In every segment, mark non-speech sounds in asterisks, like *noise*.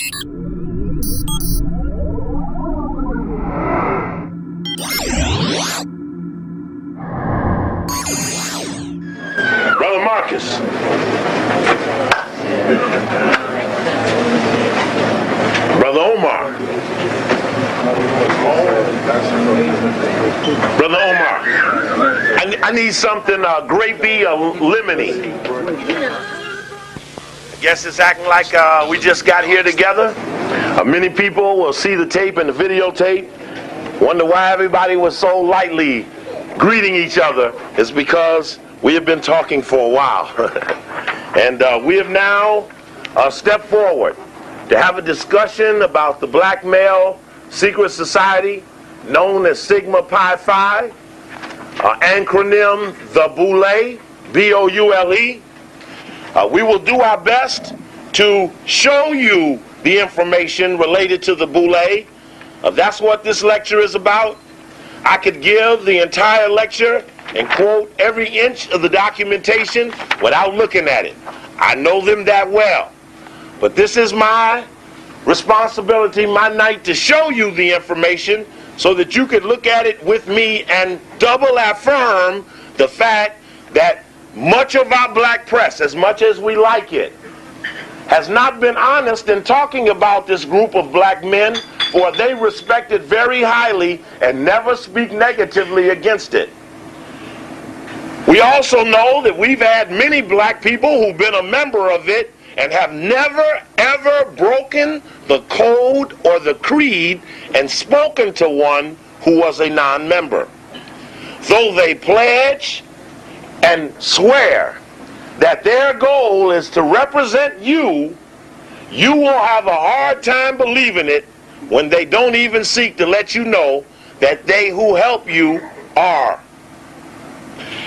Brother Marcus. Brother Omar. Brother Omar. I, I need something uh, grapey or lemony. Guess it's acting like uh, we just got here together. Uh, many people will see the tape and the videotape, wonder why everybody was so lightly greeting each other. It's because we have been talking for a while. *laughs* and uh, we have now uh, stepped forward to have a discussion about the black male secret society known as Sigma Pi Phi, uh, acronym the Boule, B-O-U-L-E. Uh, we will do our best to show you the information related to the Boule. Uh, that's what this lecture is about. I could give the entire lecture and quote every inch of the documentation without looking at it. I know them that well. But this is my responsibility, my night to show you the information so that you could look at it with me and double affirm the fact that much of our black press, as much as we like it, has not been honest in talking about this group of black men, for they respect it very highly and never speak negatively against it. We also know that we've had many black people who've been a member of it and have never ever broken the code or the creed and spoken to one who was a non-member. Though they pledge and swear that their goal is to represent you, you will have a hard time believing it when they don't even seek to let you know that they who help you are.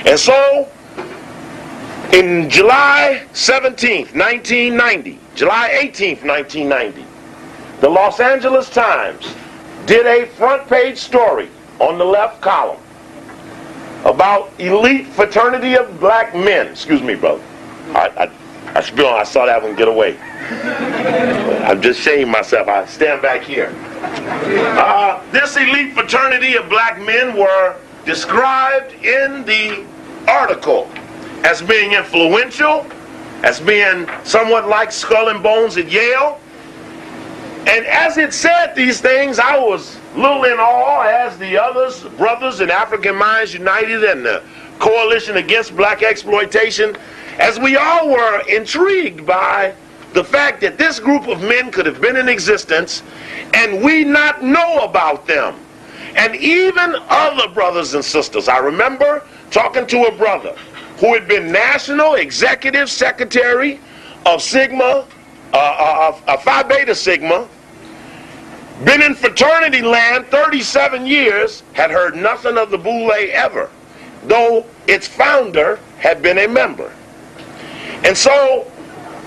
And so, in July 17th, 1990, July 18th, 1990, the Los Angeles Times did a front page story on the left column about elite fraternity of black men. Excuse me, brother. I, I, I spill. I saw that one get away. I'm just shaming myself. I stand back here. Uh, this elite fraternity of black men were described in the article as being influential, as being somewhat like Skull and Bones at Yale. And as it said these things, I was little in awe, as the others, brothers in African Minds United and the Coalition Against Black Exploitation, as we all were intrigued by the fact that this group of men could have been in existence and we not know about them. And even other brothers and sisters. I remember talking to a brother who had been National Executive Secretary of Sigma, uh, uh, uh, Phi Beta Sigma, been in fraternity land 37 years, had heard nothing of the Boule ever, though its founder had been a member. And so,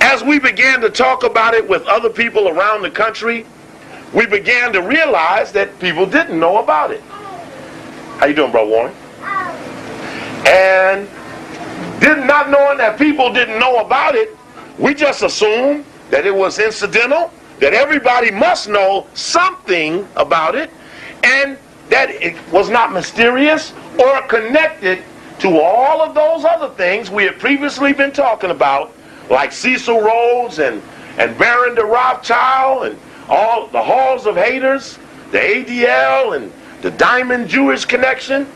as we began to talk about it with other people around the country, we began to realize that people didn't know about it. How you doing, bro Warren? And did not knowing that people didn't know about it, we just assumed that it was incidental, that everybody must know something about it, and that it was not mysterious or connected to all of those other things we had previously been talking about, like Cecil Rhodes and, and Baron de Rothschild and all the halls of haters, the ADL and the Diamond Jewish connection.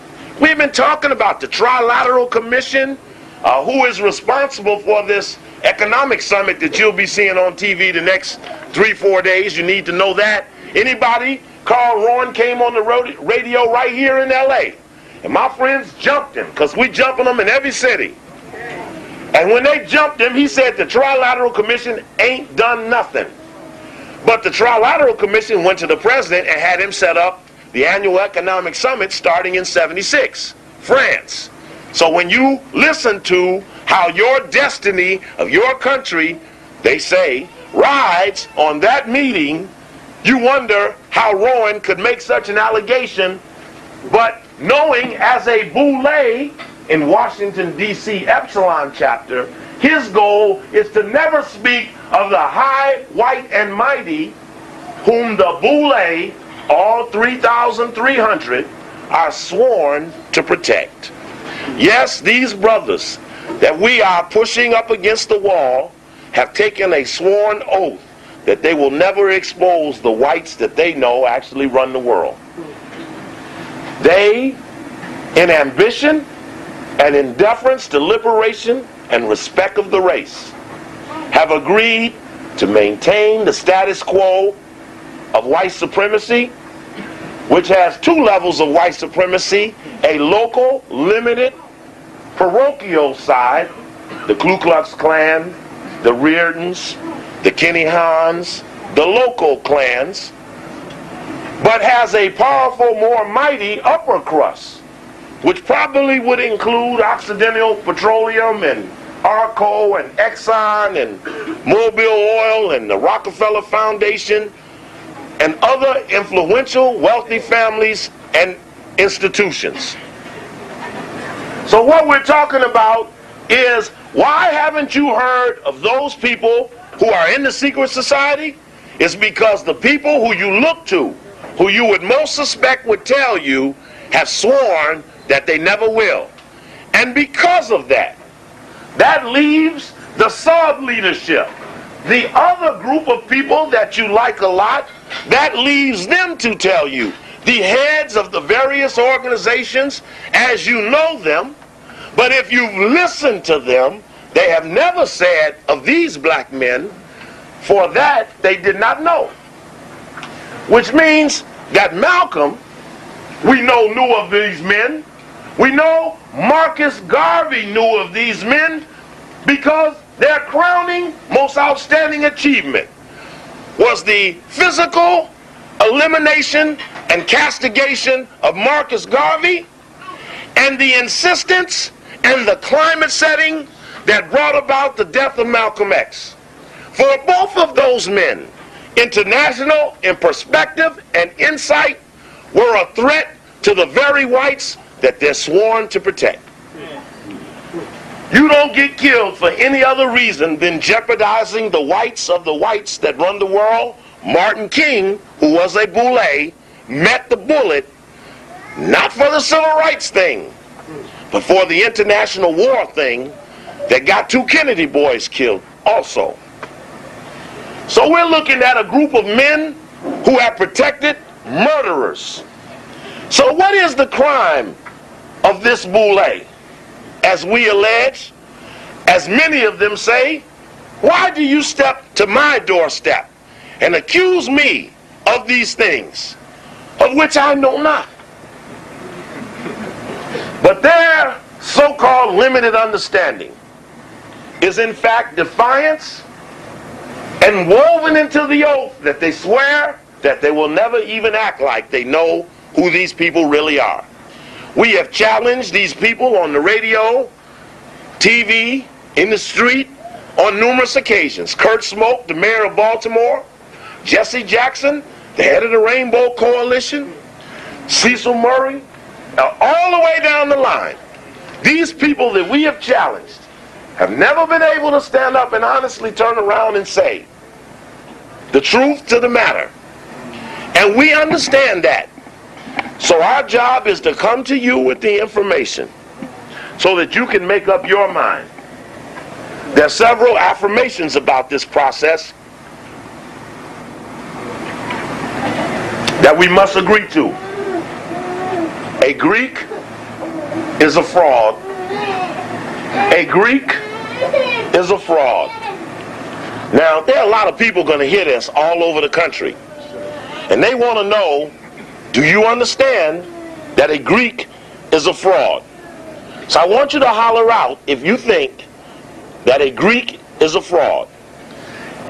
We've been talking about the Trilateral Commission, uh, who is responsible for this economic summit that you'll be seeing on TV the next three, four days. You need to know that. Anybody? Carl Rowan came on the radio right here in LA. And my friends jumped him because we jumping them in every city. And when they jumped him, he said the Trilateral Commission ain't done nothing. But the Trilateral Commission went to the president and had him set up the annual economic summit starting in 76, France. So when you listen to how your destiny of your country, they say, rides on that meeting, you wonder how Rowan could make such an allegation, but knowing as a boule in Washington, D.C. Epsilon chapter, his goal is to never speak of the high, white, and mighty, whom the Boule, all 3,300, are sworn to protect. Yes, these brothers that we are pushing up against the wall have taken a sworn oath that they will never expose the whites that they know actually run the world. They, in ambition and in deference to liberation and respect of the race, have agreed to maintain the status quo of white supremacy, which has two levels of white supremacy a local, limited, parochial side, the Ku Klux Klan, the Reardons, the Kenny Hans, the local clans, but has a powerful, more mighty upper crust, which probably would include Occidental Petroleum and Arco and Exxon and Mobil Oil and the Rockefeller Foundation and other influential, wealthy families and institutions. So what we're talking about is why haven't you heard of those people who are in the secret society? It's because the people who you look to, who you would most suspect would tell you, have sworn that they never will. And because of that, that leaves the sub leadership, the other group of people that you like a lot, that leaves them to tell you, the heads of the various organizations as you know them. But if you've listened to them, they have never said of these black men, for that they did not know. Which means that Malcolm, we know, knew of these men. We know Marcus Garvey knew of these men because their crowning, most outstanding achievement was the physical elimination and castigation of Marcus Garvey and the insistence and the climate setting that brought about the death of Malcolm X. For both of those men, international in perspective and insight, were a threat to the very whites that they're sworn to protect. You don't get killed for any other reason than jeopardizing the whites of the whites that run the world. Martin King, who was a boule, met the bullet not for the civil rights thing, but for the international war thing that got two Kennedy boys killed also. So we're looking at a group of men who have protected murderers. So what is the crime of this boule? As we allege, as many of them say, why do you step to my doorstep and accuse me of these things, of which I know not? But their so-called limited understanding is in fact defiance and woven into the oath that they swear that they will never even act like they know who these people really are. We have challenged these people on the radio, TV, in the street on numerous occasions. Kurt Schmoke, the mayor of Baltimore, Jesse Jackson, the head of the Rainbow Coalition, Cecil Murray, uh, all the way down the line. These people that we have challenged have never been able to stand up and honestly turn around and say the truth to the matter. And we understand that. So our job is to come to you with the information so that you can make up your mind. There are several affirmations about this process that we must agree to. A Greek is a fraud. A Greek is a fraud. Now, there are a lot of people going to hear this all over the country. And they want to know do you understand that a Greek is a fraud? So I want you to holler out if you think that a Greek is a fraud.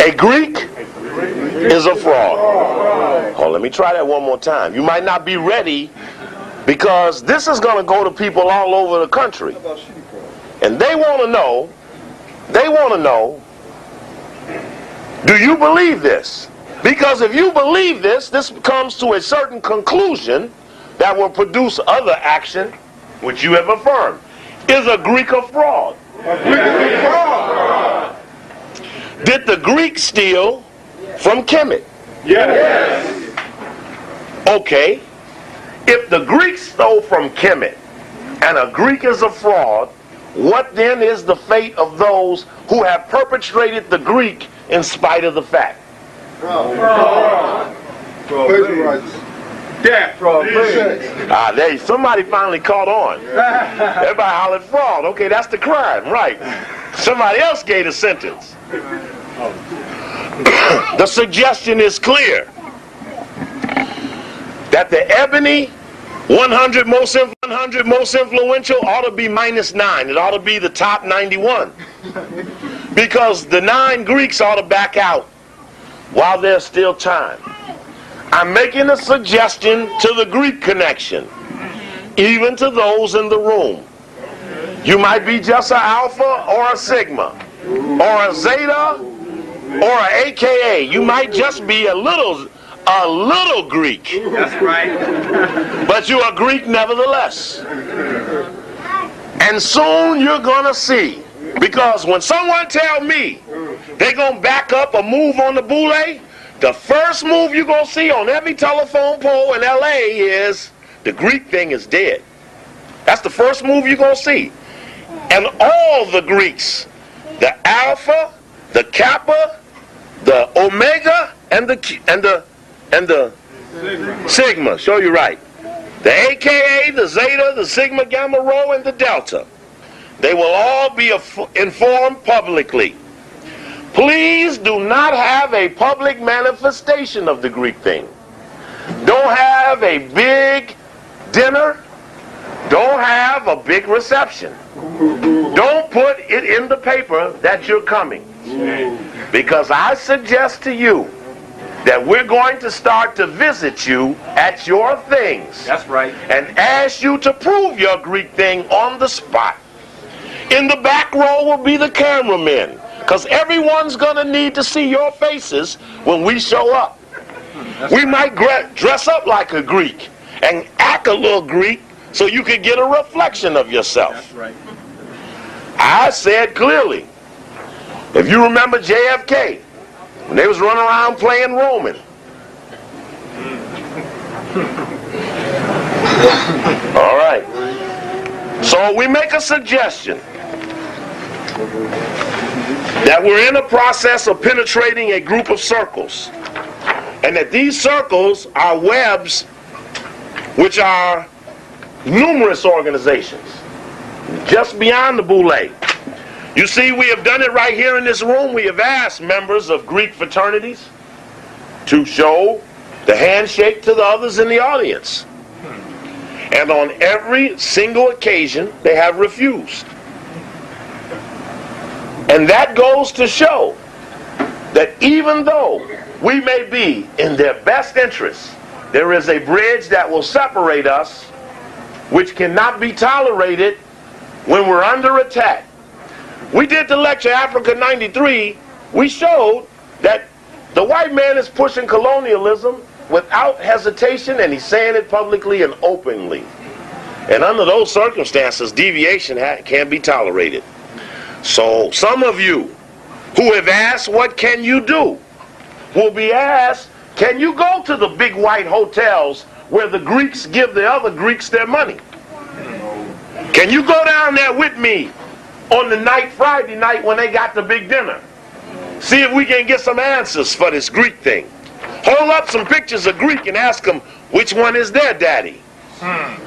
A Greek is a fraud. Oh, let me try that one more time. You might not be ready because this is going to go to people all over the country. And they want to know, they want to know, do you believe this? Because if you believe this, this comes to a certain conclusion that will produce other action, which you have affirmed. Is a Greek a fraud? A Greek is a fraud. Did the Greeks steal from Kemet? Yes. Okay. If the Greeks stole from Kemet and a Greek is a fraud, what then is the fate of those who have perpetrated the Greek in spite of the fact? Fraud. Plagiarizers. Death. Fraud. Ah, there, somebody finally caught on. *laughs* Everybody hollered fraud. Okay, that's the crime, right? Somebody else gave a sentence. *coughs* the suggestion is clear that the ebony 100 most, 100 most influential ought to be minus 9. It ought to be the top 91. Because the nine Greeks ought to back out while there's still time. I'm making a suggestion to the Greek connection, even to those in the room. You might be just an alpha or a sigma, or a zeta, or an AKA. You might just be a little, a little Greek. That's right. *laughs* But you are Greek nevertheless. And soon you're going to see. Because when someone tell me they're going to back up a move on the boule, the first move you're going to see on every telephone pole in LA is the Greek thing is dead. That's the first move you're going to see. And all the Greeks, the Alpha, the Kappa, the Omega, and the and the and the Sigma. Show you right. The AKA, the Zeta, the Sigma, Gamma, Rho, and the Delta. They will all be informed publicly. Please do not have a public manifestation of the Greek thing. Don't have a big dinner. Don't have a big reception. Don't put it in the paper that you're coming. Because I suggest to you that we're going to start to visit you at your things That's right. and ask you to prove your Greek thing on the spot. In the back row will be the cameramen, because everyone's going to need to see your faces when we show up. we might dress up like a Greek and act a little Greek so you can get a reflection of yourself. That's right. I said clearly, if you remember JFK, when they was running around playing Roman. Hmm. *laughs* All right. So we make a suggestion that we're in a process of penetrating a group of circles. And that these circles are webs which are numerous organizations just beyond the boule. You see, we have done it right here in this room. We have asked members of Greek fraternities to show the handshake to the others in the audience. And on every single occasion, they have refused. And that goes to show that even though we may be in their best interests, there is a bridge that will separate us, which cannot be tolerated when we're under attack. We did the lecture Africa 93. We showed that the white man is pushing colonialism without hesitation and he's saying it publicly and openly. And under those circumstances, deviation can't be tolerated. So some of you who have asked, what can you do? Will be asked, can you go to the big white hotels where the Greeks give the other Greeks their money? Can you go down there with me on the night, Friday night, when they got the big dinner? See if we can get some answers for this Greek thing. Hold up some pictures of Greek and ask them which one is their daddy. Hmm.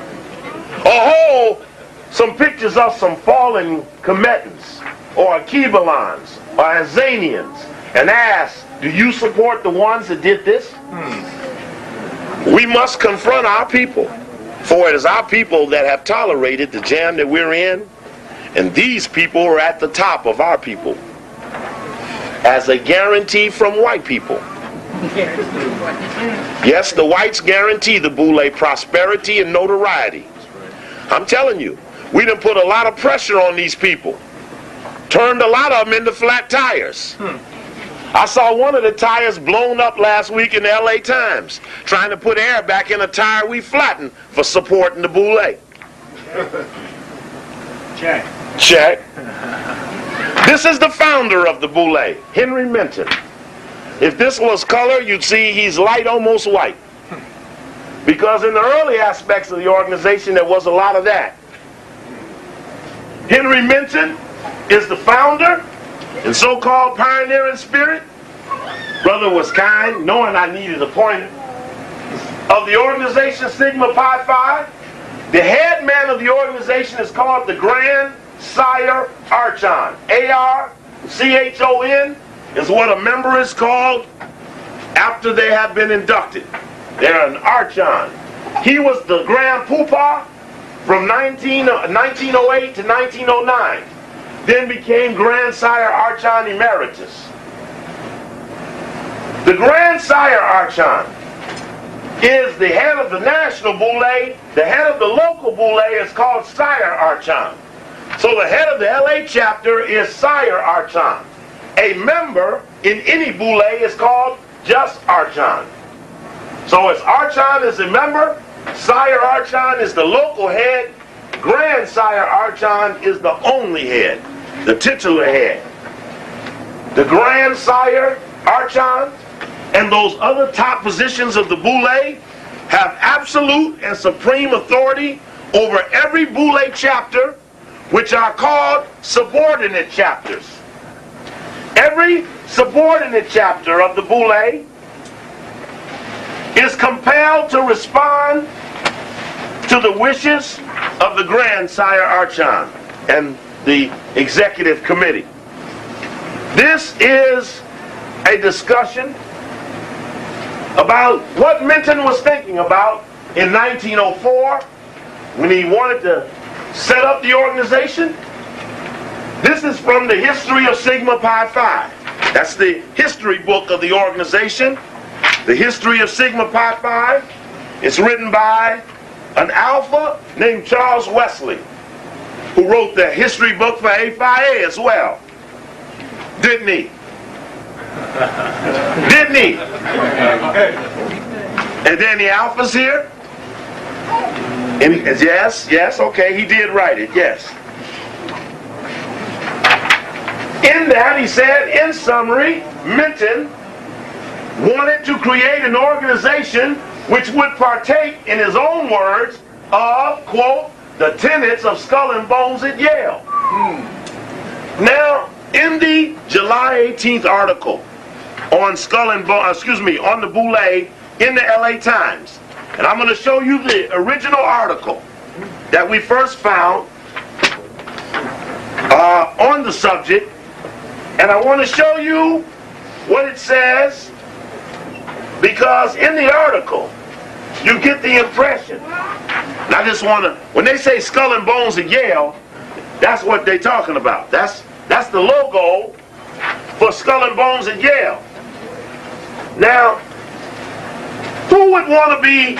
Or hold some pictures of some fallen Cometans or Akibalans or Azanians and ask, do you support the ones that did this? Hmm. We must confront our people. For it is our people that have tolerated the jam that we're in, and these people are at the top of our people. As a guarantee from white people. Yes, the whites guarantee the Boule prosperity and notoriety. I'm telling you, we done put a lot of pressure on these people. Turned a lot of them into flat tires. Hmm. I saw one of the tires blown up last week in the LA Times, trying to put air back in a tire we flattened for supporting the Boule. *laughs* Check. Check. *laughs* This is the founder of the Boule, Henry Minton. If this was color, you'd see he's light, almost white. *laughs* Because in the early aspects of the organization, there was a lot of that. Henry Minton is the founder and so-called pioneering spirit. Brother was kind, knowing I needed a point of the organization Sigma Pi Phi. The head man of the organization is called the Grand Sire Archon. A-R-C-H-O-N is what a member is called after they have been inducted. They're an Archon. He was the Grand Poopah from 19, uh, 1908 to 1909. Then became Grand Sire Archon Emeritus. The Grand Sire Archon is the head of the national boule. The head of the local boule is called Sire Archon. So the head of the LA chapter is Sire Archon. A member in any boule is called just Archon. So as Archon is a member, Sire Archon is the local head, Grand Sire Archon is the only head, the titular head. The Grand Sire Archon and those other top positions of the boule have absolute and supreme authority over every boule chapter, which are called subordinate chapters. Every subordinate chapter of the boule is compelled to respond to the wishes of the Grand Sire Archon and the executive committee. This is a discussion about what Minton was thinking about in 1904 when he wanted to set up the organization. This is from the history of Sigma Pi Phi. That's the history book of the organization. The history of Sigma Pi Phi. It's written by an alpha named Charles Wesley, who wrote the history book for A Phi A as well. Didn't he? *laughs* Didn't he? And then the alpha's here. And yes, yes, okay, he did write it, yes. In that, he said, in summary, Minton wanted to create an organization which would partake, in his own words, of, quote, the tenets of skull and bones at Yale. Hmm. Now, in the July 18th article on skull and bone, excuse me, on the boule in the LA Times, and I'm going to show you the original article that we first found uh, on the subject, and I want to show you what it says because in the article you get the impression. And I just want to, when they say skull and bones at Yale, that's what they're talking about. That's that's the logo for Skull and Bones at Yale. Now, who would want to be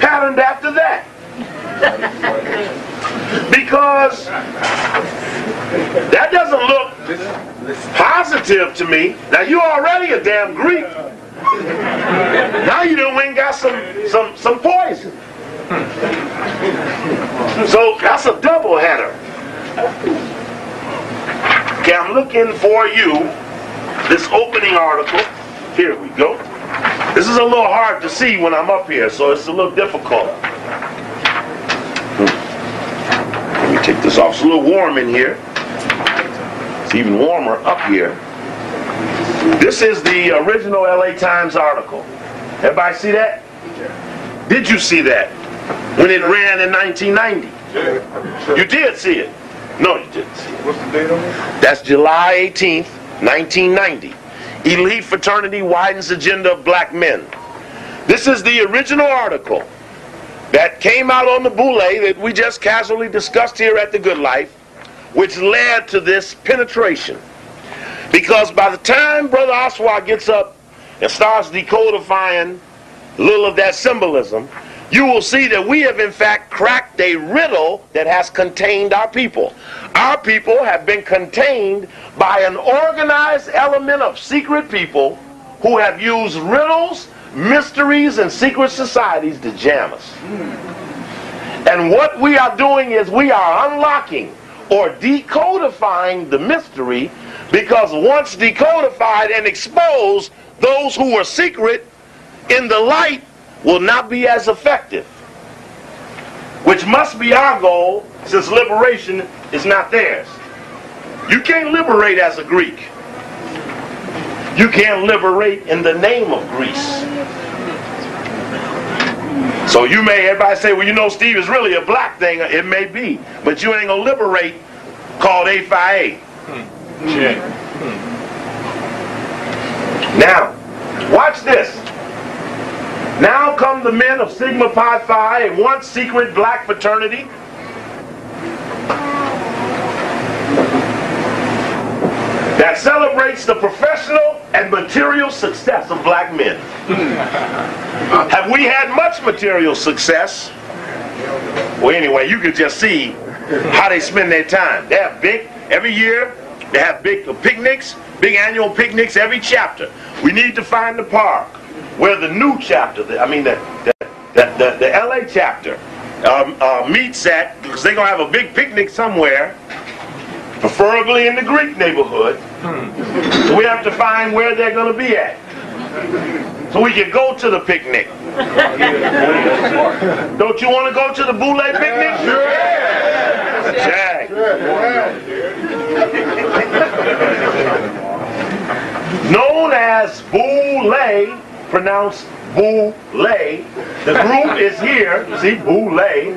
patterned after that? because that doesn't look positive to me. Now you're already a damn Greek. Now you done went got some some some poison. So that's a double header. Okay, I'm looking for you this opening article. Here we go. This is a little hard to see when I'm up here, so it's a little difficult. Hmm. Let me take this off. It's a little warm in here. It's even warmer up here. This is the original LA Times article. Everybody see that? Did you see that when it ran in 1990? You did see it. No, you didn't see it. What's the date on it? That's July 18th, 1990. Elite fraternity widens agenda of black men. This is the original article that came out on the Boule that we just casually discussed here at the Good Life, which led to this penetration. Because by the time Brother Oswald gets up and starts decodifying a little of that symbolism, you will see that we have in fact cracked a riddle that has contained our people. Our people have been contained by an organized element of secret people who have used riddles, mysteries, and secret societies to jam us. And what we are doing is we are unlocking or decodifying the mystery because once decodified and exposed, those who are secret in the light will not be as effective. Which must be our goal since liberation is not theirs. You can't liberate as a Greek. You can't liberate in the name of Greece. So you may, everybody say, well, you know, Steve is really a black thing. It may be. But you ain't going to liberate called A Phi A. Hmm. Hmm. Now, watch this. Now come the men of Sigma Pi Phi, a once secret black fraternity. That celebrates the professional and material success of black men. *laughs* Have we had much material success? Well, anyway, you can just see how they spend their time. They have big, every year, they have big picnics, big annual picnics every chapter. We need to find the park where the new chapter, the, I mean the, the, the, the, LA chapter, um, uh, meets at, because they're going to have a big picnic somewhere, preferably in the Greek neighborhood. So we have to find where they're going to be at. So we can go to the picnic. Don't you want to go to the Boule picnic? Jag. Known as Boule, pronounced Boule, the group is here. See, Boule,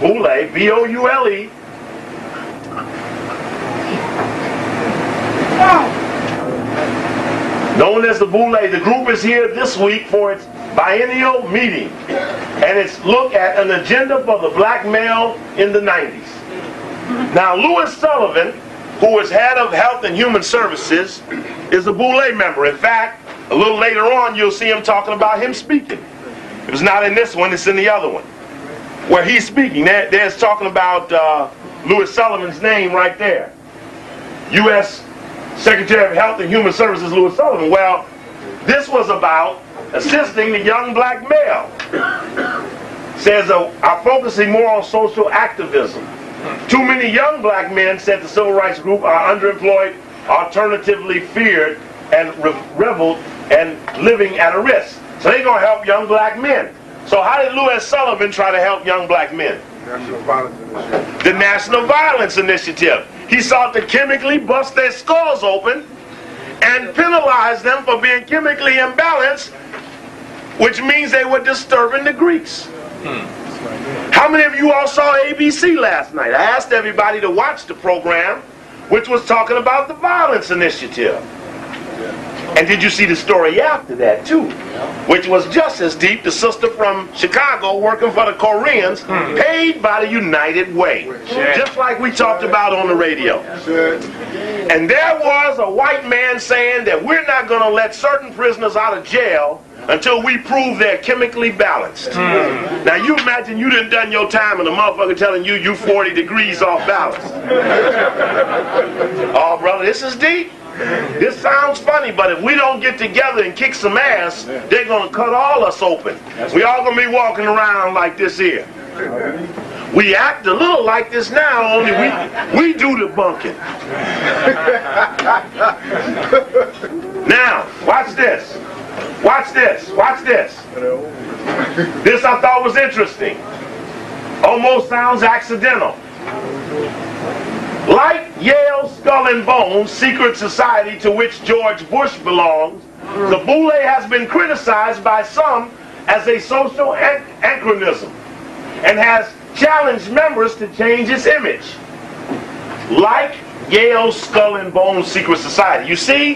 Boule, B-O-U-L-E. Known as the Boule, the group is here this week for its biennial meeting and its look at an agenda for the black male in the 90s. Now, Louis Sullivan, who is head of Health and Human Services, is a Boule member. In fact, a little later on, you'll see him talking about him speaking. It was not in this one, it's in the other one. Where he's speaking, there, there's talking about uh, Louis Sullivan's name right there. U.S. Secretary of Health and Human Services, Louis Sullivan. Well, this was about assisting the young black male. Says uh, are focusing more on social activism. Too many young black men, said the civil rights group, are underemployed, alternatively feared, and re- reveled and living at a risk. So they're going to help young black men. So how did Louis Sullivan try to help young black men? National Violence Initiative. The National Violence Initiative. He sought to chemically bust their skulls open and penalize them for being chemically imbalanced, which means they were disturbing the Greeks. Hmm. How many of you all saw ABC last night? I asked everybody to watch the program, which was talking about the Violence Initiative. And did you see the story after that, too? Which was just as deep. The sister from Chicago working for the Koreans, hmm. paid by the United Way. Just like we talked about on the radio. And there was a white man saying that we're not going to let certain prisoners out of jail until we prove they're chemically balanced. Hmm. Now you imagine you done done your time and the motherfucker telling you you 40 degrees off balance. *laughs* oh brother, this is deep. This sounds funny, but if we don't get together and kick some ass, they're gonna cut all us open. We all gonna be walking around like this here. We act a little like this now, only we we do the bunking. now, watch this. Watch this. Watch this. This I thought was interesting. Almost sounds accidental. Like Yale Skull and Bones, secret society to which George Bush belongs, the Boule has been criticized by some as a social an- anachronism and has challenged members to change its image. Like Yale Skull and Bones Secret Society. You see,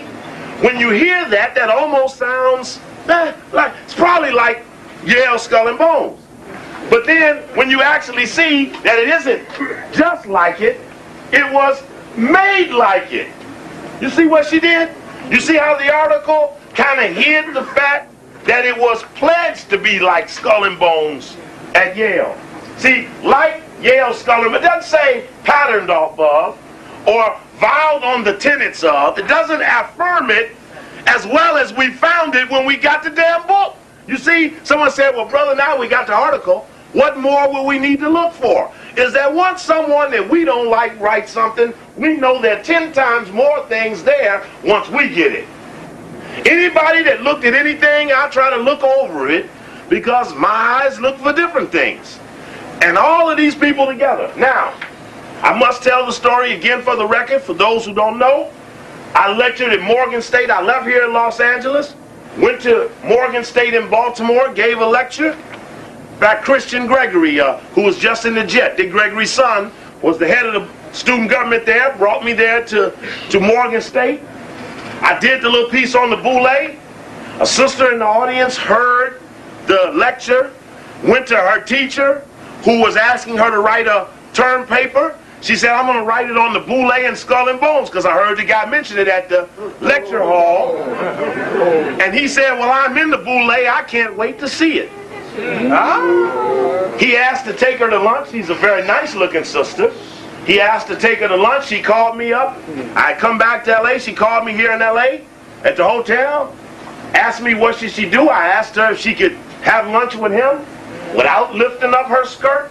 when you hear that, that almost sounds eh, like it's probably like Yale Skull and Bones. But then when you actually see that it isn't just like it, it was made like it. You see what she did? You see how the article kind of hid the fact that it was pledged to be like Skull and Bones at Yale. See, like Yale Skull and Bones, it doesn't say patterned off of or vowed on the tenets of. It doesn't affirm it as well as we found it when we got the damn book. You see, someone said, well, brother, now we got the article. What more will we need to look for? Is that once someone that we don't like writes something, we know there are 10 times more things there once we get it. Anybody that looked at anything, I try to look over it because my eyes look for different things. And all of these people together. Now, I must tell the story again for the record, for those who don't know. I lectured at Morgan State. I left here in Los Angeles, went to Morgan State in Baltimore, gave a lecture. Fact, Christian Gregory, uh, who was just in the jet, Dick Gregory's son, was the head of the student government there, brought me there to, to Morgan State. I did the little piece on the boule. A sister in the audience heard the lecture, went to her teacher, who was asking her to write a term paper. She said, I'm going to write it on the boule and skull and bones because I heard the guy mention it at the lecture hall. And he said, well, I'm in the boule. I can't wait to see it. Ah! He asked to take her to lunch. He's a very nice looking sister. He asked to take her to lunch. She called me up. I come back to LA. She called me here in LA at the hotel. Asked me what should she do. I asked her if she could have lunch with him without lifting up her skirt.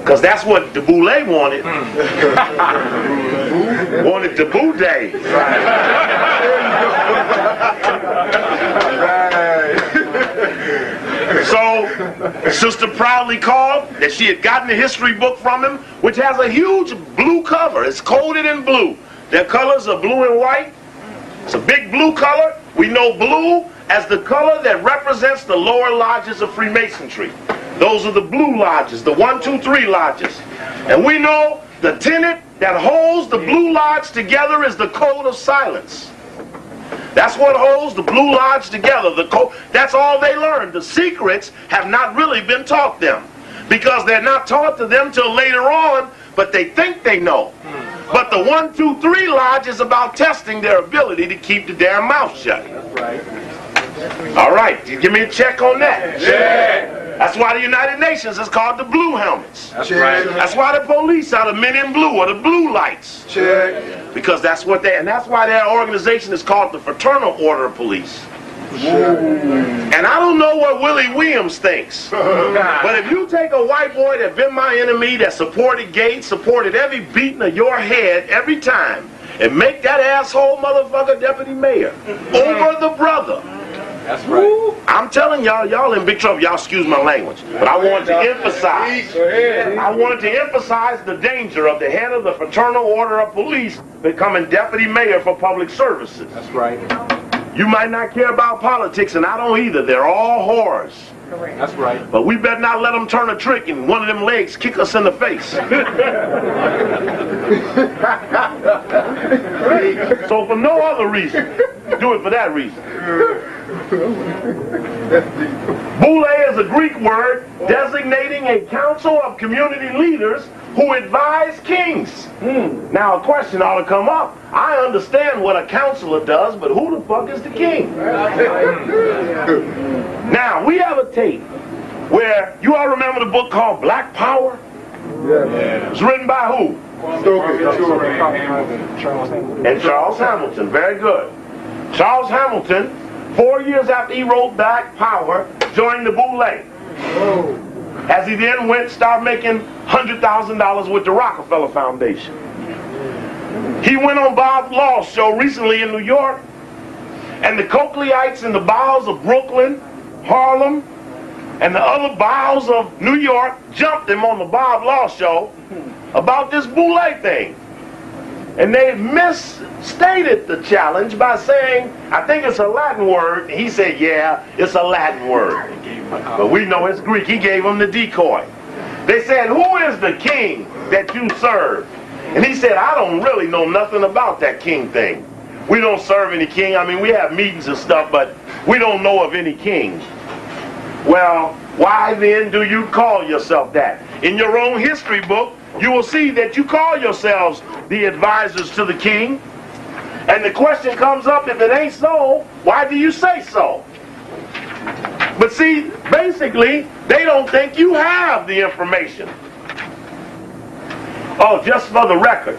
Because that's what the boule wanted. *laughs* wanted the boo day. So, Sister proudly called that she had gotten a history book from him, which has a huge blue cover. It's coded in blue. Their colors are blue and white. It's a big blue color. We know blue as the color that represents the lower lodges of Freemasonry. Those are the blue lodges, the one, two, three lodges. And we know the tenet that holds the blue lodge together is the code of silence. That's what holds the Blue Lodge together. The co- that's all they learn. The secrets have not really been taught them because they're not taught to them till later on, but they think they know. Hmm. But the one, two, three lodge is about testing their ability to keep the damn mouth shut. All right, give me a check on that. Yeah. That's why the United Nations is called the Blue Helmets. That's right. That's why the police are the men in blue or the blue lights. Check. Because that's what they, and that's why their organization is called the Fraternal Order of Police. And I don't know what Willie Williams thinks. *laughs* But if you take a white boy that been my enemy, that supported Gates, supported every beating of your head every time, and make that asshole motherfucker deputy mayor over the brother. That's right. I'm telling y'all, y'all in big trouble. Y'all excuse my language. But I want to emphasize. I wanted to emphasize the danger of the head of the Fraternal Order of Police becoming deputy mayor for public services. That's right. You might not care about politics, and I don't either. They're all whores. That's right. But we better not let them turn a trick and one of them legs kick us in the face. *laughs* so for no other reason, do it for that reason. Boule is a Greek word designating a council of community leaders who advise kings. Hmm. Now a question ought to come up. I understand what a counselor does, but who the fuck is the king? *laughs* Now we have a tape where you all remember the book called Black Power? Yeah. It's written by who? And Charles Hamilton. Very good. Charles Hamilton, four years after he wrote Black Power, joined the Boule. Oh. As he then went, started making $100,000 with the Rockefeller Foundation. He went on Bob Law's show recently in New York, and the Cokelyites in the bowels of Brooklyn, Harlem, and the other bowels of New York jumped him on the Bob Law show about this Boule thing. And they misstated the challenge by saying, I think it's a Latin word. He said, yeah, it's a Latin word. But we know it's Greek. He gave them the decoy. They said, who is the king that you serve? And he said, I don't really know nothing about that king thing. We don't serve any king. I mean, we have meetings and stuff, but we don't know of any king. Well, why then do you call yourself that? In your own history book, you will see that you call yourselves the advisors to the king. And the question comes up, if it ain't so, why do you say so? But see, basically, they don't think you have the information. Oh, just for the record,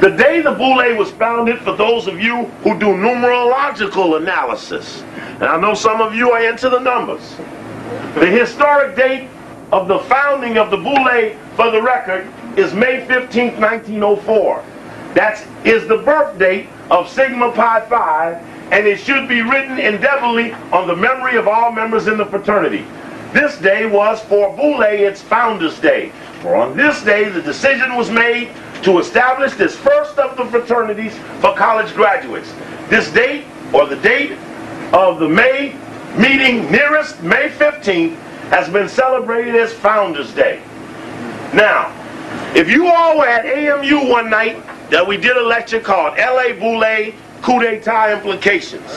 the day the Boule was founded, for those of you who do numerological analysis, and I know some of you are into the numbers, The historic date of the founding of the Boule, for the record, is May 15, 1904. That is the birth date of Sigma Pi Phi, and it should be written indelibly on the memory of all members in the fraternity. This day was for Boule its Founders' Day. For on this day, the decision was made to establish this first of the fraternities for college graduates. This date, or the date of the May meeting nearest May 15th, has been celebrated as Founders' Day. Now, if you all were at AMU one night that we did a lecture called L.A. Boule Coup d'etat Implications,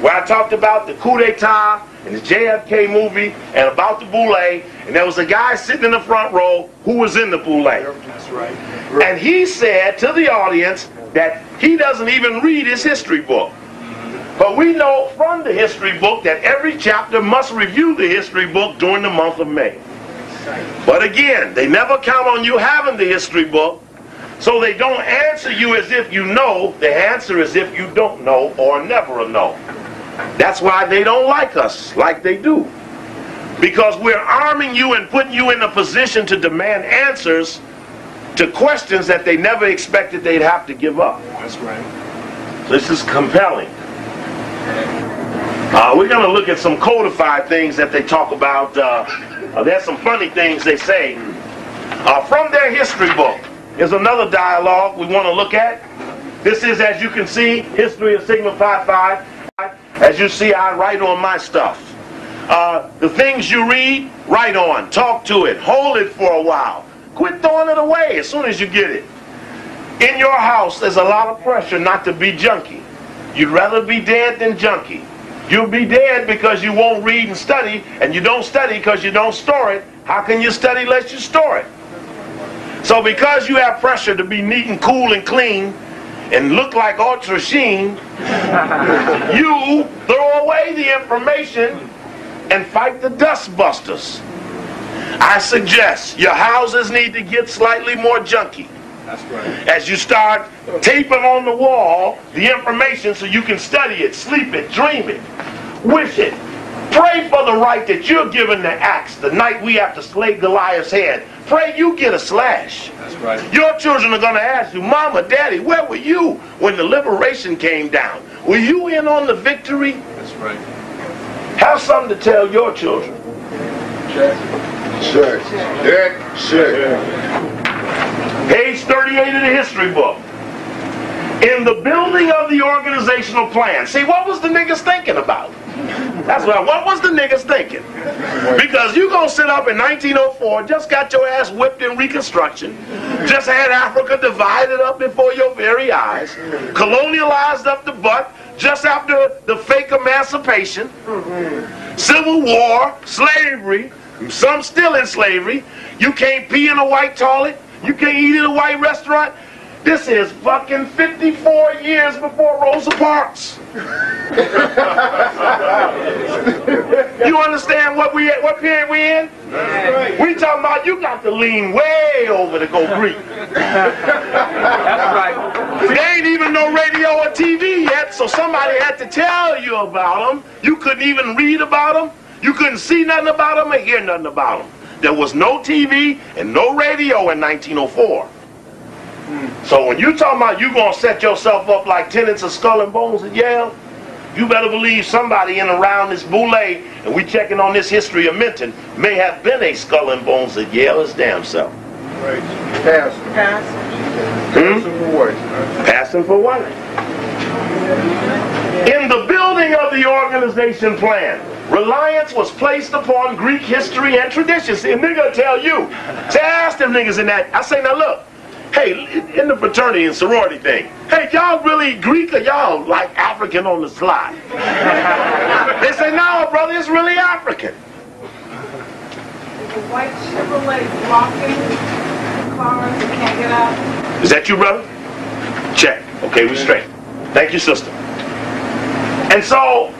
where I talked about the coup d'etat and the JFK movie and about the Boule, and there was a guy sitting in the front row who was in the Boule. That's right. And he said to the audience that he doesn't even read his history book. But we know from the history book that every chapter must review the history book during the month of May. But again, they never count on you having the history book, so they don't answer you as if you know. They answer as if you don't know or never know. That's why they don't like us like they do. Because we're arming you and putting you in a position to demand answers to questions that they never expected they'd have to give up. That's right. This is compelling. Uh, we're going to look at some codified things that they talk about. Uh, uh, there's some funny things they say. Uh, from their history book is another dialogue we want to look at. This is, as you can see, History of Sigma Pi Phi. As you see, I write on my stuff. Uh, the things you read, write on. Talk to it. Hold it for a while. Quit throwing it away as soon as you get it. In your house, there's a lot of pressure not to be junkie. You'd rather be dead than junkie. You'll be dead because you won't read and study, and you don't study because you don't store it. How can you study unless you store it? So because you have pressure to be neat and cool and clean and look like Ultra Sheen, *laughs* you throw away the information and fight the dust busters. I suggest your houses need to get slightly more junky That's right. as you start taping on the wall the information so you can study it, sleep it, dream it, wish it. Pray for the right that you're given the axe the night we have to slay Goliath's head. Pray you get a slash. That's right. Your children are going to ask you, Mama, Daddy, where were you when the liberation came down? Were you in on the victory? That's right. Have something to tell your children. Sure. Derek, sure. Page 38 of the history book. In the building of the organizational plan. See, what was the niggas thinking about? That's what, what was the niggas thinking? Because you gonna sit up in 1904, just got your ass whipped in Reconstruction, just had Africa divided up before your very eyes, colonialized up the butt, just after the fake emancipation, civil war, slavery, some still in slavery. You can't pee in a white toilet. You can't eat in a white restaurant. This is fucking 54 years before Rosa Parks. *laughs* you understand what we what period we in? We talking about you got to lean way over to go Greek. That's right. There ain't even no radio or TV yet, so somebody had to tell you about them. You couldn't even read about them. You couldn't see nothing about them or hear nothing about them. There was no TV and no radio in 1904. So when you talking about you gonna set yourself up like tenants of Skull and Bones at Yale, you better believe somebody in around this boule, and we checking on this history of Minton, may have been a Skull and Bones at Yale as damn self. Right. Pass. Hmm? Some words. Passing for what? In the building of the organization plan, reliance was placed upon Greek history and tradition. See, a nigga tell you. Say, ask them niggas in that. I say, now look, hey, in the fraternity and sorority thing, hey, y'all really Greek or y'all like African on the slide? they say, no, brother, it's really African. The white Chevrolet blocking the cars can't get out. Is that you, brother? Check. Okay, we straight. Thank you, sister. And so,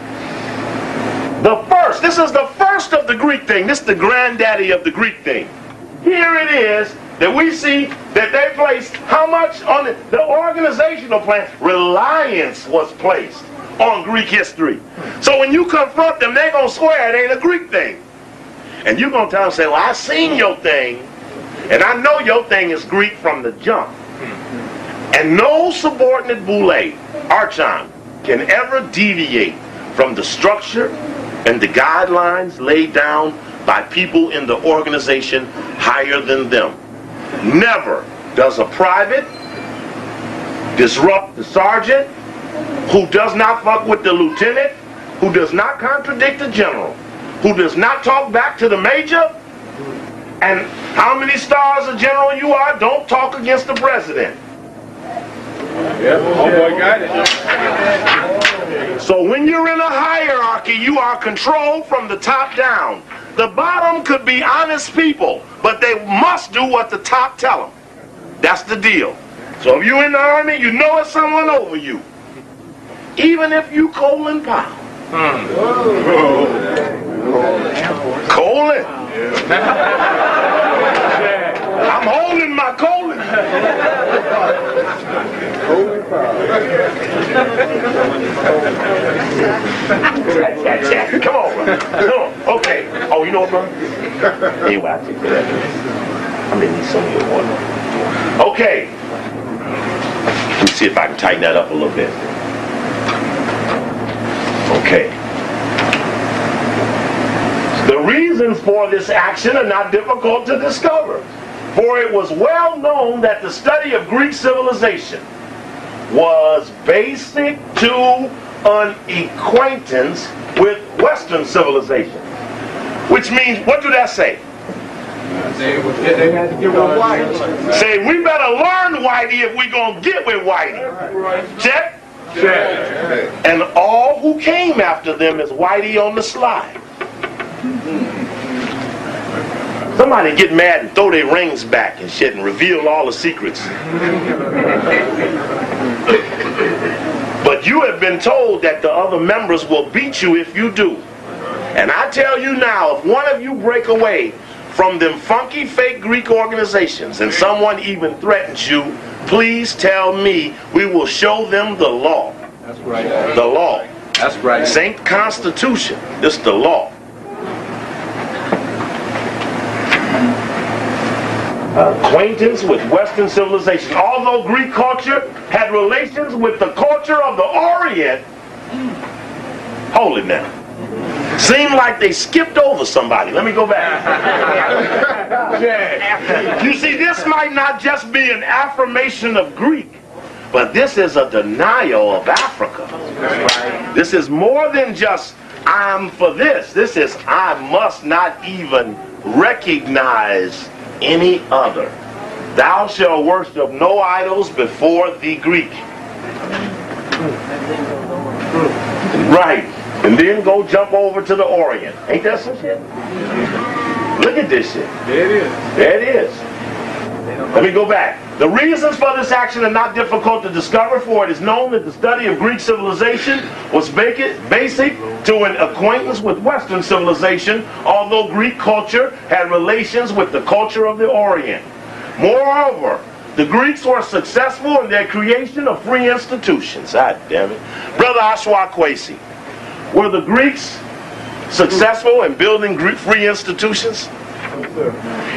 the first, this is the first of the Greek thing. This is the granddaddy of the Greek thing. Here it is that we see that they placed how much on the, the organizational plan? Reliance was placed on Greek history. So when you confront them, they're going to swear it ain't a Greek thing. And you're going to tell them, say, well, I seen your thing, and I know your thing is Greek from the jump. And no subordinate boule, archon, can ever deviate from the structure and the guidelines laid down by people in the organization higher than them. Never does a private disrupt the sergeant who does not fuck with the lieutenant, who does not contradict the general, who does not talk back to the major, and how many stars a general you are, don't talk against the president. Yep, homeboy got it. So when you're in a hierarchy, you are controlled from the top down. The bottom could be honest people, but they must do what the top tell them. That's the deal. So if you're in the army, you know it's someone over you. Even if you Colin Powell. Hmm. Colin. *laughs* I'm holding my colon. *laughs* Come on. Come on. Okay. Oh, you know what, bro? Anyway, I take that. I'm gonna need some of your water. Okay. Let me see if I can tighten that up a little bit. Okay. The reasons for this action are not difficult to discover, for it was well known that the study of Greek civilization was basic to an acquaintance with Western civilization. Which means, what do that say? They, they had to give one white. Say, we better learn Whitey if we're gonna get with Whitey. Check? And all who came after them is Whitey on the slide. Somebody get mad and throw their rings back and shit and reveal all the secrets. You have been told that the other members will beat you if you do. And I tell you now, if one of you break away from them funky fake Greek organizations and someone even threatens you, please tell me we will show them the law. That's right. The law. That's right. This ain't constitution. This the law. Acquaintance with Western civilization. Although Greek culture had relations with the culture of the Orient, holy now. Seemed like they skipped over somebody. Let me go back. *laughs* You see, this might not just be an affirmation of Greek, but this is a denial of Africa. This is more than just I'm for this. This is I must not even recognize any other. Thou shalt worship no idols before the Greek. Right. And then go jump over to the Orient. Ain't that some shit? Look at this shit. There it is. There it is. Let me go back. The reasons for this action are not difficult to discover, for it is known that the study of Greek civilization was basic basic to an acquaintance with Western civilization, although Greek culture had relations with the culture of the Orient. Moreover, the Greeks were successful in their creation of free institutions. God damn it. Brother Ashwa Kwesi, were the Greeks successful in building free institutions?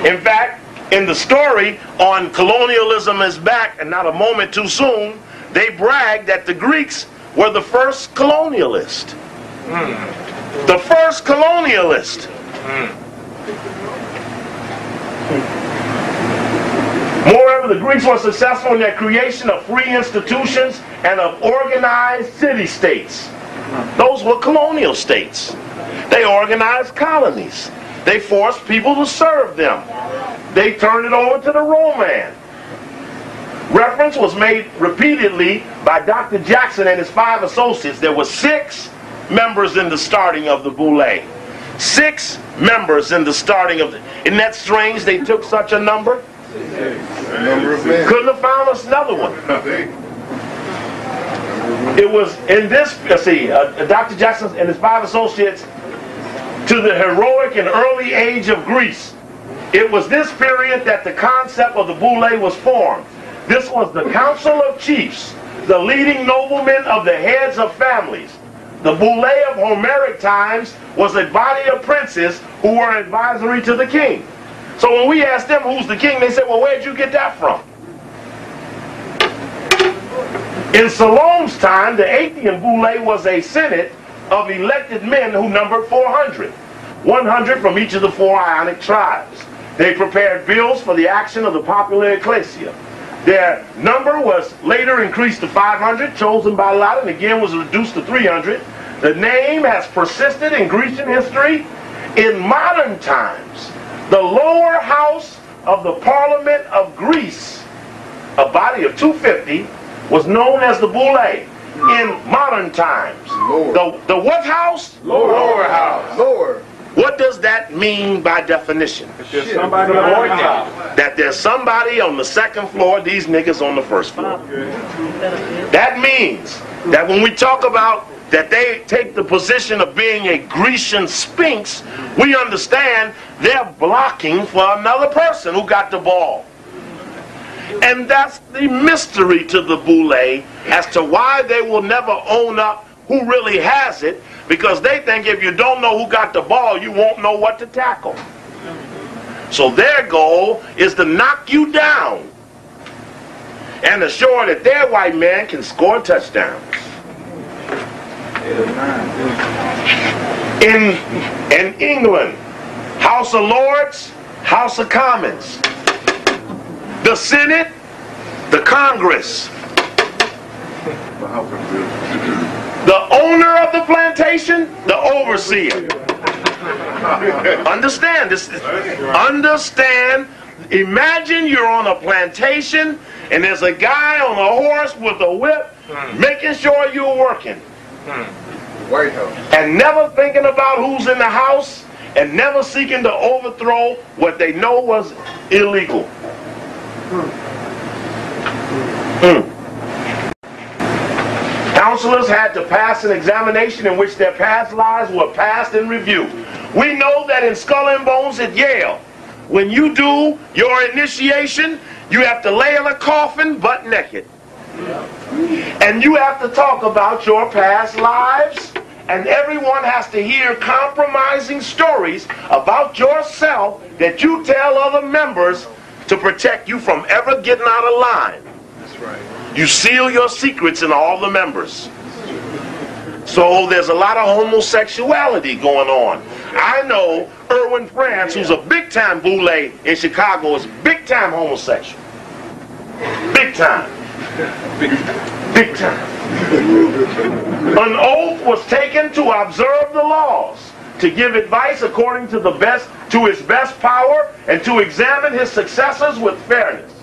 In fact, in the story on colonialism is back and not a moment too soon, they brag that the Greeks were the first colonialist. The first colonialist. Moreover, the Greeks were successful in their creation of free institutions and of organized city-states. Those were colonial states. They organized colonies. They forced people to serve them. They turned it over to the Roman. Reference was made repeatedly by Dr. Jackson and his five associates. There were six members in the starting of the Boule. Six members in the starting of the... Isn't that strange they took such a number? Number of men. Couldn't have found us another one. It was in this, see, uh, Dr. Jackson and his five associates to the heroic and early age of Greece. It was this period that the concept of the boule was formed. This was the council of chiefs, the leading noblemen of the heads of families, The Boule of Homeric times was a body of princes who were advisory to the king. So when we asked them who's the king, they said, well, where'd you get that from? In Solon's time, the Athenian Boule was a senate of elected men who numbered 400, 100 from each of the four Ionic tribes. They prepared bills for the action of the popular ecclesia. Their number was later increased to 500, chosen by lot, and again was reduced to 300. The name has persisted in Grecian history. In modern times, the lower house of the Parliament of Greece, a body of 250, was known as the Boule in modern times. The, the what house? Lower house. Lower. What does that mean by definition? There's somebody on top. That there's somebody on the second floor, these niggas on the first floor. That means that when we talk about that they take the position of being a Grecian sphinx, we understand they're blocking for another person who got the ball. And that's the mystery to the Boule as to why they will never own up who really has it because they think if you don't know who got the ball, you won't know what to tackle. So their goal is to knock you down and assure that their white man can score touchdowns. In, in England, House of Lords, House of Commons, the Senate, the Congress, the owner of the plantation, the overseer. Understand this. Understand. Imagine you're on a plantation and there's a guy on a horse with a whip making sure you're working White House. and never thinking about who's in the house and never seeking to overthrow what they know was illegal. Hmm. Counselors had to pass an examination in which their past lives were passed in review. We know that in Skull and Bones at Yale, when you do your initiation, you have to lay in a coffin butt naked. And you have to talk about your past lives, and everyone has to hear compromising stories about yourself that you tell other members to protect you from ever getting out of line. That's right. You seal your secrets in all the members. So there's a lot of homosexuality going on. I know Erwin France, who's a big time boule in Chicago, is big time homosexual. Big time. *laughs* Big time. An oath was taken to observe the laws, to give advice according to the best to his best power, and to examine his successors with fairness.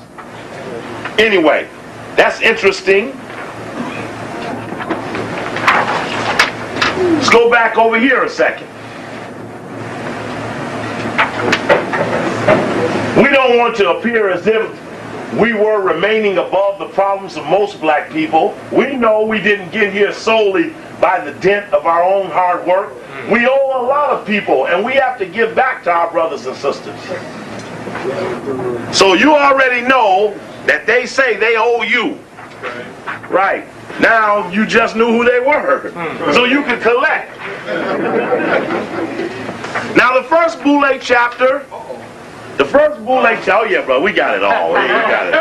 Anyway, that's interesting. Let's go back over here a second. We don't want to appear as if we were remaining above the problems of most black people. We know we didn't get here solely by the dint of our own hard work. Mm. We owe a lot of people, and we have to give back to our brothers and sisters. So you already know that they say they owe you. Right. Now you just knew who they were. Mm. So you could collect. Now the first Boule chapter, the first Boule chapter, oh yeah, bro, we got it all. Yeah, we got it.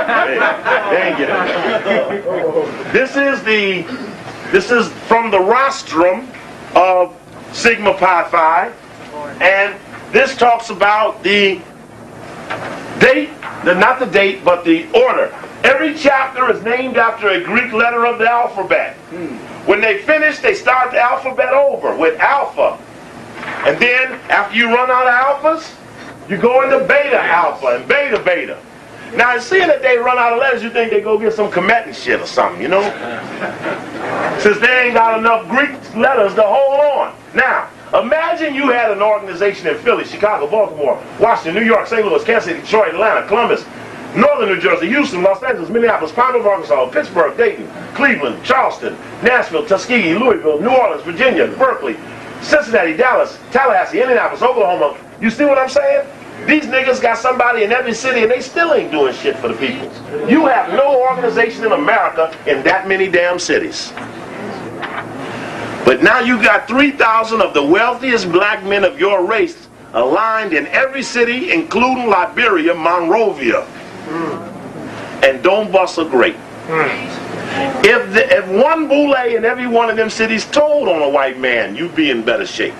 They ain't get it. This is the, this is from the rostrum of Sigma Pi Phi, and this talks about the date, the, not the date, but the order. Every chapter is named after a Greek letter of the alphabet. Hmm. When they finish, they start the alphabet over with alpha. And then, after you run out of alphas, you go into beta alpha and beta beta. Now, seeing that they run out of letters, you think they go get some Kemetic shit or something, you know? *laughs* Since they ain't got enough Greek letters to hold on. Now, imagine you had an organization in Philly, Chicago, Baltimore, Washington, New York, St. Louis, Kansas City, Detroit, Atlanta, Columbus, Northern New Jersey, Houston, Los Angeles, Minneapolis, Palmer, Arkansas, Pittsburgh, Dayton, Cleveland, Charleston, Nashville, Tuskegee, Louisville, New Orleans, Virginia, Berkeley, Cincinnati, Dallas, Tallahassee, Indianapolis, Oklahoma. You see what I'm saying? These niggas got somebody in every city and they still ain't doing shit for the people. You have no organization in America in that many damn cities. But now you got 3,000 of the wealthiest black men of your race aligned in every city, including Liberia, Monrovia, and don't bust a grape. If, the, if one boule in every one of them cities told on a white man, you'd be in better shape.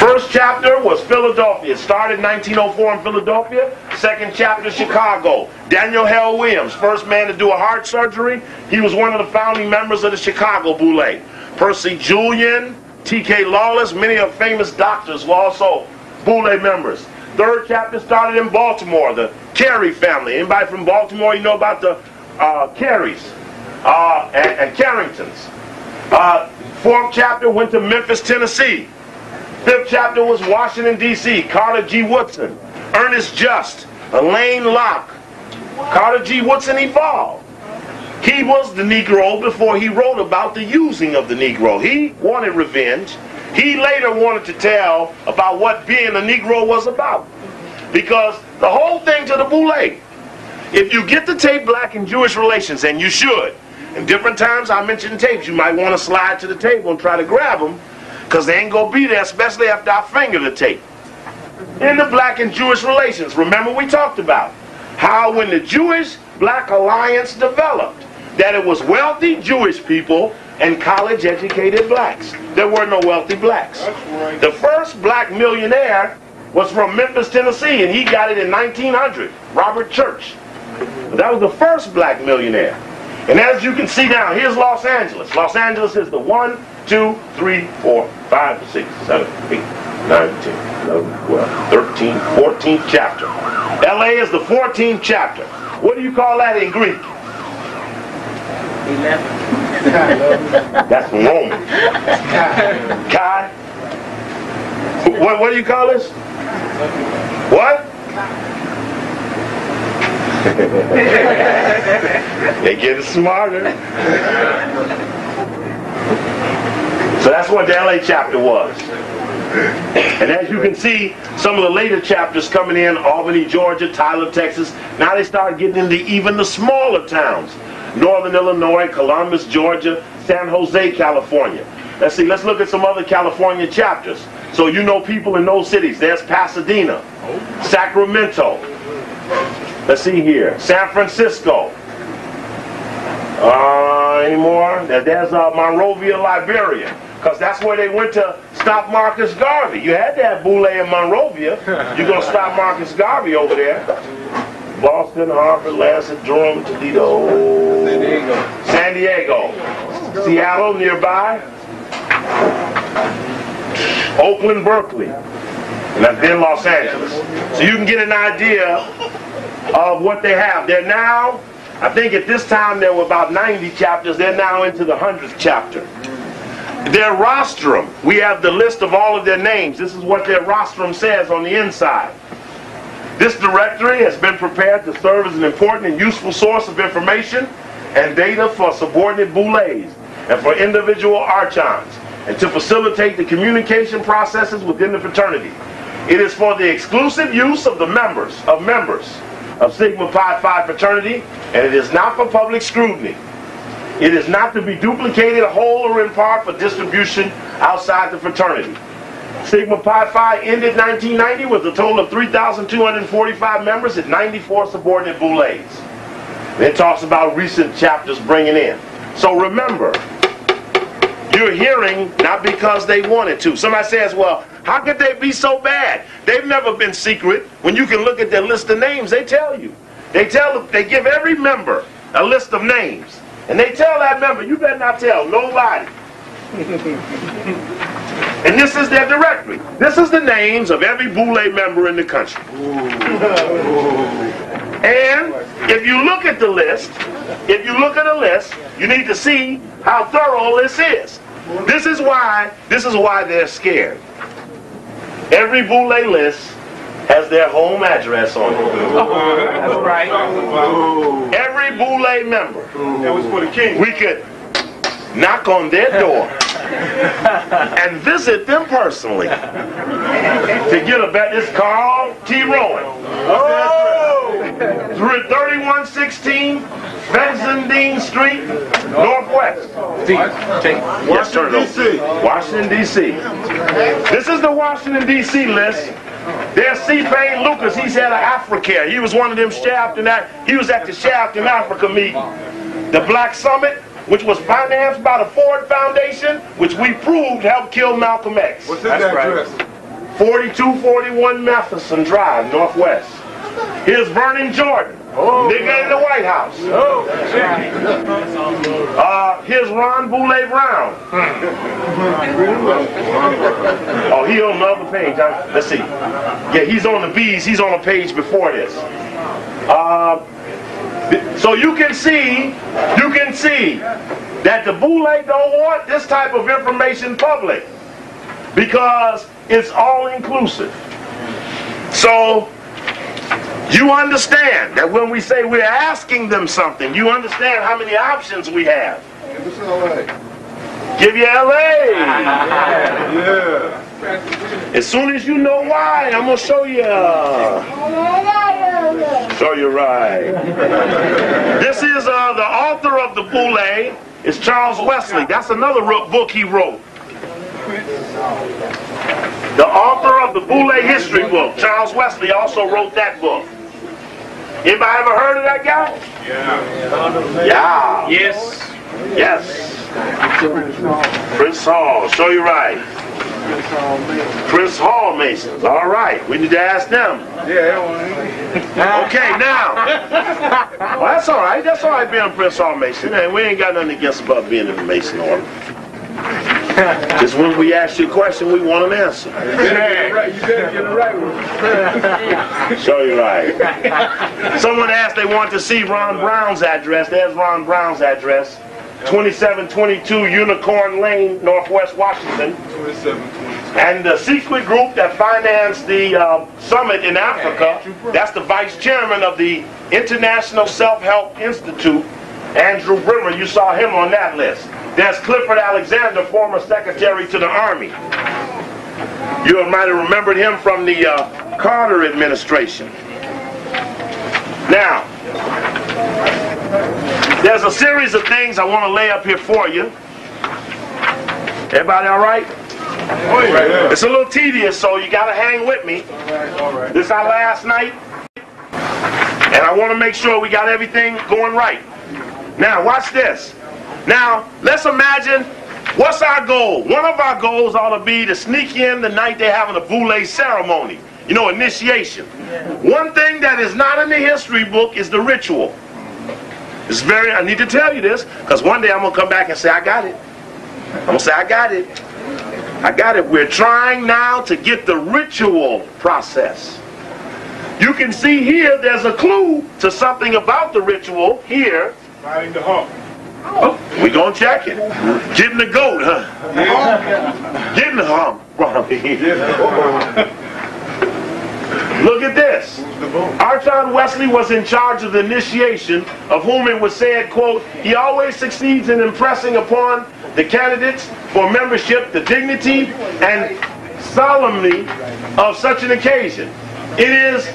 First chapter was Philadelphia. Started 1904 in Philadelphia. Second chapter, Chicago. Daniel Hale Williams, first man to do a heart surgery. He was one of the founding members of the Chicago Boule. Percy Julian, T.K. Lawless, many of famous doctors were also Boule members. Third chapter started in Baltimore, the Carey family. Anybody from Baltimore, you know about the uh, Careys uh, and, and Carringtons. Uh, fourth chapter went to Memphis, Tennessee. Fifth chapter was Washington, D.C. Carter G. Woodson, Ernest Just, Alain Locke. Carter G. Woodson evolved. He was the Negro before he wrote about the using of the Negro. He wanted revenge. He later wanted to tell about what being a Negro was about. Because the whole thing to the Boule, if you get the tape Black and Jewish Relations, and you should, in different times I mentioned tapes, you might want to slide to the table and try to grab them, because they ain't going to be there, especially after I finger the tape. In the Black and Jewish Relations, remember we talked about how when the Jewish Black Alliance developed, that it was wealthy Jewish people and college educated blacks. There were no wealthy blacks. right. The first black millionaire was from Memphis, Tennessee, and he got it in 1900. Robert Church. That was the first black millionaire. And as you can see now, here's Los Angeles. Los Angeles is the 1, 2, 3, 4, 5, 6, 7, 8, 9, 10, 11, 12, 13, 14th chapter. LA is the 14th chapter. What do you call that in Greek? 11. *laughs* That's Roman. Kai? What, what do you call this? What? *laughs* they get smarter. So that's what the LA chapter was. And as you can see, some of the later chapters coming in, Albany, Georgia, Tyler, Texas, now they start getting into even the smaller towns. Northern Illinois, Columbus, Georgia, San Jose, California. Let's see, let's look at some other California chapters. So you know people in those cities. There's Pasadena, Sacramento. Let's see here, San Francisco. Uh, anymore? There's uh, Monrovia, Liberia. Because that's where they went to stop Marcus Garvey. You had to have Boule in Monrovia. You're going *laughs* to stop Marcus Garvey over there. Boston, Harvard, Lancet, Durham, Toledo, San Diego. San Diego, Seattle nearby, Oakland, Berkeley, and then Los Angeles. So you can get an idea of what they have. They're now, I think at this time there were about 90 chapters. They're now into the 100th chapter. Their rostrum, we have the list of all of their names. This is what their rostrum says on the inside. This directory has been prepared to serve as an important and useful source of information and data for subordinate boules and for individual archons, and to facilitate the communication processes within the fraternity. It is for the exclusive use of the members of members of Sigma Pi Phi fraternity, and it is not for public scrutiny. It is not to be duplicated whole or in part for distribution outside the fraternity. Sigma Pi Phi ended 1990 with a total of 3,245 members at 94 subordinate boules. It talks about recent chapters bringing in. So remember, you're hearing not because they wanted to. Somebody says, well, how could they be so bad? They've never been secret. When you can look at their list of names, they tell you. They tell, they give every member a list of names. And they tell that member, you better not tell nobody. *laughs* And this is their directory. This is the names of every Boule member in the country. And if you look at the list, if you look at the list, you need to see how thorough this is. This is why, this is why they're scared. Every Boule list has their home address on it. Oh, that's right. Every Boule member, That was for the king. we could knock on their door *laughs* and visit them personally to get a bet. It's Carl T. Rowan. Oh! We're at 3116 Fessenden Street, Northwest. Yes, turn it over. Washington, D.C. This is the Washington, D.C. list. There's C. Payne Lucas. He's head of Africare. He was one of them shaft in that. He was at the shaft in Africa meeting. The Black Summit, which was financed by the Ford Foundation, which we proved helped kill Malcolm X. What's his address? 4241 Matheson Drive, Northwest. Here's Vernon Jordan, nigga in the White House. Uh, here's Ron Boulay Brown. *laughs* oh, he on the other page. huh? Let's see. Yeah, he's on the B's. He's on a page before this. Uh, so you can see, you can see that the Boulay don't want this type of information public because it's all inclusive. So you understand that when we say we're asking them something, you understand how many options we have. Give What's LA? Give you LA. *laughs* Yeah. As soon as you know why, I'm gonna show you. Show you right. This is uh, the author of the Boule. It's Charles Wesley. That's another book he wrote. The author of the Boule history book, Charles Wesley, also wrote that book. Anybody ever heard of that guy? Yeah. Yeah. Yes. Yes. Prince Hall. Show you right. Prince Hall Masons. All right. We need to ask them. Yeah. Okay, now. Well, that's all right. That's all right being a Prince Hall Mason. And we ain't got nothing against about being in the Mason order. Just when we ask you a question, we want an answer. You better get it right with Show you right. Someone asked they want to see Ron Brown's address. There's Ron Brown's address. 2722 Unicorn Lane, Northwest Washington. 27, And the secret group that financed the uh, summit in Africa, that's the vice chairman of the International Self-Help Institute, Andrew Brimmer. You saw him on that list. There's Clifford Alexander, former secretary to the Army. You might have remembered him from the uh, Carter administration. Now, there's a series of things I want to lay up here for you. Everybody all right? yeah. It's a little tedious, so you gotta hang with me. This is our last night, and I want to make sure we got everything going right. Now, watch this. Now, let's imagine what's our goal. One of our goals ought to be to sneak in the night they're having a boule ceremony. You know, initiation. One thing that is not in the history book is the ritual. It's very. I need to tell you this because one day I'm gonna come back and say I got it. I'm gonna say I got it. I got it. We're trying now to get the ritual process. You can see here there's a clue to something about the ritual here. Riding the hump. Oh, we going to check it. Getting the goat, huh? Getting the hump. Look at this. Archon Wesley was in charge of the initiation, of whom it was said, quote, he always succeeds in impressing upon the candidates for membership the dignity and solemnity of such an occasion. It is,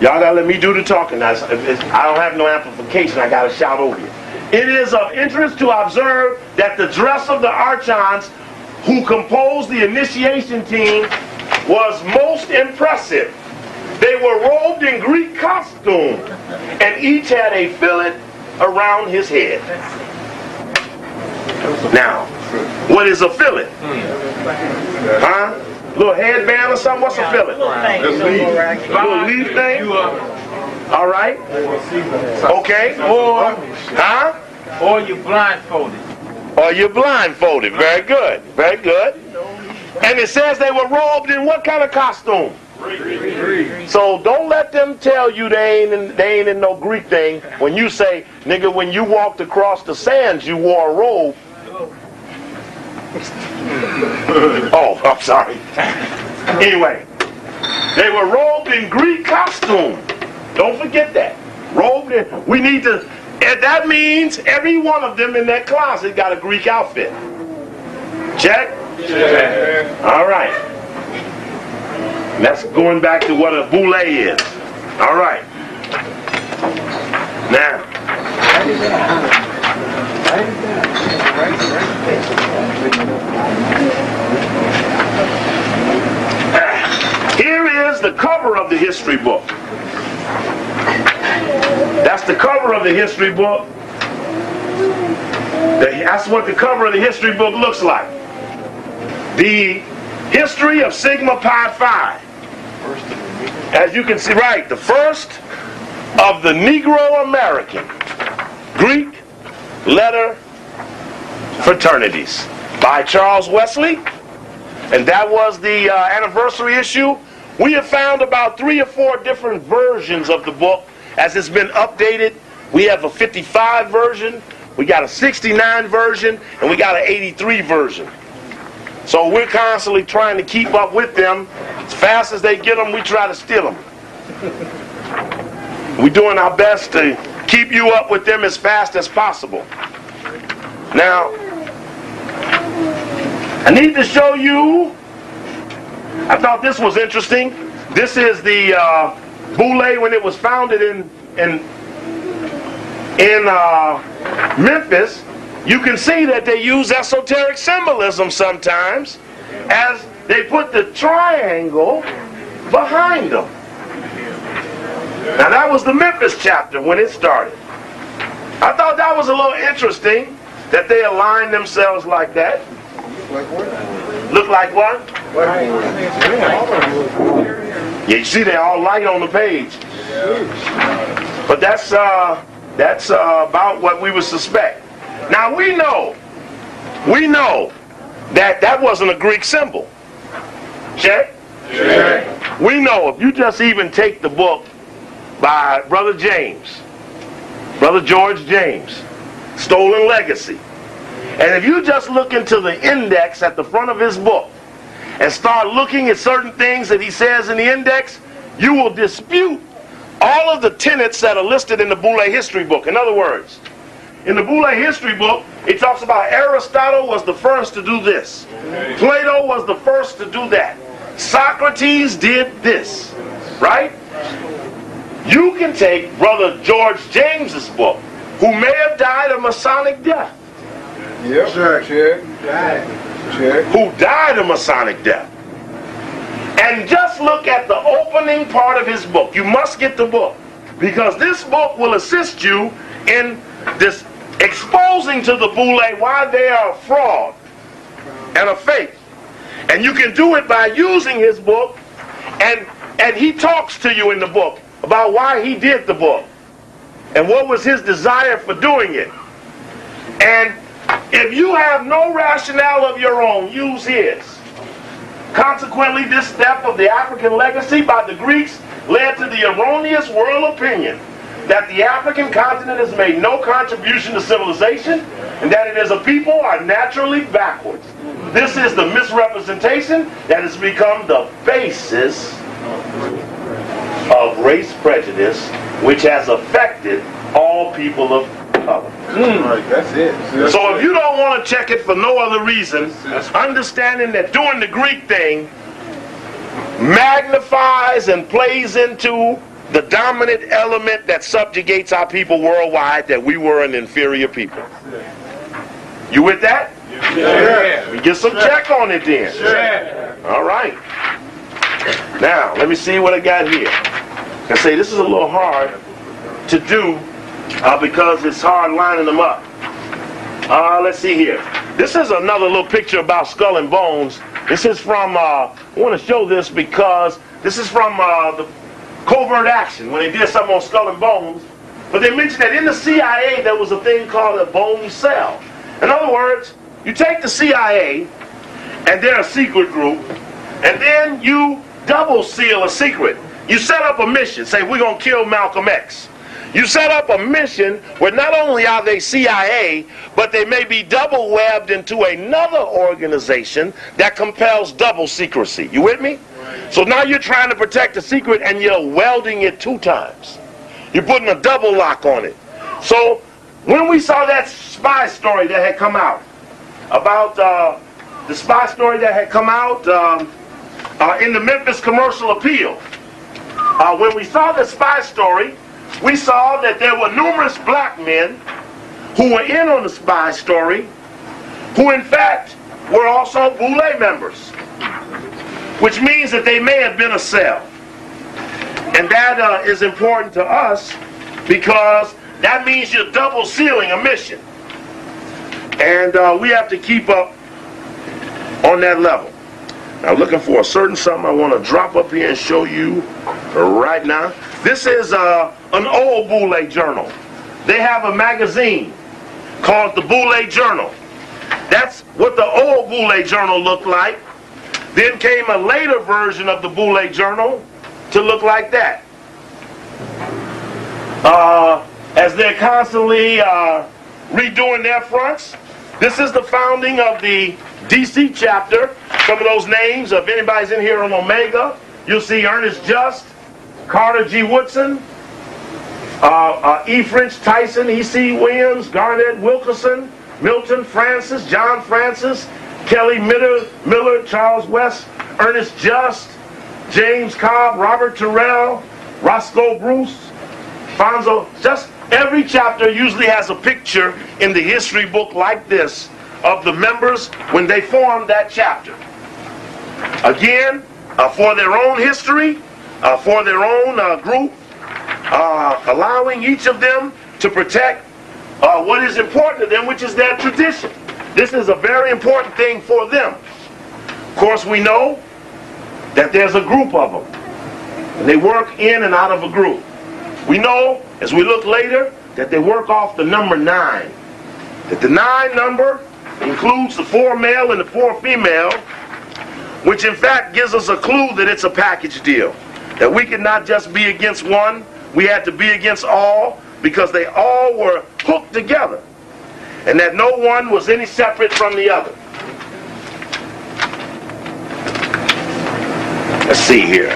y'all gotta let me do the talking. I, I don't have no amplification, I gotta shout over you. It is of interest to observe that the dress of the Archons who composed the initiation team was most impressive. They were robed in Greek costume, and each had a fillet around his head. Now, what is a fillet? Huh? Little headband or something? What's a fillet? Little leaf thing? Uh, All right. Okay. Or, Huh? or you blindfolded. Or you're blindfolded. Very good. Very good. And it says they were robed in what kind of costume? So don't let them tell you they ain't in, they ain't in no Greek thing. When you say, nigga, when you walked across the sands, you wore a robe. *laughs* oh, I'm sorry. *laughs* Anyway, they were robed in Greek costume. Don't forget that. Robed in. We need to. And that means every one of them in that closet got a Greek outfit. Check. All right. That's going back to what a boule is. All right. Now, is the cover of the history book. That's the cover of the history book. That's what the cover of the history book looks like. The history of Sigma Pi Phi. As you can see, right, the first of the Negro American Greek letter fraternities by Charles Wesley. And that was the uh, anniversary issue. We have found about three or four different versions of the book as it's been updated. We have a 55 version, we got a 69 version, and we got an 83 version. So we're constantly trying to keep up with them. As fast as they get them, we try to steal them. We're doing our best to keep you up with them as fast as possible. Now, I need to show you, I thought this was interesting. This is the uh, Boule when it was founded in, in, in uh, Memphis. You can see that they use esoteric symbolism sometimes as they put the triangle behind them. Now that was the Memphis chapter when it started. I thought that was a little interesting that they aligned themselves like that. Look like what? Yeah, you see they're all light on the page. But that's uh, that's uh, about what we would suspect. Now we know, we know that that wasn't a Greek symbol. Check? Check. We know if you just even take the book by Brother James, Brother George James, Stolen Legacy. And if you just look into the index at the front of his book and start looking at certain things that he says in the index, you will dispute all of the tenets that are listed in the Boule history book. In other words, in the Boule history book, it talks about Aristotle was the first to do this. Plato was the first to do that. Socrates did this. Right? You can take Brother George James's book, who may have died a Masonic death. Yep. Check. Check. Check. Who died a Masonic death. And just look at the opening part of his book. You must get the book. Because this book will assist you in this exposing to the Boule why they are a fraud and a fake. And you can do it by using his book and and he talks to you in the book about why he did the book and what was his desire for doing it. And if you have no rationale of your own, use his. Consequently, this step of the African legacy by the Greeks led to the erroneous world opinion that the African continent has made no contribution to civilization and that it is a people are naturally backwards. This is the misrepresentation that has become the basis of race prejudice, which has affected all people of Mm. Right, that's it. That's So if you don't want to check it for no other reason, understanding that doing the Greek thing magnifies and plays into the dominant element that subjugates our people worldwide, that we were an inferior people. You with that? Yeah. We get some check on it then. Yeah. All right. Now, let me see what I got here. I say this is a little hard to do uh, because it's hard lining them up. Uh, let's see here. This is another little picture about skull and bones. This is from, uh, I want to show this because this is from uh, the covert action when they did something on skull and bones. But they mentioned that in the CIA there was a thing called a bone cell. In other words, you take the CIA and they're a secret group, and then you double seal a secret. You set up a mission, say we're gonna kill Malcolm X. You set up a mission where not only are they CIA, but they may be double webbed into another organization that compels double secrecy. You with me? So now you're trying to protect a secret and you're welding it two times. You're putting a double lock on it. So when we saw that spy story that had come out about uh, the spy story that had come out um, uh, in the Memphis Commercial Appeal, uh, when we saw the spy story, we saw that there were numerous black men who were in on the spy story, who in fact were also Boule members, which means that they may have been a cell. And that uh, is important to us because that means you're double sealing a mission. And uh, we have to keep up on that level. Now, looking for a certain something I want to drop up here and show you right now. This is uh, an old Boule journal. They have a magazine called the Boule Journal. That's what the old Boule Journal looked like. Then came a later version of the Boule Journal to look like that. Uh, as they're constantly uh, redoing their fronts, this is the founding of the DC chapter. Some of those names, if anybody's in here on Omega, you'll see Ernest Just, Carter G. Woodson, uh, uh, E. French Tyson, E.C. Williams, Garnett Wilkerson, Milton Francis, John Francis, Kelly Miller, Miller, Charles West, Ernest Just, James Cobb, Robert Terrell, Roscoe Bruce, Fonzo. Just every chapter usually has a picture in the history book like this of the members when they formed that chapter. Again, uh, for their own history, uh, for their own uh, group, uh, allowing each of them to protect uh, what is important to them, which is their tradition. This is a very important thing for them. Of course, we know that there's a group of them, and they work in and out of a group. We know, as we look later, that they work off the number nine. That the nine number includes the four male and the four female, which in fact gives us a clue that it's a package deal. That we could not just be against one, we had to be against all because they all were hooked together. And that no one was any separate from the other. Let's see here.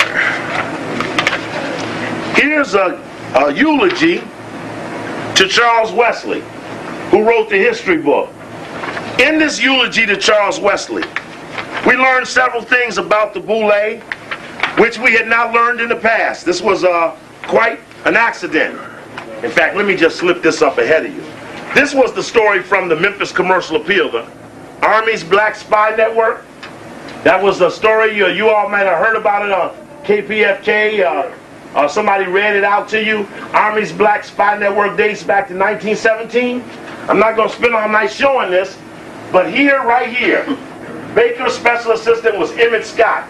Here's a, a eulogy to Charles Wesley, who wrote the history book. In this eulogy to Charles Wesley, we learned several things about the Boule, which we had not learned in the past. This was uh, quite an accident. In fact, let me just slip this up ahead of you. This was the story from the Memphis Commercial Appeal, the Army's Black Spy Network. That was a story you, you all might have heard about it on KPFK. Uh, uh, somebody read it out to you. Army's Black Spy Network dates back to 1917. I'm not going to spend all night showing this, but here, right here, Baker's special assistant was Emmett Scott.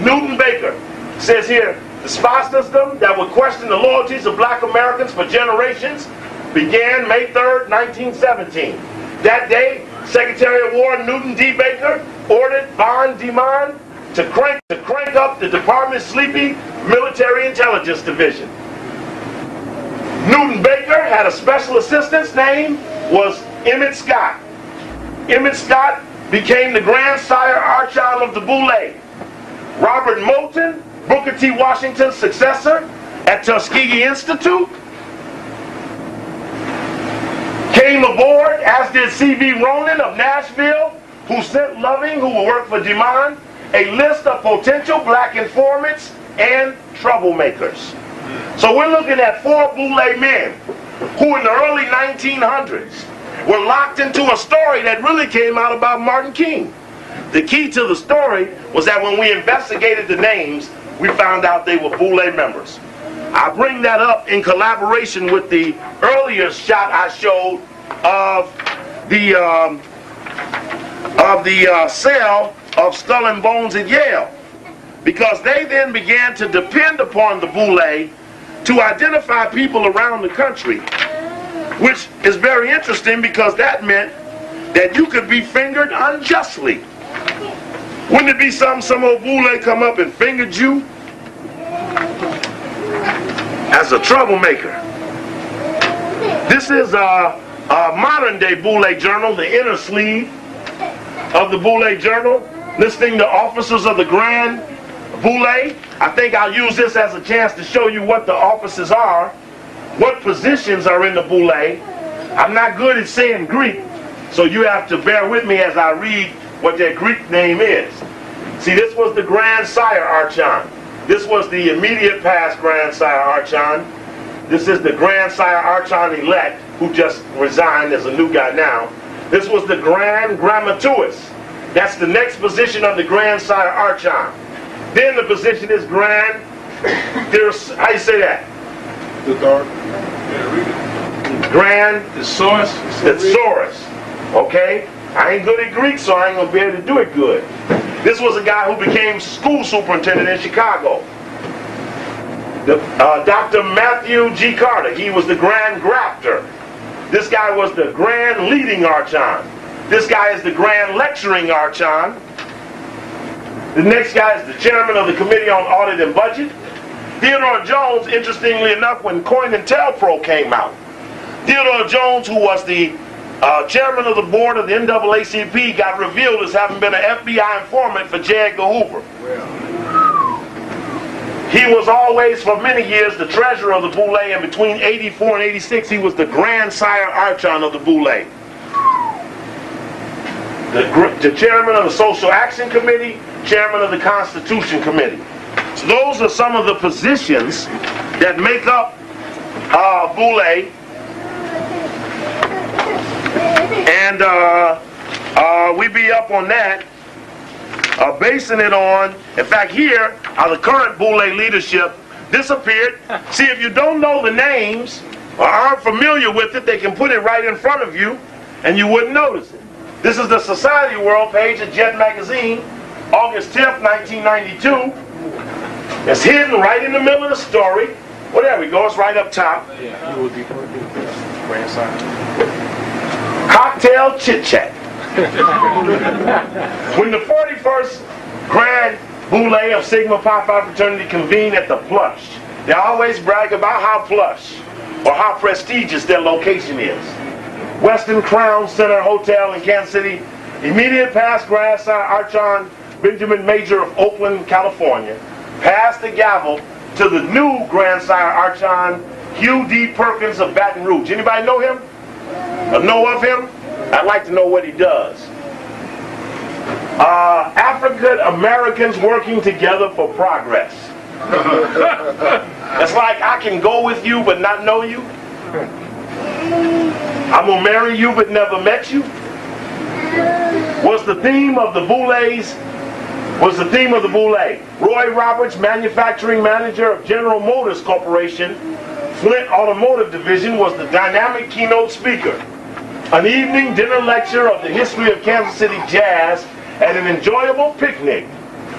Newton Baker says here, the system that would question the loyalties of black Americans for generations began May 3rd, 1917. That day, Secretary of War Newton D. Baker ordered Van Deman to crank, to crank up the department's sleepy military intelligence division. Newton Baker had a special assistant's name was Emmett Scott. Emmett Scott became the grandsire archon of the Boule. Robert Moton, Booker T. Washington's successor at Tuskegee Institute, came aboard, as did C.V. Roman of Nashville, who sent Loving, who will work for DeMond, a list of potential black informants and troublemakers. So we're looking at four Boule men who in the early 1900s were locked into a story that really came out about Martin King. The key to the story was that when we investigated the names, we found out they were Boule members. I bring that up in collaboration with the earlier shot I showed of the um, of the uh, cell of Skull and Bones at Yale, because they then began to depend upon the Boule to identify people around the country, which is very interesting because that meant that you could be fingered unjustly. Wouldn't it be something some old Boule come up and fingered you as a troublemaker? This is a, a modern day Boule journal, the inner sleeve of the Boule journal, listing the officers of the Grand Boule. I think I'll use this as a chance to show you what the officers are, what positions are in the Boule. I'm not good at saying Greek, so you have to bear with me as I read what their Greek name is. See, this was the Grand Sire Archon. This was the immediate past Grand Sire Archon. This is the grandsire archon-elect, who just resigned as a new guy now. This was the grand grammateus. That's the next position of the grandsire archon. Then the position is grand, *coughs* there's, how you say that? The dark. Grand Thesaurus. thesaurus. Okay? I ain't good at Greek, so I ain't gonna be able to do it good. This was a guy who became school superintendent in Chicago. The, uh, Dr. Matthew G. Carter, he was the grand grafter. This guy was the grand leading archon. This guy is the grand lecturing archon. The next guy is the chairman of the Committee on Audit and Budget. Theodore Jones, interestingly enough, when Coin and COINTELPRO came out, Theodore Jones, who was the uh, chairman of the board of the NAACP, got revealed as having been an FBI informant for J. Edgar Hoover. He was always, for many years, the treasurer of the Boule, and between 84 and 86, he was the grandsire archon of the Boule. The, the chairman of the Social Action Committee, chairman of the Constitution Committee. So those are some of the positions that make up uh, Boule. And uh, uh, we be up on that, uh, basing it on, in fact, here are the current Boule leadership disappeared. *laughs* See, if you don't know the names or aren't familiar with it, they can put it right in front of you and you wouldn't notice it. This is the Society World page of Jet Magazine, August 10th, 1992. It's hidden right in the middle of the story. Well, there we go. It's right up top. Cocktail chit chat. when the 41st Grand Boule of Sigma Pi Phi fraternity convened at the Plush, they always brag about how plush or how prestigious their location is. Westin Crown Center Hotel in Kansas City, immediate past Grandsire Archon Benjamin Major of Oakland, California, passed the gavel to the new Grandsire Archon Huel D. Perkins of Baton Rouge. Anybody know him? Or know of him? I'd like to know what he does. Uh, African Americans working together for progress. *laughs* it's like I can go with you but not know you. I'm gonna marry you but never met you. Was the theme of the Boules? Was the theme of the Boule? Roy Roberts, manufacturing manager of General Motors Corporation, Flint Automotive Division, was the dynamic keynote speaker. An evening dinner lecture of the history of Kansas City jazz and an enjoyable picnic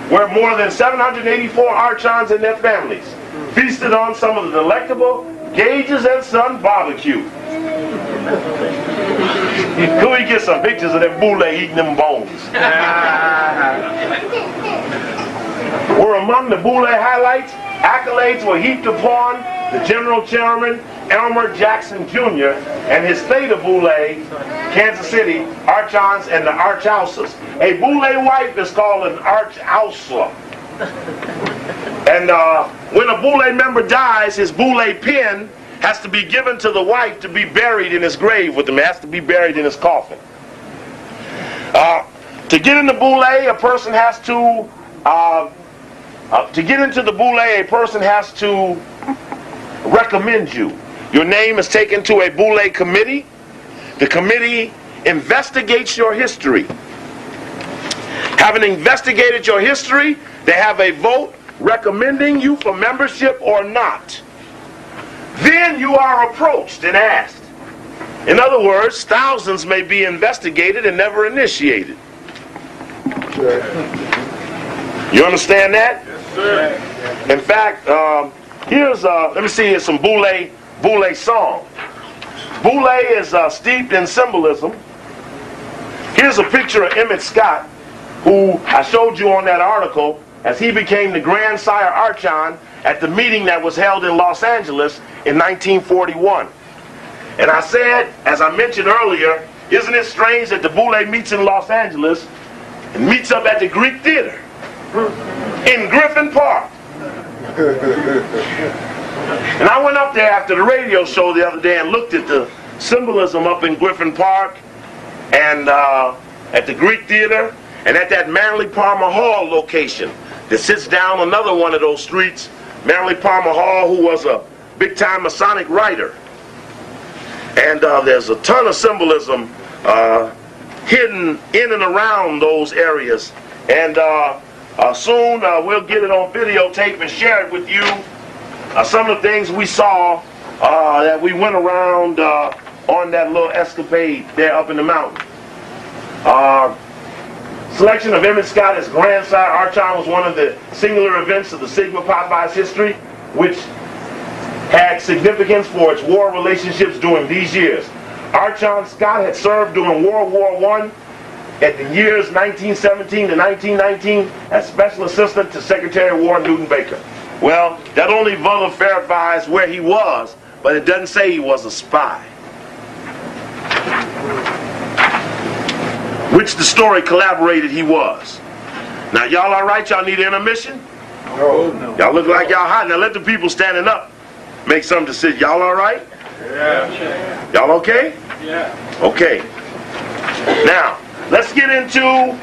where more than 784 archons and their families feasted on some of the delectable Gates and Son barbecue. *laughs* Could we get some pictures of them boule eating them bones? *laughs* were among the boule highlights. Accolades were heaped upon the general chairman, Elmer Jackson Jr., and his state theta boule, Kansas City, Archons and the Archausas. A boule wife is called an Archausa. And uh, when a boule member dies, his boule pin has to be given to the wife to be buried in his grave with him. It has to be buried in his coffin. Uh, to get in the boule, a person has to uh, uh, to get into the boule, a person has to recommend you. Your name is taken to a boule committee. The committee investigates your history. Having investigated your history, they have a vote recommending you for membership or not. Then you are approached and asked. In other words, thousands may be investigated and never initiated. You understand that? In fact, um, here's uh, let me see here's some Boule Boule song. Boule is uh, steeped in symbolism. Here's a picture of Emmett Scott, who I showed you on that article, as he became the grandsire archon at the meeting that was held in Los Angeles in 1941. And I said, as I mentioned earlier, isn't it strange that the Boule meets in Los Angeles and meets up at the Greek Theater in Griffith Park? And I went up there after the radio show the other day and looked at the symbolism up in Griffith Park and uh, at the Greek Theater and at that Manly Palmer Hall location that sits down another one of those streets. Manly Palmer Hall, who was a big time Masonic writer. And uh, there's a ton of symbolism uh, hidden in and around those areas. And uh, uh soon uh, we'll get it on videotape and share it with you. Uh, some of the things we saw that we went around on that little escapade there up in the mountain. Selection of Emmett Scott as grandsire Archon was one of the singular events of the Sigma Pi Phi's history, which had significance for its war relationships during these years. Archon Scott had served during World War I at the years 1917 to 1919 as Special Assistant to Secretary of War Newton Baker. Well, that only further verifies where he was, but it doesn't say he was a spy. which the story collaborated he was. Now, y'all all right? Y'all need intermission? No, no. Y'all look like y'all hot. Now, let the people standing up make some decision. Y'all all right? Yeah. Y'all okay? Yeah. Okay. Now, let's get into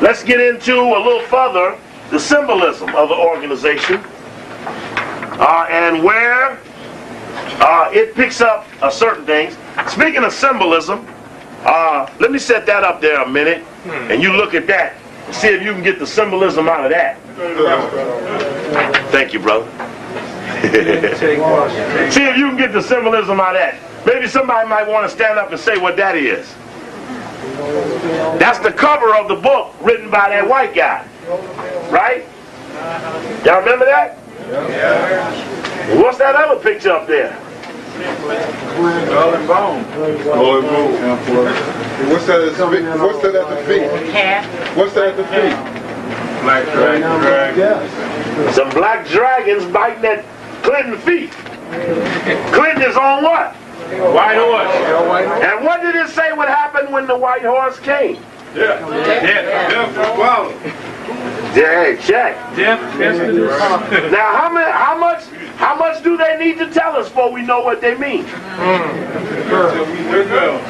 let's get into a little further the symbolism of the organization uh, and where uh, it picks up uh, certain things. Speaking of symbolism, uh, let me set that up there a minute, and you look at that. See if you can get the symbolism out of that. Thank you, brother. *laughs* see if you can get the symbolism out of that. Maybe somebody might want to stand up and say what that is. That's the cover of the book written by that white guy. Right? Y'all remember that? Yeah. What's that other picture up there? Skull and bone. Skull and bone. What's that at the feet? What's that at the feet? Cat. What's that at the feet? Black dragon. dragon. Some black dragons biting at Clinton's feet. Clinton is on what? White horse. And what did it say would happen when the white horse came? Yeah. Death. Death for swallow. Yeah, check. Death. Death. *laughs* Now, how many? How much? How much do they need to tell us before we know what they mean? Hmm.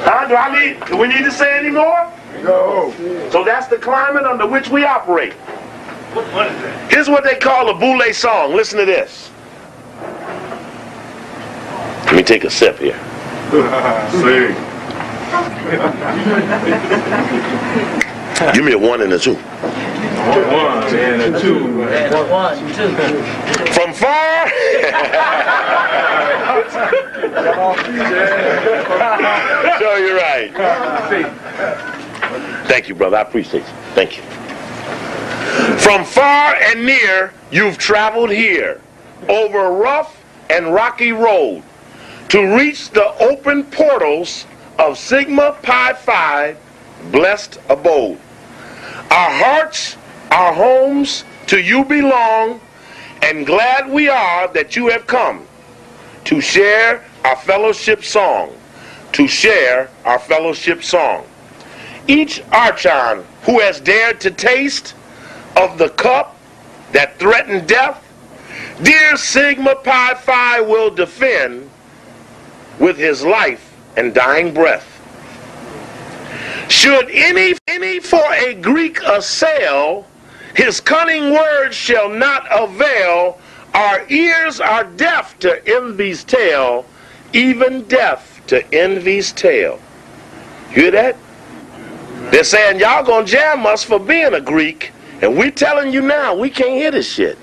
Huh? Do I need? Do we need to say any more? No. So that's the climate under which we operate. What, what is that? Here's what they call a boule song. Listen to this. Let me take a sip here. Sing. Give me a one and a two. One and a two. And one, two. From far. so you're right. Thank you, brother. I appreciate you. Thank you. From far and near, you've traveled here over a rough and rocky road to reach the open portals of Sigma Pi Phi blessed abode. Our hearts, our homes to you belong, and glad we are that you have come to share our fellowship song, to share our fellowship song. Each Archon who has dared to taste of the cup that threatened death, dear Sigma Pi Phi will defend with his life and dying breath. Should any, any for a Greek assail, his cunning words shall not avail. Our ears are deaf to envy's tale, even deaf to envy's tale. You hear that? They're saying y'all gonna jam us for being a Greek, and we're telling you now we can't hear this shit.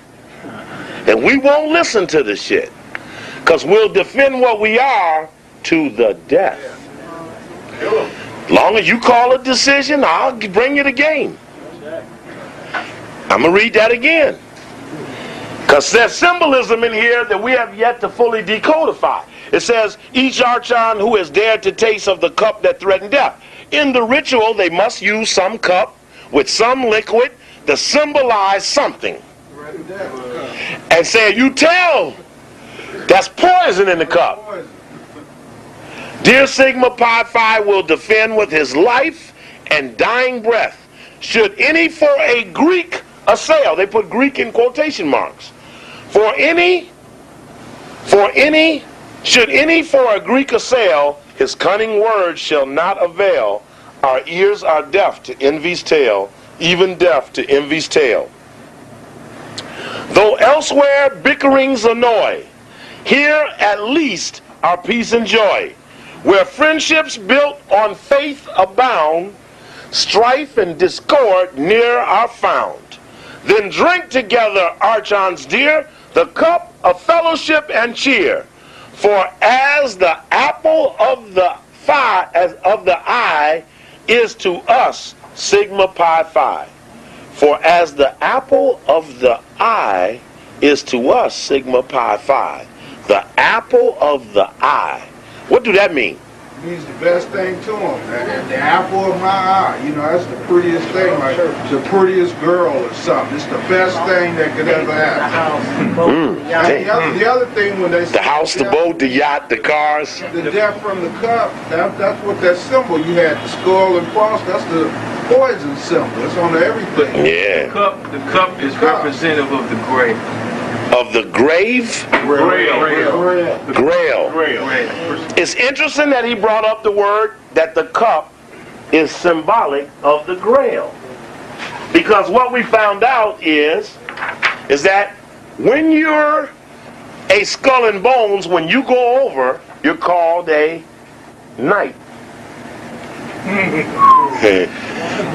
And we won't listen to this shit. Because we'll defend what we are to the death. Long as you call a decision, I'll bring you the game. I'm going to read that again. Because there's symbolism in here that we have yet to fully decodify. It says, each archon who has dared to taste of the cup that threatened death. In the ritual, they must use some cup with some liquid to symbolize something. And say, you tell, that's poison in the cup. Dear Sigma Pi Phi will defend with his life and dying breath. Should any for a Greek assail, they put Greek in quotation marks. For any, for any, should any for a Greek assail, his cunning words shall not avail. Our ears are deaf to envy's tale, even deaf to envy's tale. Though elsewhere bickerings annoy, Here at least are peace and joy. Where friendships built on faith abound, strife and discord near are found. Then drink together, archons dear, the cup of fellowship and cheer. For as the apple of the as of the eye is to us sigma pi phi. For as the apple of the eye is to us sigma pi phi. The apple of the eye. What do that mean? means the best thing to him. The, the apple of my eye. You know, that's the prettiest thing. Like the prettiest girl or something. It's the best thing that could ever happen. Mm. The, other, the other thing when they The house, the boat, the yacht, the cars. the death from the cup, that, that's what that symbol you had, the skull and cross, that's the poison symbol. It's on everything. Yeah. The Cup, the cup is Cup. representative of the grave. Of the grave Grail. grail. Grail. It's interesting that he brought up the word that the cup is symbolic of the grail. Because what we found out is is that when you're a skull and bones, when you go over, you're called a knight. *laughs*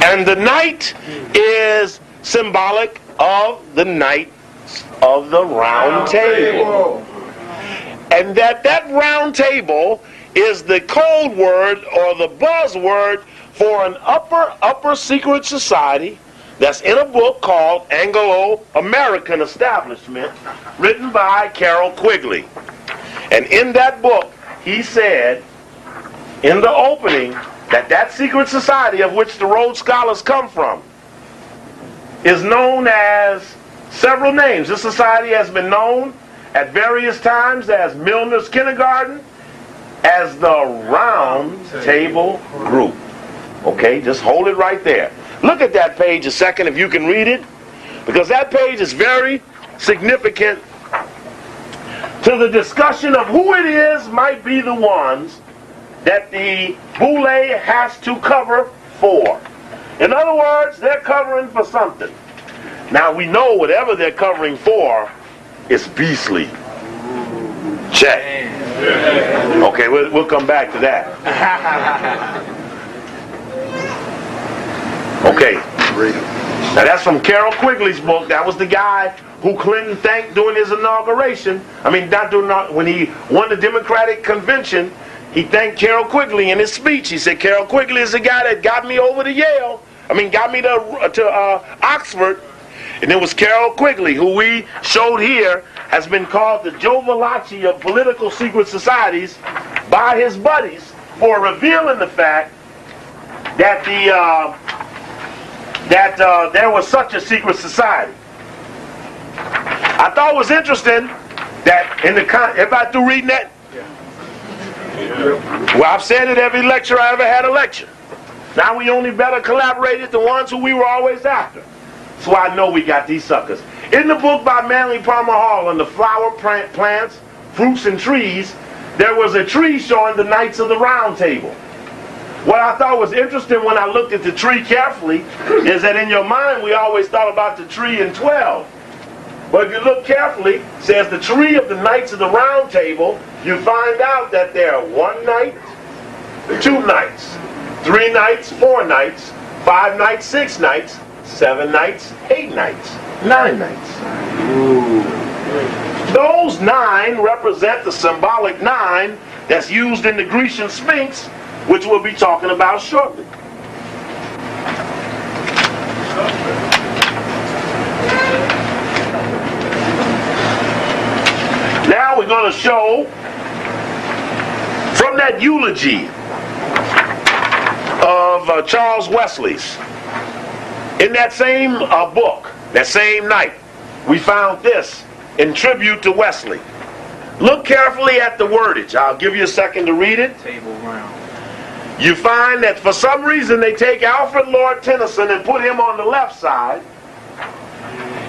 and the knight is symbolic of the knight of the round table. And that that round table is the code word or the buzzword for an upper upper secret society that's in a book called Anglo-American Establishment written by Carroll Quigley. And in that book he said in the opening that that secret society of which the Rhodes Scholars come from is known as several names. This society has been known at various times as Milner's Kindergarten, as the Round Table Group. Okay, just hold it right there. Look at that page a second if you can read it, because that page is very significant to the discussion of who it is might be the ones that the boule has to cover for. In other words, they're covering for something. Now we know whatever they're covering for is beastly. Check. Okay, we'll, we'll come back to that. *laughs* Okay. Now that's from Carroll Quigley's book. That was the guy who Clinton thanked during his inauguration. I mean, not during when he won the Democratic convention. He thanked Carroll Quigley in his speech. He said, "Carroll Quigley is the guy that got me over to Yale. I mean, got me to to uh, Oxford." And it was Carroll Quigley, who we showed here, has been called the Joe Valachi of political secret societies by his buddies for revealing the fact that the uh, that uh, there was such a secret society. I thought it was interesting that in the con- everybody through reading that. Well, I've said it every lecture I ever had a lecture. Now we only better collaborated the ones who we were always after. So I know we got these suckers. In the book by Manly Palmer Hall on the flower plant, plants, fruits, and trees, there was a tree showing the Knights of the Round Table. What I thought was interesting when I looked at the tree carefully is that in your mind we always thought about the tree in 12. But if you look carefully, it says the tree of the Knights of the Round Table, you find out that there are one knight, two knights, three knights, four knights, five knights, six knights, seven nights, eight nights, nine knights. Those nine represent the symbolic nine that's used in the Grecian Sphinx, which we'll be talking about shortly. Now we're going to show from that eulogy of uh, Charles Wesley's. In that same uh, book, that same night, we found this in tribute to Wesley. Look carefully at the wordage. I'll give you a second to read it. Table round. You find that for some reason they take Alfred Lord Tennyson and put him on the left side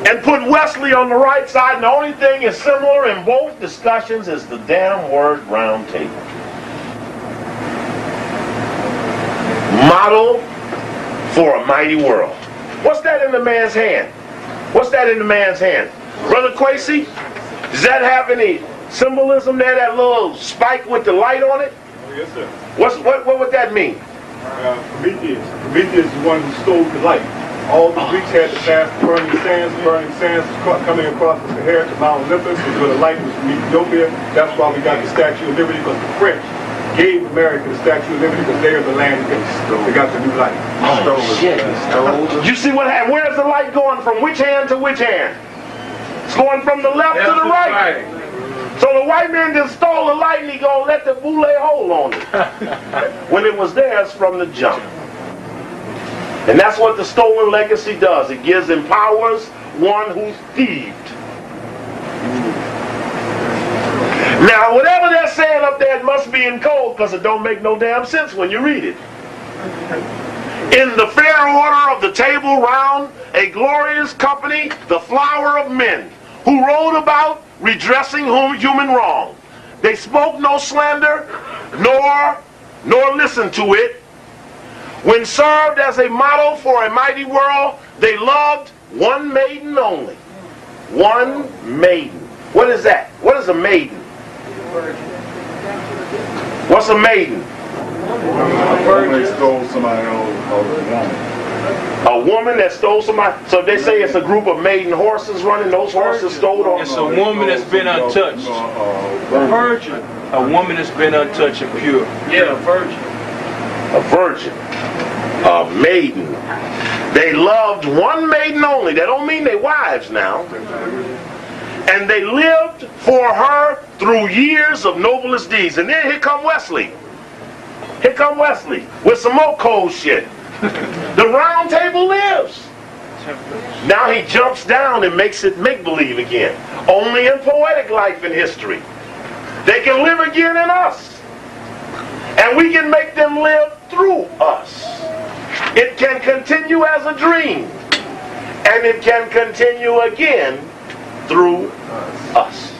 and put Wesley on the right side. And the only thing is similar in both discussions is the damn word round table. Model for a mighty world. What's that in the man's hand? What's that in the man's hand? Brother Quasi, does that have any symbolism there, that little spike with the light on it? Oh, yes, sir. What's, what, what would that mean? Uh, Prometheus. Prometheus is the one who stole the light. All the Greeks had to pass burning sands. Burning sands coming across the Sahara to Mount Olympus, where the light was from Ethiopia. That's why we got the Statue of Liberty, because the French gave America the Statue of Liberty because they are the land that they got the new light. You see what happened? Where's the light going from which hand to which hand? It's going from the left to the right. So the white man just stole the light and he gonna let the boule hold on it. *laughs* when it was theirs from the jump. And that's what the stolen legacy does. It gives empowers one who thieved. Now, whatever they're saying up there, it must be in code because it don't make no damn sense when you read it. In the fair order of the table round, a glorious company, the flower of men, who rode about redressing hum- human wrong. They spoke no slander, nor nor listened to it. When served as a model for a mighty world, they loved one maiden only. One maiden. What is that? What is a maiden? What's a maiden? When they stole somebody else's woman. A woman that stole somebody. So they say it's a group of maiden horses running. Those horses stole on. It's a woman that's been untouched. Uh, Virgin. A woman that's been untouched and pure. Yeah, a virgin. a virgin, a maiden. They loved one maiden only. That don't mean they wives now. And they lived for her through years of noblest deeds. And then here come Wesley. Here come Wesley with some more cold shit. *laughs* the round table lives. Now he jumps down and makes it make believe again. Only in poetic life and history. They can live again in us. And we can make them live through us. It can continue as a dream. And it can continue again through us.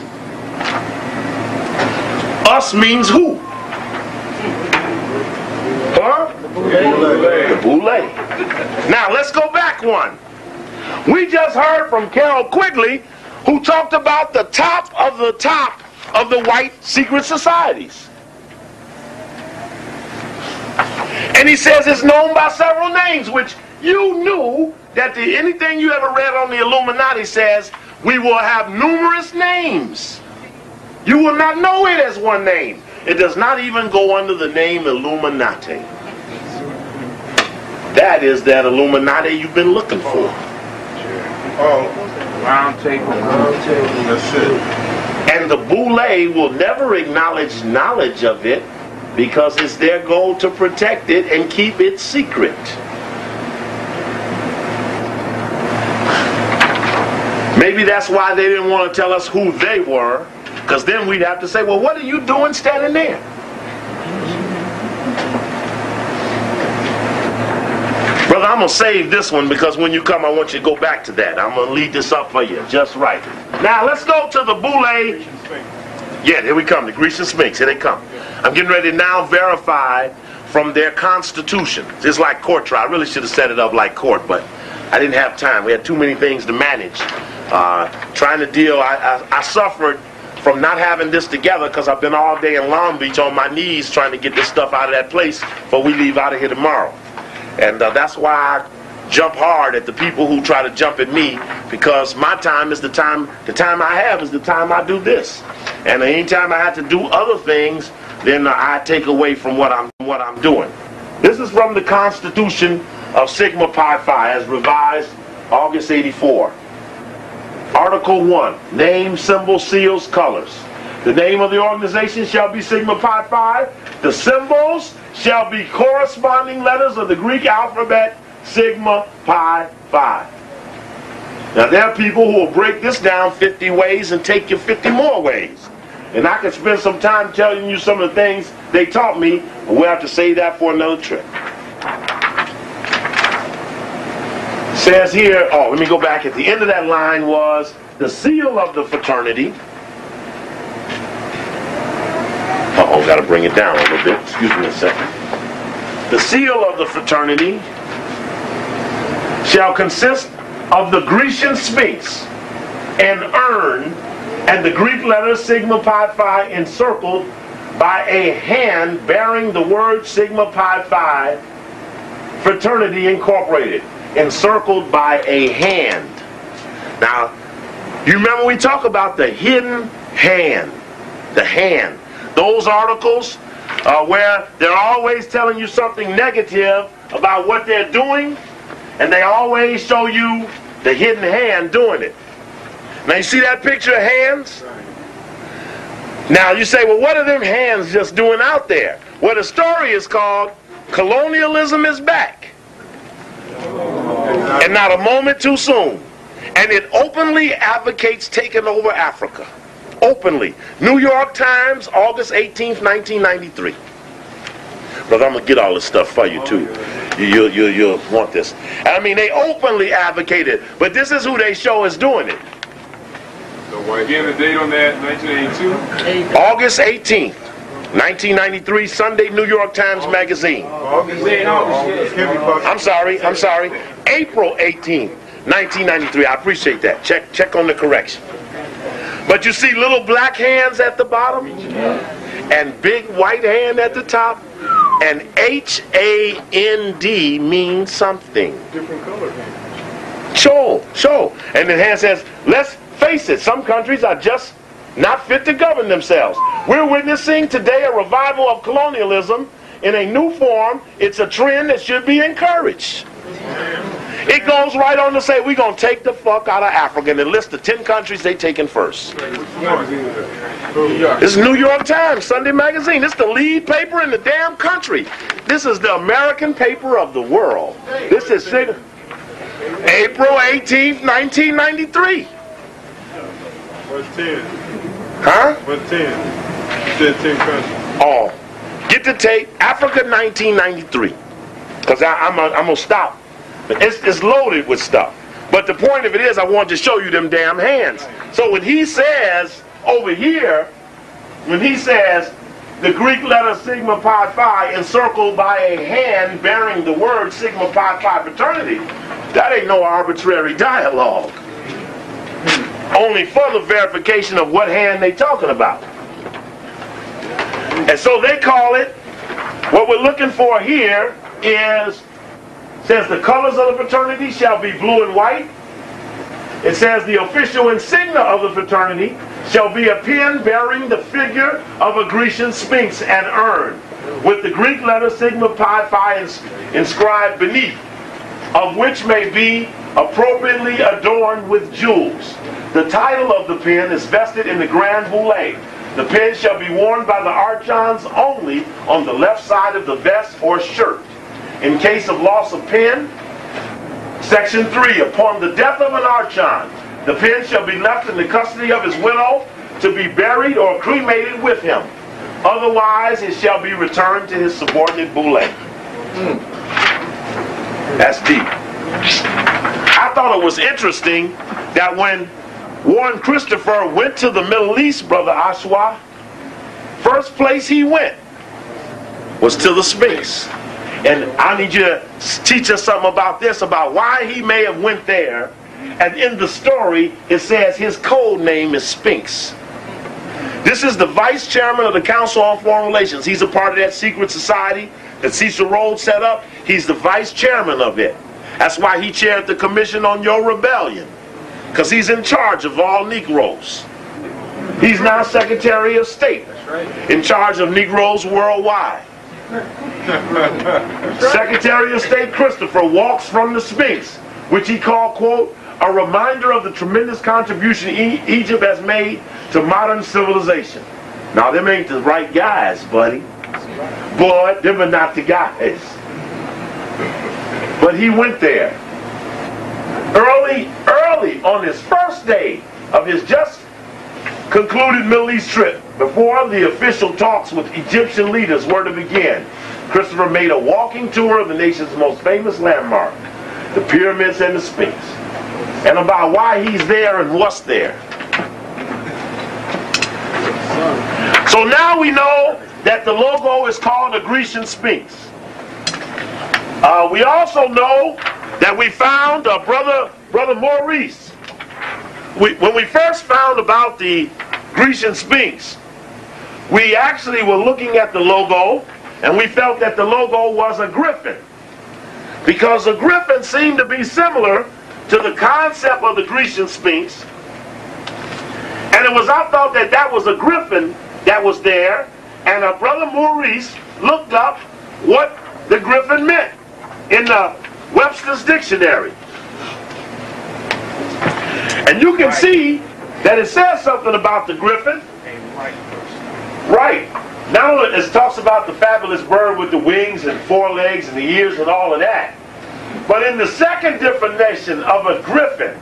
Us means who? Huh? The boule. Now let's go back one. We just heard from Carroll Quigley who talked about the top of the top of the white secret societies. And he says it's known by several names, which you knew that the, anything you ever read on the Illuminati says we will have numerous names. You will not know it as one name. It does not even go under the name Illuminati. That is that Illuminati you've been looking for. oh, Round table. that's it. And the boule will never acknowledge knowledge of it because it's their goal to protect it and keep it secret. Maybe that's why they didn't want to tell us who they were, because then we'd have to say, well, what are you doing standing there? Brother, I'm going to save this one because when you come, I want you to go back to that. I'm going to lead this up for you just right. Now, let's go to the boule. Yeah, here we come, the Grecian Sphinx. Here they come. I'm getting ready to now verify from their constitution. It's like court trial. I really should have set it up like court, but I didn't have time. We had too many things to manage. Uh, trying to deal, I, I, I suffered from not having this together because I've been all day in Long Beach on my knees trying to get this stuff out of that place before we leave out of here tomorrow. And uh, that's why I jump hard at the people who try to jump at me because my time is the time, the time I have is the time I do this. And anytime I have to do other things, then uh, I take away from what I'm, what I'm doing. This is from the Constitution of Sigma Pi Phi as revised August 84. Article 1, name, symbol, seals, colors. The name of the organization shall be Sigma Pi Phi. The symbols shall be corresponding letters of the Greek alphabet Sigma Pi Phi. Now there are people who will break this down 50 ways and take you 50 more ways. And I could spend some time telling you some of the things they taught me, but we'll have to save that for another trip. Says here, oh, let me go back. At the end of that line was the seal of the fraternity. Uh-oh, got to bring it down a little bit. Excuse me a second. The seal of the fraternity shall consist of the Grecian Sphinx, and urn and the Greek letter Sigma Pi Phi encircled by a hand bearing the word Sigma Pi Phi Fraternity Incorporated, encircled by a hand. Now, you remember we talk about the hidden hand, the hand. Those articles uh, where they're always telling you something negative about what they're doing, and they always show you the hidden hand doing it. Now you see that picture of hands? Now you say, well, what are them hands just doing out there? Well, the story is called Colonialism is Back. And not a moment too soon. And it openly advocates taking over Africa. Openly. New York Times, August 18th, 1993. Brother, I'm going to get all this stuff for you, too. You, you, you, you'll want this. I mean, they openly advocate it, but this is who they show is doing it. So again, the date on that, 1982? August 18th, 1993, Sunday New York Times Magazine. I'm sorry, I'm sorry. April 18, 1993. I appreciate that. Check check on the correction. But you see little black hands at the bottom and big white hand at the top. And H A N D means something. Different color hand. Show, show. And the hand says, let's face it, some countries are just not fit to govern themselves. We're witnessing today a revival of colonialism in a new form. It's a trend that should be encouraged. It goes right on to say we're going to take the fuck out of Africa and it lists the 10 countries they taking first. This is New York Times, Sunday Magazine. This is the lead paper in the damn country. This is the American paper of the world. This is April 18th, 1993. What's 10? Huh? What's 10? You said 10 countries. Oh, get the tape, Africa 1993. Because I'm, I'm going to stop. It's, it's loaded with stuff. But the point of it is, I want to show you them damn hands. So when he says over here, when he says the Greek letter Sigma Pi Phi encircled by a hand bearing the word Sigma Pi Phi fraternity, that ain't no arbitrary dialogue. Only further verification of what hand they talking about. And so they call it, what we're looking for here is, says the colors of the fraternity shall be blue and white. It says the official insignia of the fraternity shall be a pin bearing the figure of a Grecian sphinx and urn, with the Greek letter Sigma Pi Phi ins- inscribed beneath, of which may be appropriately adorned with jewels. The title of the pin is vested in the Grand Boule. The pin shall be worn by the archons only on the left side of the vest or shirt. In case of loss of pin, Section 3. Upon the death of an archon, the pin shall be left in the custody of his widow to be buried or cremated with him. Otherwise, it shall be returned to his subordinate boule. Hmm. That's deep. I thought it was interesting that when Warren Christopher went to the Middle East, Brother Ashwa, first place he went was to the Sphinx. And I need you to teach us something about this, about why he may have went there. And in the story, it says his code name is Sphinx. This is the vice chairman of the Council on Foreign Relations. He's a part of that secret society that Cecil Rhodes set up. He's the vice chairman of it. That's why he chaired the commission on your rebellion. Because he's in charge of all Negroes. He's now Secretary of State, in charge of Negroes worldwide. Secretary of State Christopher walks from the Sphinx, which he called, quote, a reminder of the tremendous contribution e- Egypt has made to modern civilization. Now, them ain't the right guys, buddy. Boy, them are not the guys. But he went there. Early, early on his first day of his just concluded Middle East trip, before the official talks with Egyptian leaders were to begin, Christopher made a walking tour of the nation's most famous landmark, the pyramids and the Sphinx, and about why he's there and what's there. So now we know that the logo is called the Grecian Sphinx. Uh, we also know that we found uh, brother brother Maurice, we, when we first found about the Grecian Sphinx, we actually were looking at the logo and we felt that the logo was a griffin. Because the griffin seemed to be similar to the concept of the Grecian Sphinx. And it was, I thought that that was a griffin that was there. And our brother Maurice looked up what the griffin meant in the Webster's Dictionary. And you can see that it says something about the griffin. Right. Not only it talks about the fabulous bird with the wings and four legs and the ears and all of that, but in the second definition of a griffin,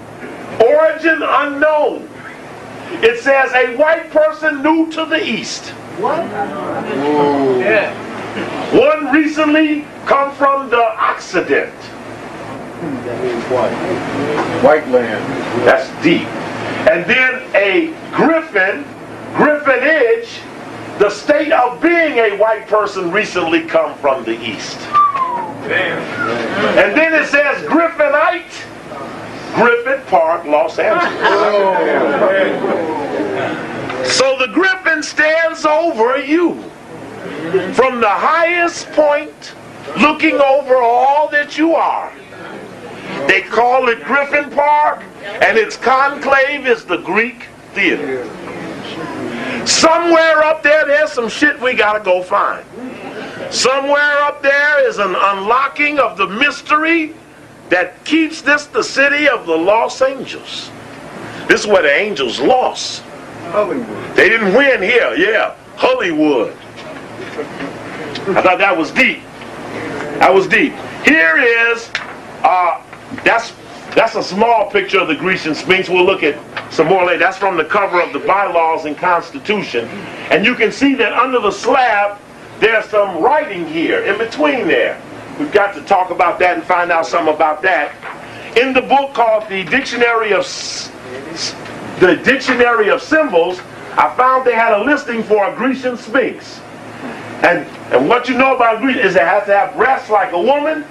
origin unknown, it says a white person new to the east. What? Yeah. One recently come from the Occident. White land. That's deep. And then a griffin, griffinage, the state of being a white person recently come from the east. And then it says griffinite, Griffin Park, Los Angeles. Oh. So the griffin stands over you from the highest point, looking over all that you are. They call it Griffin Park, and its conclave is the Greek Theater. Somewhere up there, there's some shit we gotta go find. Somewhere up there is an unlocking of the mystery that keeps this the city of the Los Angeles. This is where the angels lost. Hollywood. They didn't win here, yeah. Hollywood. I thought that was deep. That was deep. Here is, uh, that's that's a small picture of the Grecian Sphinx. We'll look at some more later. That's from the cover of the bylaws and constitution. And you can see that under the slab, there's some writing here in between there. We've got to talk about that and find out some about that. In the book called the Dictionary of the Dictionary of Symbols, I found they had a listing for a Grecian Sphinx. And, and what you know about Greece is it has to have breasts like a woman,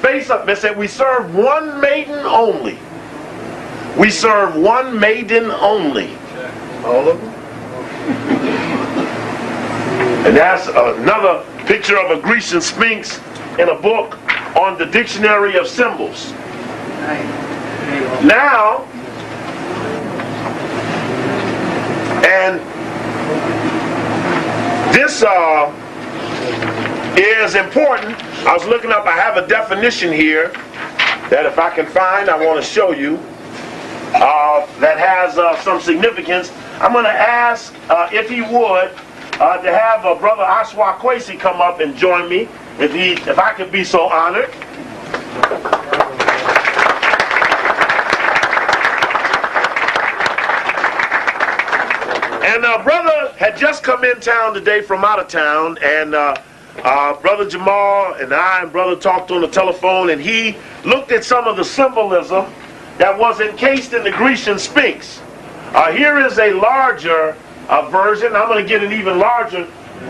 face up. It said we serve one maiden only. We serve one maiden only. All of them? *laughs* And that's another picture of a Grecian Sphinx in a book on the Dictionary of Symbols. Now, and this uh, is important. I was looking up, I have a definition here that if I can find, I want to show you uh, that has uh, some significance. I'm going to ask uh, if he would uh, to have uh, Brother Ashwa Kwesi come up and join me, if he, if I could be so honored. And uh, brother had just come in town today from out of town, and uh, uh, brother Jamal and I and brother talked on the telephone, and he looked at some of the symbolism that was encased in the Grecian Sphinx. Uh, here is a larger uh, version. I'm going to get an even larger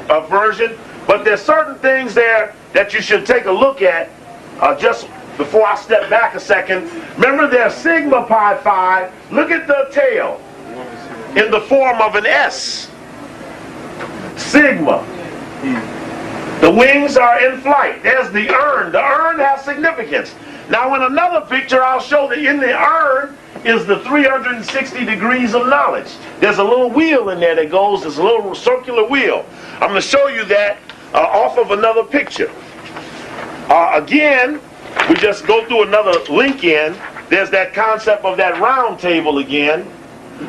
uh, version, but there's certain things there that you should take a look at just before I step back a second. Remember, there's Sigma Pi Phi. Look at the tail in the form of an S. Sigma. The wings are in flight. There's the urn. The urn has significance. Now, in another picture, I'll show that in the urn is the 360 degrees of knowledge. There's a little wheel in there that goes, a little circular wheel. I'm going to show you that uh, off of another picture. Uh, again, we just go through another link in. There's that concept of that round table again.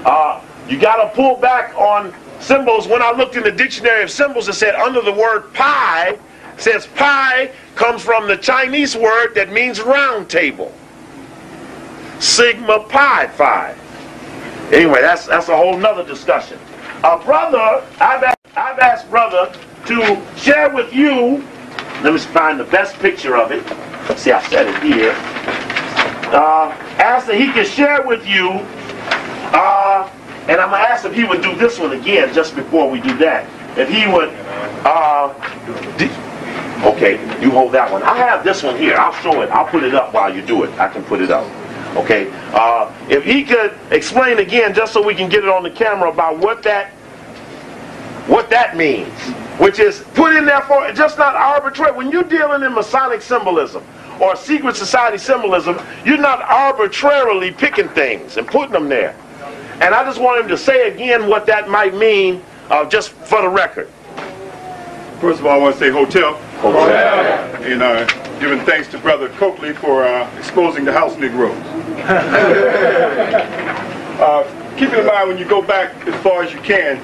Uh, you got to pull back on symbols. When I looked in the dictionary of symbols, it said under the word pi, says pi comes from the Chinese word that means round table. Sigma pi phi. Anyway, that's that's a whole nother discussion. Uh, brother, I've asked, I've asked brother to share with you. Let me find the best picture of it. See, I said it here. Uh, asked that he could share with you. And I'm gonna ask if he would do this one again just before we do that. If he would. Uh, okay, you hold that one. I have this one here. I'll show it. I'll put it up while you do it. I can put it up. Okay, uh, if he could explain again, just so we can get it on the camera, about what that what that means, which is put in there for just not arbitrary. When you're dealing in Masonic symbolism or secret society symbolism, you're not arbitrarily picking things and putting them there. And I just want him to say again what that might mean, uh, just for the record. First of all, I want to say hotel. Hotel. And uh, giving thanks to Brother Cokely for uh, exposing the house Negroes. *laughs* uh, keep in mind when you go back as far as you can,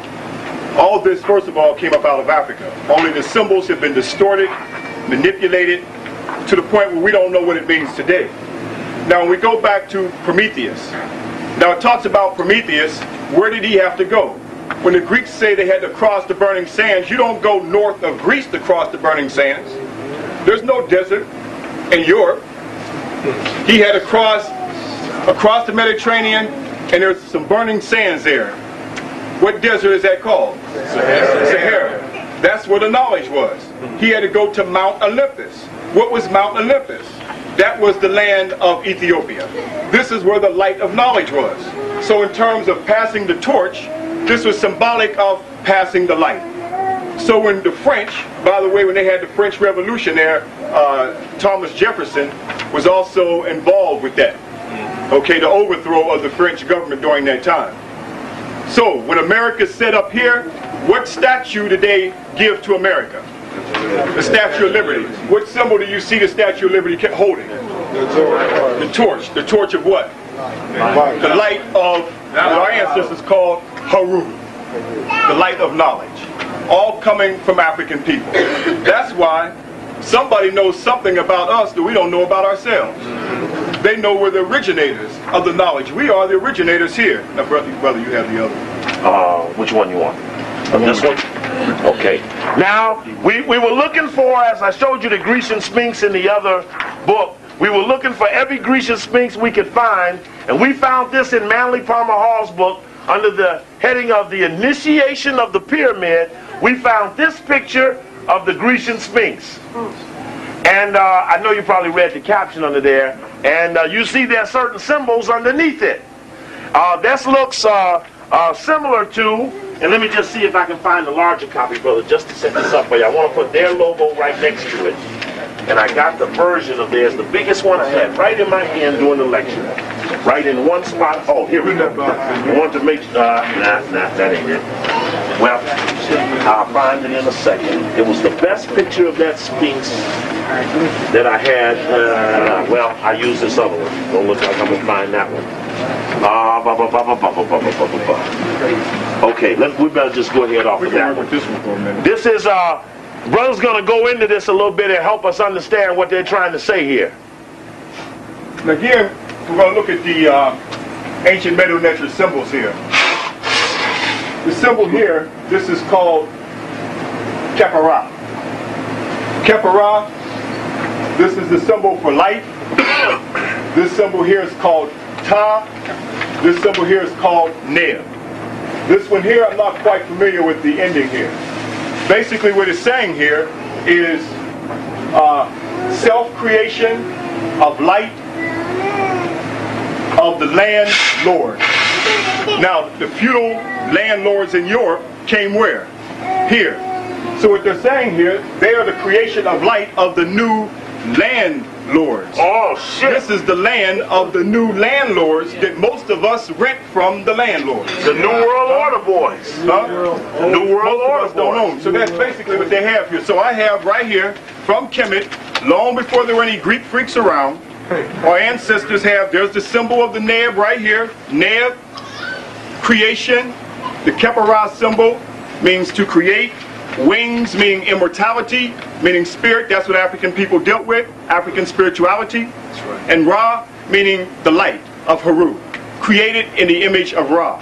all this, first of all, came up out of Africa. Only the symbols have been distorted, manipulated, to the point where we don't know what it means today. Now, when we go back to Prometheus, now it talks about Prometheus, where did he have to go? When the Greeks say they had to cross the burning sands, you don't go north of Greece to cross the burning sands. There's no desert in Europe. He had to cross across the Mediterranean, and there's some burning sands there. What desert is that called? Sahara. Sahara. That's where the knowledge was. He had to go to Mount Olympus. What was Mount Olympus? That was the land of Ethiopia. This is where the light of knowledge was. So in terms of passing the torch, this was symbolic of passing the light. So when the French, by the way, when they had the French Revolution there, uh, Thomas Jefferson was also involved with that. Okay, the overthrow of the French government during that time. So when America set up here, what statue they give to America? The Statue of Liberty. What symbol do you see the Statue of Liberty holding? The torch. The torch of what? The light of what our ancestors called Haru. The light of knowledge. All coming from African people. That's why somebody knows something about us that we don't know about ourselves. They know we're the originators of the knowledge. We are the originators here. Now, brother, brother you have the other. Uh, which one you want? This one? Okay. Now, we, we were looking for, as I showed you the Grecian Sphinx in the other book, we were looking for every Grecian Sphinx we could find, and we found this in Manly Palmer Hall's book under the heading of the initiation of the pyramid. We found this picture of the Grecian Sphinx. And uh, I know you probably read the caption under there, and uh, you see there are certain symbols underneath it. Uh, this looks uh, uh, similar to, and let me just see if I can find a larger copy, brother, just to set this up for you. I want to put their logo right next to it. And I got the version of theirs, the biggest one I had, right in my hand during the lecture. Right in one spot. Oh, here we go. I want to make, uh, nah, nah, that ain't it. Well, I'll find it in a second. It was the best picture of that Sphinx that I had. Uh, well, I used this other one. Don't look like I'm gonna find that one. Uh. Okay, let, we better just go ahead off We of that one. this one for a minute. This is, uh, brother's gonna go into this a little bit and help us understand what they're trying to say here. Now here, we're going to look at the uh, ancient Medu Neter symbols here. The symbol here, this is called Kepara. Kepara, this is the symbol for light. This symbol here is called Ta. This symbol here is called Neb. This one here, I'm not quite familiar with the ending here. Basically what it's saying here is uh, self-creation of light of the landlord. Now, the feudal landlords in Europe came where? Here. So what they're saying here, they are the creation of light of the new landlords. Oh, shit. This is the land of the new landlords that most of us rent from the landlords. The New World Order boys. Huh? New World Order us don't boys. own. So that's basically what they have here. So I have right here from Kemet, long before there were any Greek freaks around, our ancestors have, there's the symbol of the Neb right here. Neb, creation. The Kepara symbol means to create. Wings meaning immortality, meaning spirit. That's what African people dealt with, African spirituality. And Ra meaning the light of Haru, created in the image of Ra.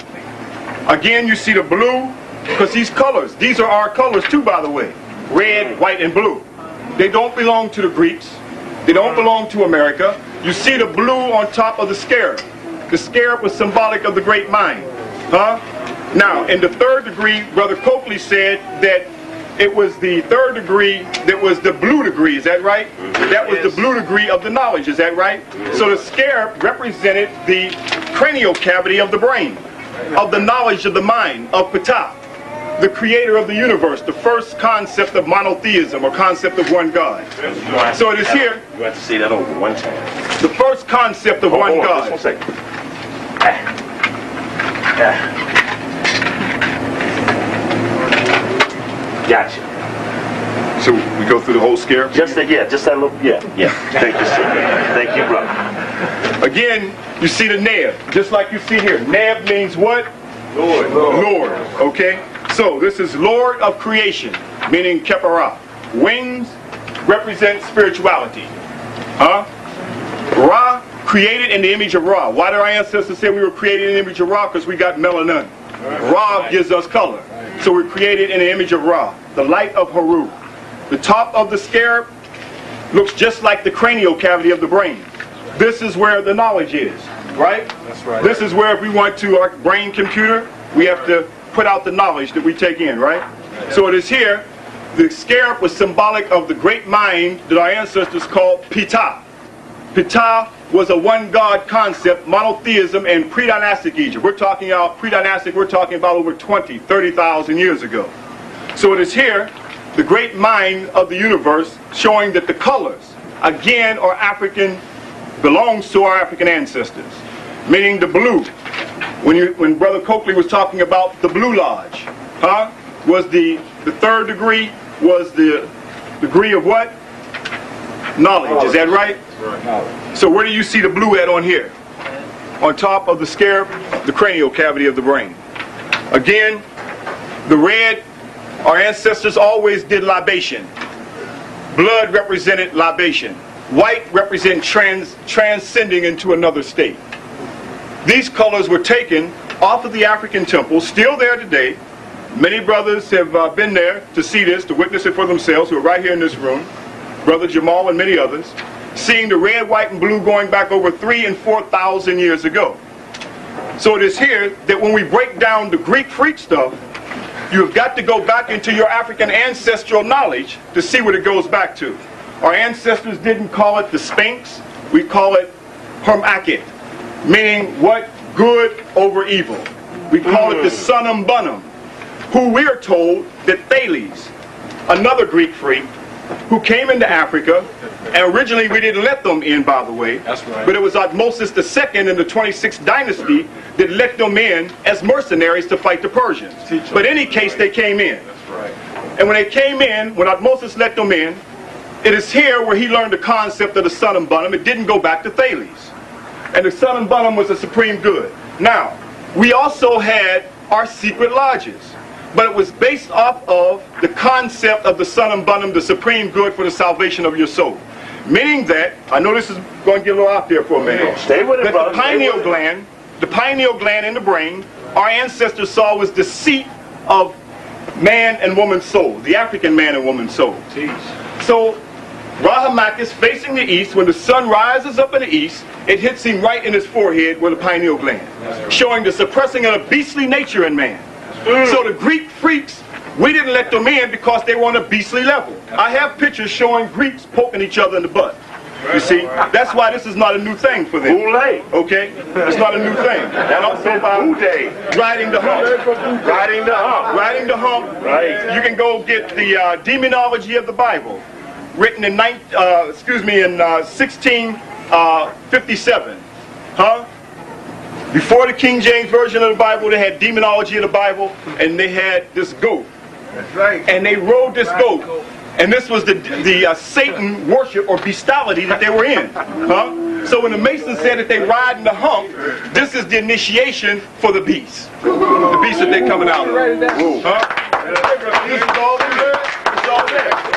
Again, you see the blue, because these colors, these are our colors too, by the way. Red, white, and blue. They don't belong to the Greeks. They don't belong to America. You see the blue on top of the scarab. The scarab was symbolic of the great mind. Huh? Now, in the third degree, Brother Cokely said that it was the third degree that was the blue degree, is that right? That was the blue degree of the knowledge, is that right? So the scarab represented the cranial cavity of the brain, of the knowledge of the mind, of Ptah, the creator of the universe, the first concept of monotheism or concept of one God. So it is here, You have to say that over one time. the first concept of one on, God. Just one second. Ah. Ah. Gotcha. So we go through the whole scare? Just that, yeah, just that little, yeah, yeah. *laughs* Thank you, sir. Thank you, brother. Again, you see the nab, just like you see here. Nab means what? Lord. Lord. Okay? So this is Lord of creation, meaning Keparah. Wings represent spirituality. Huh? Ra, created in the image of Ra. Why did our ancestors say we were created in the image of Ra? Because we got melanin. Ra gives us color. So we're created in the image of Ra, the light of Haru. The top of the scarab looks just like the cranial cavity of the brain. This is where the knowledge is, right? That's right. This is where if we want to our brain computer, we have to put out the knowledge that we take in, right? So it is here. The scarab was symbolic of the great mind that our ancestors called Ptah. Ptah was a one God concept, monotheism, and pre-dynastic Egypt. We're talking about pre-dynastic, we're talking about over 20, 30,000 years ago. So it is here, the great mind of the universe, showing that the colors, again, are African, belongs to our African ancestors. Meaning the blue. When you when Brother Cokely was talking about the Blue Lodge, huh? Was the the third degree was the degree of what? Knowledge. Is that right? So where do you see the blue at on here? On top of the scarab, the cranial cavity of the brain. Again, the red, our ancestors always did libation. Blood represented libation. White represent trans, transcending into another state. These colors were taken off of the African temple, still there today. Many brothers have uh, been there to see this, to witness it for themselves, who are right here in this room. Brother Jamal and many others, seeing the red, white, and blue going back over three and four thousand years ago. So it is here that when we break down the Greek freak stuff, you've got to go back into your African ancestral knowledge to see what it goes back to. Our ancestors didn't call it the Sphinx, we call it Hermakit, meaning what? Good over evil. We call it the mm. Sunum Bunum, who we're told that Thales, another Greek freak, who came into Africa, and originally we didn't let them in, by the way. That's right. But it was Ahmosis II in the 26th dynasty that let them in as mercenaries to fight the Persians. But in any case, they came in. And when they came in, when Ahmosis let them in, it is here where he learned the concept of the sun and Bunum. It didn't go back to Thales. And the sun and Bunum was the supreme good. Now, we also had our secret lodges. But it was based off of the concept of the Sunum Bunum, the supreme good for the salvation of your soul. Meaning that, I know this is going to get a little out there for a minute. Stay with it, brother. the pineal gland, the pineal gland in the brain, our ancestors saw was the seat of man and woman's soul, the African man and woman's soul. So Rahamak is facing the east. When the sun rises up in the east, it hits him right in his forehead with the pineal gland, showing the suppressing of the beastly nature in man. So the Greek freaks, we didn't let them in because they were on a beastly level. I have pictures showing Greeks poking each other in the butt. You see, that's why this is not a new thing for them. Boule. Okay, it's not a new thing. That was been Boudet. Riding the hump. Riding the hump. Riding the hump. Right. You can go get the uh, demonology of the Bible, written in nine, uh, excuse me in uh, 1657. Huh? Before the King James version of the Bible, they had demonology of the Bible, and they had this goat, That's right. and they rode this goat. And this was the the uh, Satan worship or bestiality that they were in. Huh? So when the Masons said that they ride in the hump, this is the initiation for the beast. The beast that they're coming out of. Huh? This is all there. It's all there.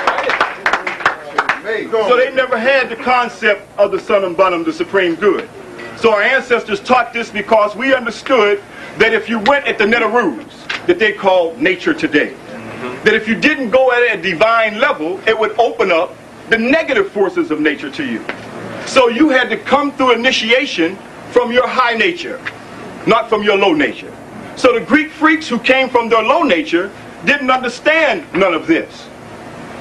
So they never had the concept of the Sunum Bunum, the supreme good. So our ancestors taught this because we understood that if you went at the Netaroos, that they call nature today, mm-hmm. that if you didn't go at a divine level, it would open up the negative forces of nature to you. So you had to come through initiation from your high nature, not from your low nature. So the Greek freaks who came from their low nature, didn't understand none of this.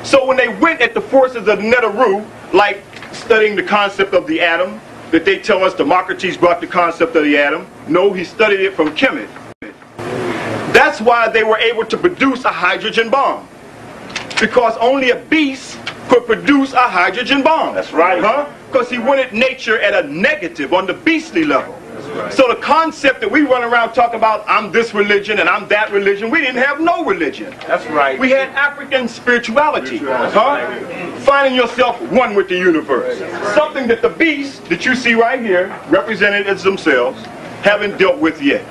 So when they went at the forces of Neteru, like studying the concept of the atom, that they tell us Democritus brought the concept of the atom. No, he studied it from Kemet. That's why they were able to produce a hydrogen bomb. Because only a beast could produce a hydrogen bomb. That's right. Huh? Because he wanted nature at a negative on the beastly level. So the concept that we run around talking about, I'm this religion and I'm that religion, we didn't have no religion. That's right. We had African spirituality. Huh? Finding yourself one with the universe. Something that the beasts that you see right here, represented as themselves, haven't dealt with yet.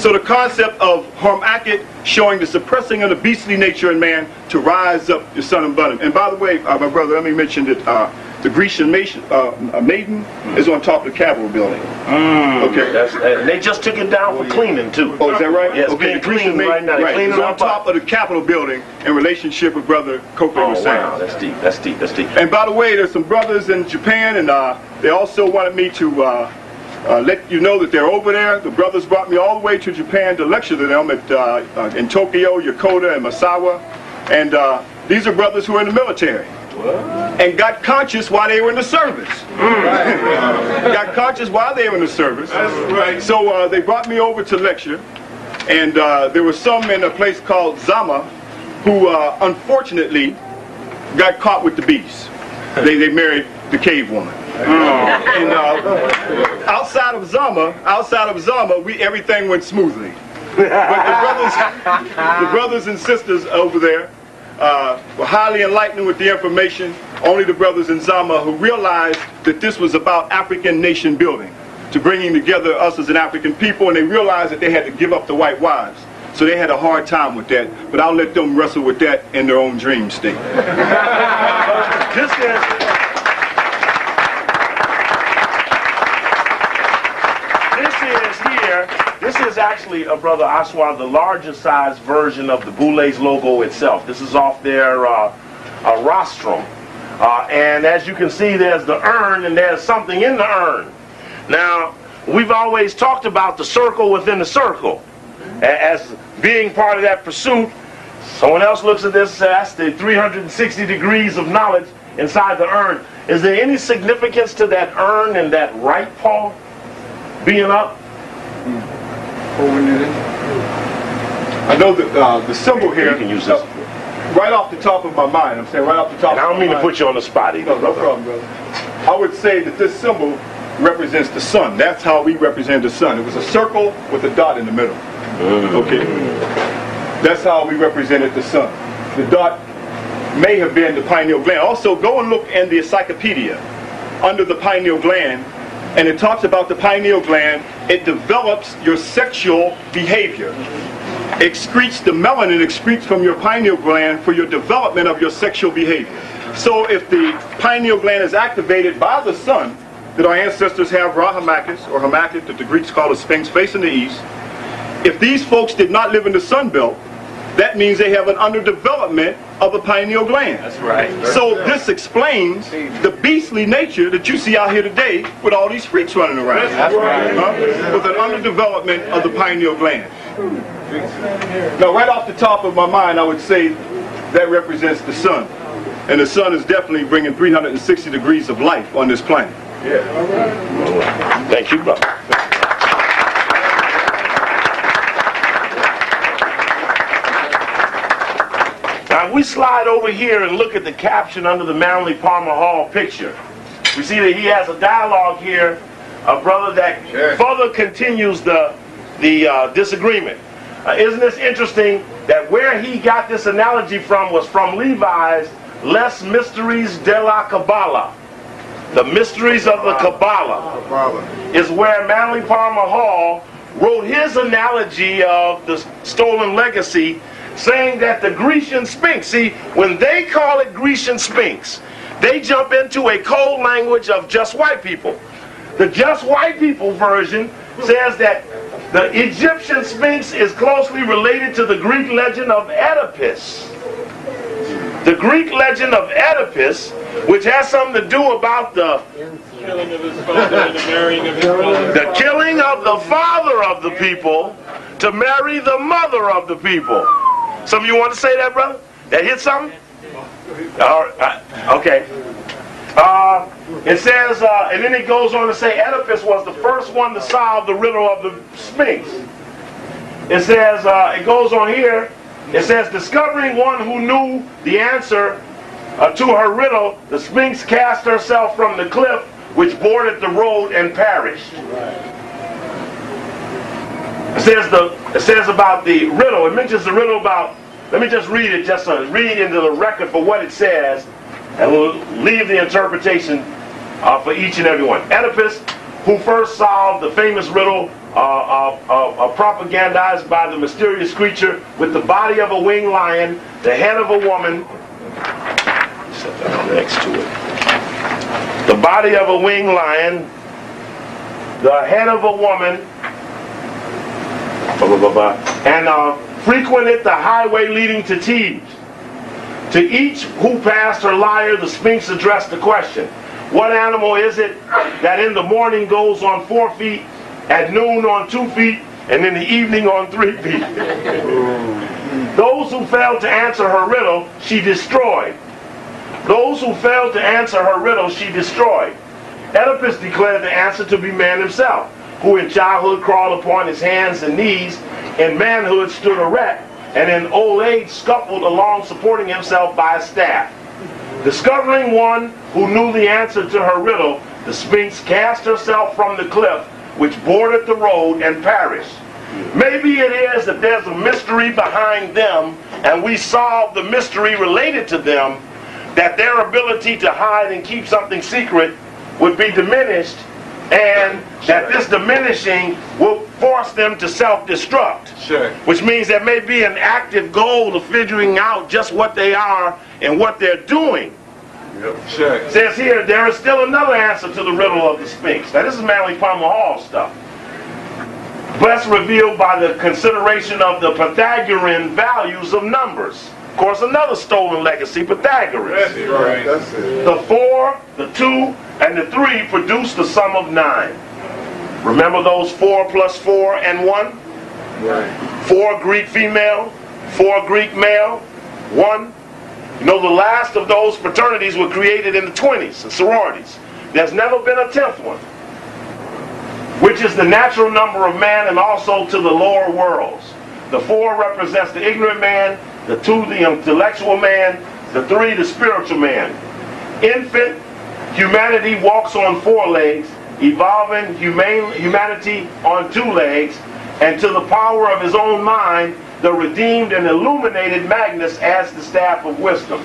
So the concept of Harmakit showing the suppressing of the beastly nature in man to rise up the son of blood. And by the way, uh, my brother, let me mention that uh, the Grecian mason, uh, maiden is on top of the Capitol building. Okay. That's, uh, they just took it down for cleaning too. Oh, is that right? Yes, okay, being the Grecian cleaned maiden, right now. Right, cleaning is on up. top of the Capitol building in relationship with Brother Copeland Oh was saying. wow, that's deep. That's deep. That's deep. And by the way, there's some brothers in Japan, and uh, they also wanted me to uh, let you know that they're over there. The brothers brought me all the way to Japan to lecture to them at, uh, uh, in Tokyo, Yokota, and Misawa. And uh, these are brothers who are in the military. And got conscious while they were in the service. *laughs* got conscious while they were in the service. So uh, they brought me over to lecture. And uh, there were some in a place called Zama who uh, unfortunately got caught with the bees. They, they married the cave woman. And uh, outside of Zama, outside of Zama, we everything went smoothly. But the brothers, the brothers and sisters over there uh, were highly enlightened with the information. Only the brothers in Zama who realized that this was about African nation building, to bringing together us as an African people, and they realized that they had to give up the white wives. So they had a hard time with that, but I'll let them wrestle with that in their own dream state. *laughs* This is. This is here. This is actually, uh, brother Aswad, the larger size version of the Boule's logo itself. This is off their uh, uh, rostrum. Uh, and as you can see, there's the urn, and there's something in the urn. Now, we've always talked about the circle within the circle as being part of that pursuit. Someone else looks at this, that's the 360 degrees of knowledge inside the urn. Is there any significance to that urn and that right paw being up? I know that uh, the symbol here, You can use this. uh, right off the top of my mind, I'm saying right off the top And I don't mean to put you on the spot either, No, no problem, brother. I would say that this symbol represents the sun. That's how we represent the sun. It was a circle with a dot in the middle. Okay? That's how we represented the sun. The dot may have been the pineal gland. Also, go and look in the encyclopedia under the pineal gland, and it talks about the pineal gland. It develops your sexual behavior. Excretes the melanin excretes from your pineal gland for your development of your sexual behavior. So if the pineal gland is activated by the sun, that our ancestors have Ra Hamakis, or Hamakit, that the Greeks call a sphinx facing the east, if these folks did not live in the sun belt, that means they have an underdevelopment of the pineal gland. That's right. So this explains the beastly nature that you see out here today with all these freaks running around. That's right. Huh? With an underdevelopment of the pineal gland. Now, right off the top of my mind, I would say that represents the sun. And the sun is definitely bringing 360 degrees of life on this planet. Yeah. Thank you, brother. Now, if we slide over here and look at the caption under the Manly Palmer Hall picture, we see that he has a dialogue here, a brother that further continues the, the uh, disagreement. Uh, isn't this interesting that where he got this analogy from was from Levi's Les Mysteries de la Kabbalah. The Mysteries of the Kabbalah Father. is where Manly Palmer Hall wrote his analogy of the stolen legacy, saying that the Grecian Sphinx, see, when they call it Grecian Sphinx, they jump into a code language of just white people. The just white people version says that the Egyptian Sphinx is closely related to the Greek legend of Oedipus. The Greek legend of Oedipus, which has something to do about the Killing of his father and the marrying of his mother. the killing of the father of the people to marry the mother of the people. Some of you want to say that, brother? That hit something? All right. Okay. Uh, it says, uh, and then it goes on to say Oedipus was the first one to solve the riddle of the Sphinx. It says, uh, it goes on here, it says, discovering one who knew the answer uh, to her riddle, the Sphinx cast herself from the cliff which bordered the road and perished. It says the it says about the riddle. It mentions the riddle about. Let me just read it. Just to read into the record for what it says, and we'll leave the interpretation uh, for each and every one. Oedipus, who first solved the famous riddle uh, uh, uh, uh, propagandized by the mysterious creature with the body of a winged lion, the head of a woman. Set that next to it. The body of a winged lion, the head of a woman, blah, blah, blah, blah, and uh, frequented the highway leading to Thebes. To each who passed her lyre, the Sphinx addressed the question What animal is it that in the morning goes on four feet, at noon on two feet, and in the evening on three feet? Those who failed to answer her riddle, she destroyed. Those who failed to answer her riddle, she destroyed. Oedipus declared the answer to be man himself, who in childhood crawled upon his hands and knees, in manhood stood erect, and in old age scuffled along supporting himself by a staff. Discovering one who knew the answer to her riddle, the Sphinx cast herself from the cliff which bordered the road and perished. Maybe it is that there's a mystery behind them, and we solve the mystery related to them, that their ability to hide and keep something secret would be diminished, and that this diminishing will force them to self-destruct. Sure. Which means there may be an active goal of figuring out just what they are and what they're doing. Sure. It says here, there is still another answer to the riddle of the Sphinx. Now, this is Manly Palmer Hall stuff. Best revealed by the consideration of the Pythagorean values of numbers. Of course, another stolen legacy, Pythagoras. That's Right, that's it. The four, the two, and the three produce the sum of nine. Remember those four plus four and one? Right. Four Greek female, four Greek male, one. You know, the last of those fraternities were created in the 20s, the sororities. There's never been a tenth one, which is the natural number of man and also to the lower worlds. The four represents the ignorant man, the two, the intellectual man, the three, the spiritual man. Infant humanity walks on four legs, evolving humane, humanity on two legs, and to the power of his own mind, the redeemed and illuminated Magnus adds the staff of wisdom.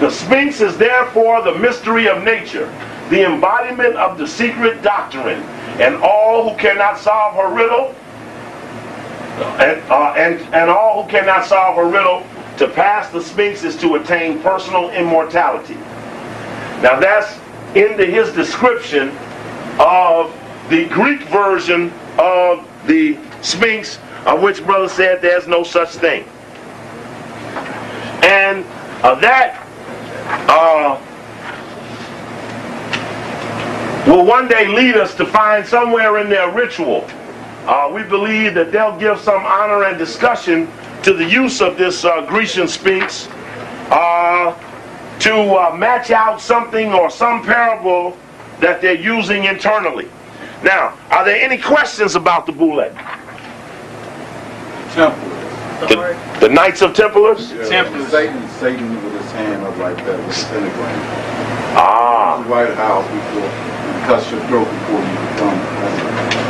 The Sphinx is therefore the mystery of nature, the embodiment of the secret doctrine, and all who cannot solve her riddle, and, uh, and, and all who cannot solve her riddle, to pass the Sphinx is to attain personal immortality. Now that's into his description of the Greek version of the Sphinx, of which brother said there's no such thing. And uh, that uh, will one day lead us to find somewhere in their ritual. Uh, we believe that they'll give some honor and discussion to the use of this uh, Grecian Sphinx uh, to uh, match out something or some parable that they're using internally. Now, are there any questions about the Boule? Temple. The, the Knights of Templars? Templars. Satan, Satan with his hand up like that with the pentagram. Ah, The White House before, you cut your throat before you become president.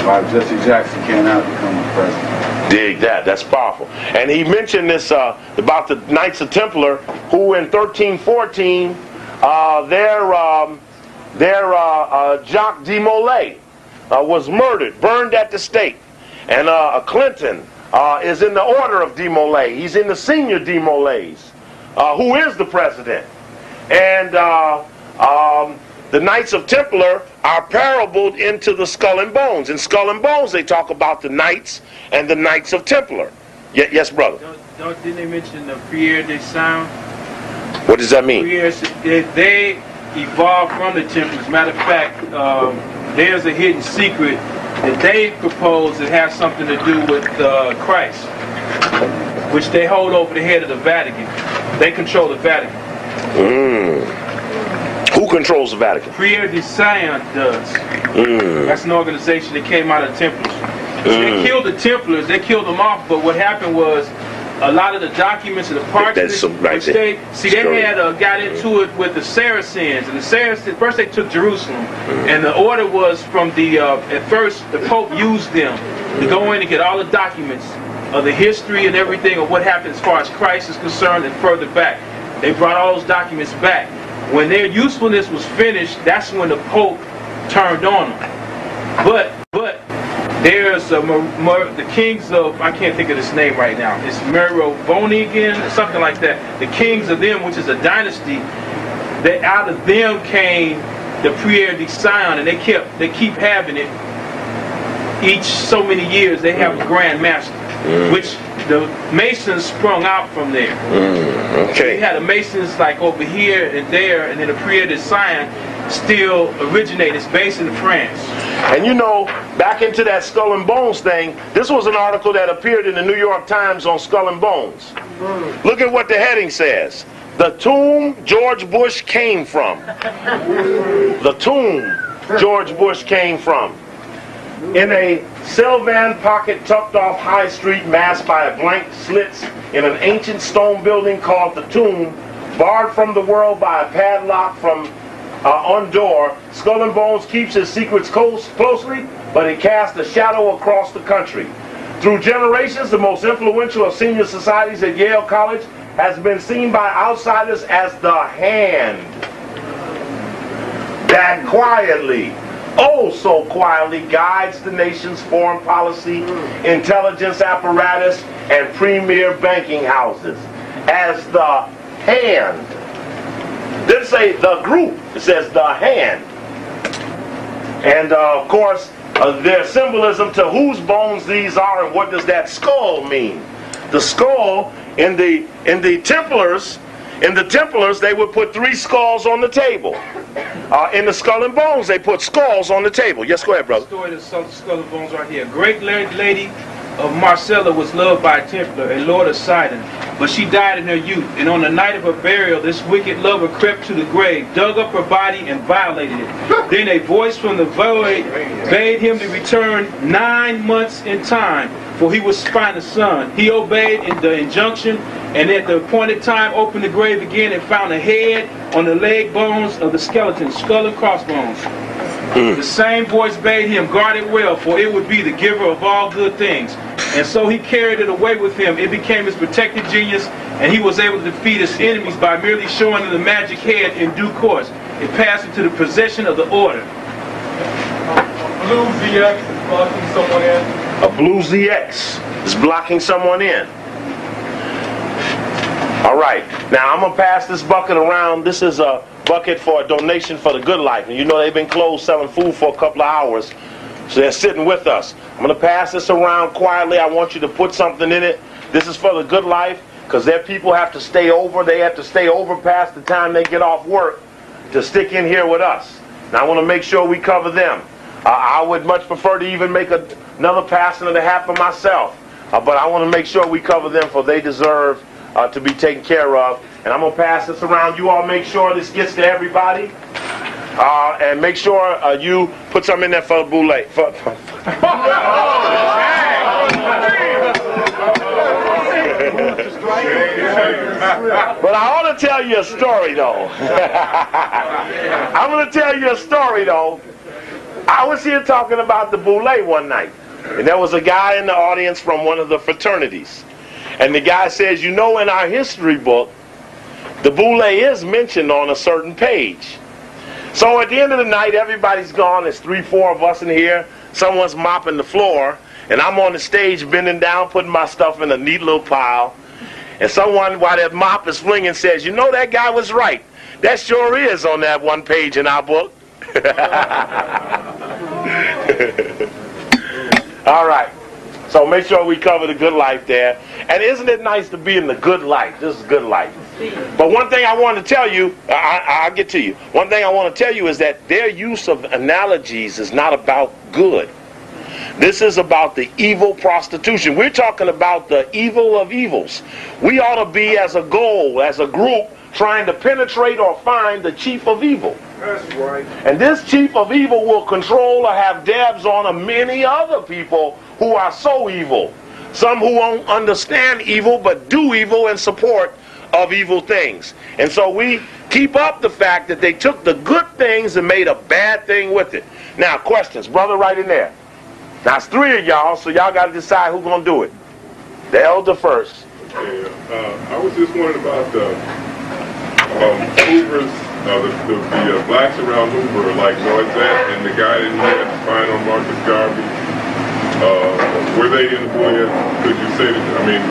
Why Jesse Jackson cannot become a president. dig that. That's powerful. And he mentioned this uh, about the Knights of Templar, who in 1314, uh, their um, their uh, uh, Jacques de Molay uh, was murdered, burned at the stake, and uh, Clinton is in the order of de Molay. He's in the senior de Molays, who is the president, and. Um, the Knights of Templar are parabled into the Skull and Bones. In Skull and Bones, they talk about the Knights and the Knights of Templar. Ye- yes, brother. Don't, don't, didn't they mention the Priere de Sion? What does that mean? Prieres, they, they evolved from the Templars. Matter of fact, um, there's a hidden secret that they propose that has something to do with uh, Christ. which they hold over the head of the Vatican. They control the Vatican. Who controls the Vatican? Priere de Sion does. Mm. That's an organization that came out of the Templars. So They killed the Templars. They killed them off. But what happened was, a lot of the documents and the parchments, some- right they see, they Story. had uh, got into it with the Saracens, and the Saracens first they took Jerusalem, and the order was from the uh, at first the Pope used them to go in and get all the documents of the history and everything of what happened as far as Christ is concerned and further back. They brought all those documents back. When their usefulness was finished, that's when the Pope turned on them. But but there's a, Mer- the kings of I can't think of this name right now. It's Merovonigan or something like that. The kings of them, which is a dynasty, that out of them came the Priere de Sion, and they kept they keep having it. Each so many years they have a grand master, Mm. which the Masons sprung out from there. We Okay. had the Masons like over here and there, and then the Priere de Sion still originated. It's based in France. And you know, back into that Skull and Bones thing, this was an article that appeared in the New York Times on Skull and Bones. Mm. Look at what the heading says. The tomb George Bush came from. *laughs* The tomb George Bush came from. In a Sylvan pocket tucked off High Street, masked by a blank slits in an ancient stone building called the Tomb, barred from the world by a padlock from uh, on door, Skull and Bones keeps his secrets close, closely, but it casts a shadow across the country. Through generations, the most influential of senior societies at Yale College has been seen by outsiders as the hand that quietly, oh so quietly, guides the nation's foreign policy, intelligence apparatus, and premier banking houses as the hand. Didn't say the group, it says the hand. And uh, of course, uh, there's symbolism to whose bones these are and what does that skull mean. The skull in the in the Templars, in the Templars, they would put three skulls on the table. Uh, in the skull and bones, they put skulls on the table. Yes, go ahead, brother. story of the Skull and Bones right here. Great lady of Maraclea was loved by a Templar, a lord of Sidon, but she died in her youth. And on the night of her burial, this wicked lover crept to the grave, dug up her body, and violated it. then a voice from the void bade him to return nine months in time, for he was find a son. He obeyed in the injunction, and at the appointed time opened the grave again and found a head on the leg bones of the skeleton, skull and crossbones. Mm. The same voice bade him, guard it well, for it would be the giver of all good things. And so he carried it away with him. It became his protected genius, and he was able to defeat his enemies by merely showing them the magic head in due course. It passed into the possession of the order. A blue ZX is blocking someone in. A blue ZX is blocking someone in. All right, now I'm gonna pass this bucket around. This is a bucket for a donation for the Good Life, and you know they've been closed selling food for a couple of hours, so they're sitting with us. I'm gonna pass this around quietly. I want you to put something in it. This is for the Good Life, because their people have to stay over. They have to stay over past the time they get off work to stick in here with us. Now I want to make sure we cover them. Uh, I would much prefer to even make a, another passing of the hat for myself. Uh, but I want to make sure we cover them for they deserve uh, to be taken care of. And I'm going to pass this around. You all make sure this gets to everybody. Uh, and make sure uh, you put some in there for Boule. For, for- But I want to tell you a story, though. *laughs* I'm going to tell you a story, though. I was here talking about the Boule one night, and there was a guy in the audience from one of the fraternities. And the guy says, You know, in our history book, the Boule is mentioned on a certain page. So at the end of the night, everybody's gone. There's three, four of us in here. Someone's mopping the floor, and I'm on the stage bending down, putting my stuff in a neat little pile. And someone, while that mop is flinging, says, You know, that guy was right. That sure is on that one page in our book. *laughs* All right. So make sure we cover the good life there. And isn't it nice to be in the good life? This is good life. But one thing I want to tell you, I, I'll get to you. One thing I want to tell you is that their use of analogies is not about good. This is about the evil prostitution. We're talking about the evil of evils. We ought to be, as a goal, as a group, trying to penetrate or find the chief of evil. That's right. And this chief of evil will control or have dabs on many other people who are so evil. Some who won't understand evil but do evil in support of evil things. And so we keep up the fact that they took the good things and made a bad thing with it. Now, questions, brother, right in there. It's three of y'all, so y'all got to decide who's going to do it. The elder first. Okay, uh, I was just wondering about the um, Hoover's, uh, the, the, the uh, blacks around Hoover, like Noisette and the guy had to find on Marcus Garvey. Uh, were they in the Boolean? Could you say that, I mean,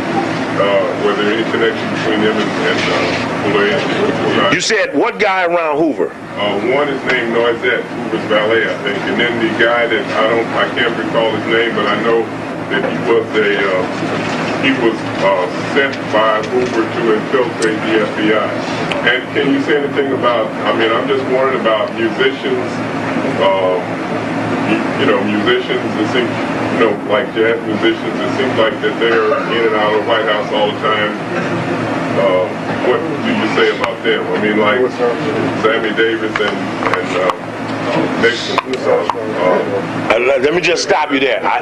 uh, were there any connection between them and, and uh? You said what guy around Hoover? Uh, one is named Noisette, Hoover's valet, I think, and then the guy that I don't, I can't recall his name, but I know that he was a, uh, he was uh, sent by Hoover to infiltrate the FBI. And can you say anything about? I mean, I'm just worried about musicians. Uh, you, you know, musicians. It seems, you know, like jazz musicians. It seems like that they're in and out of the White House all the time. Uh, what do you say about them? I mean, like Sammy Davis and and. Uh, Nixon, uh, uh, let let me just stop you there. I,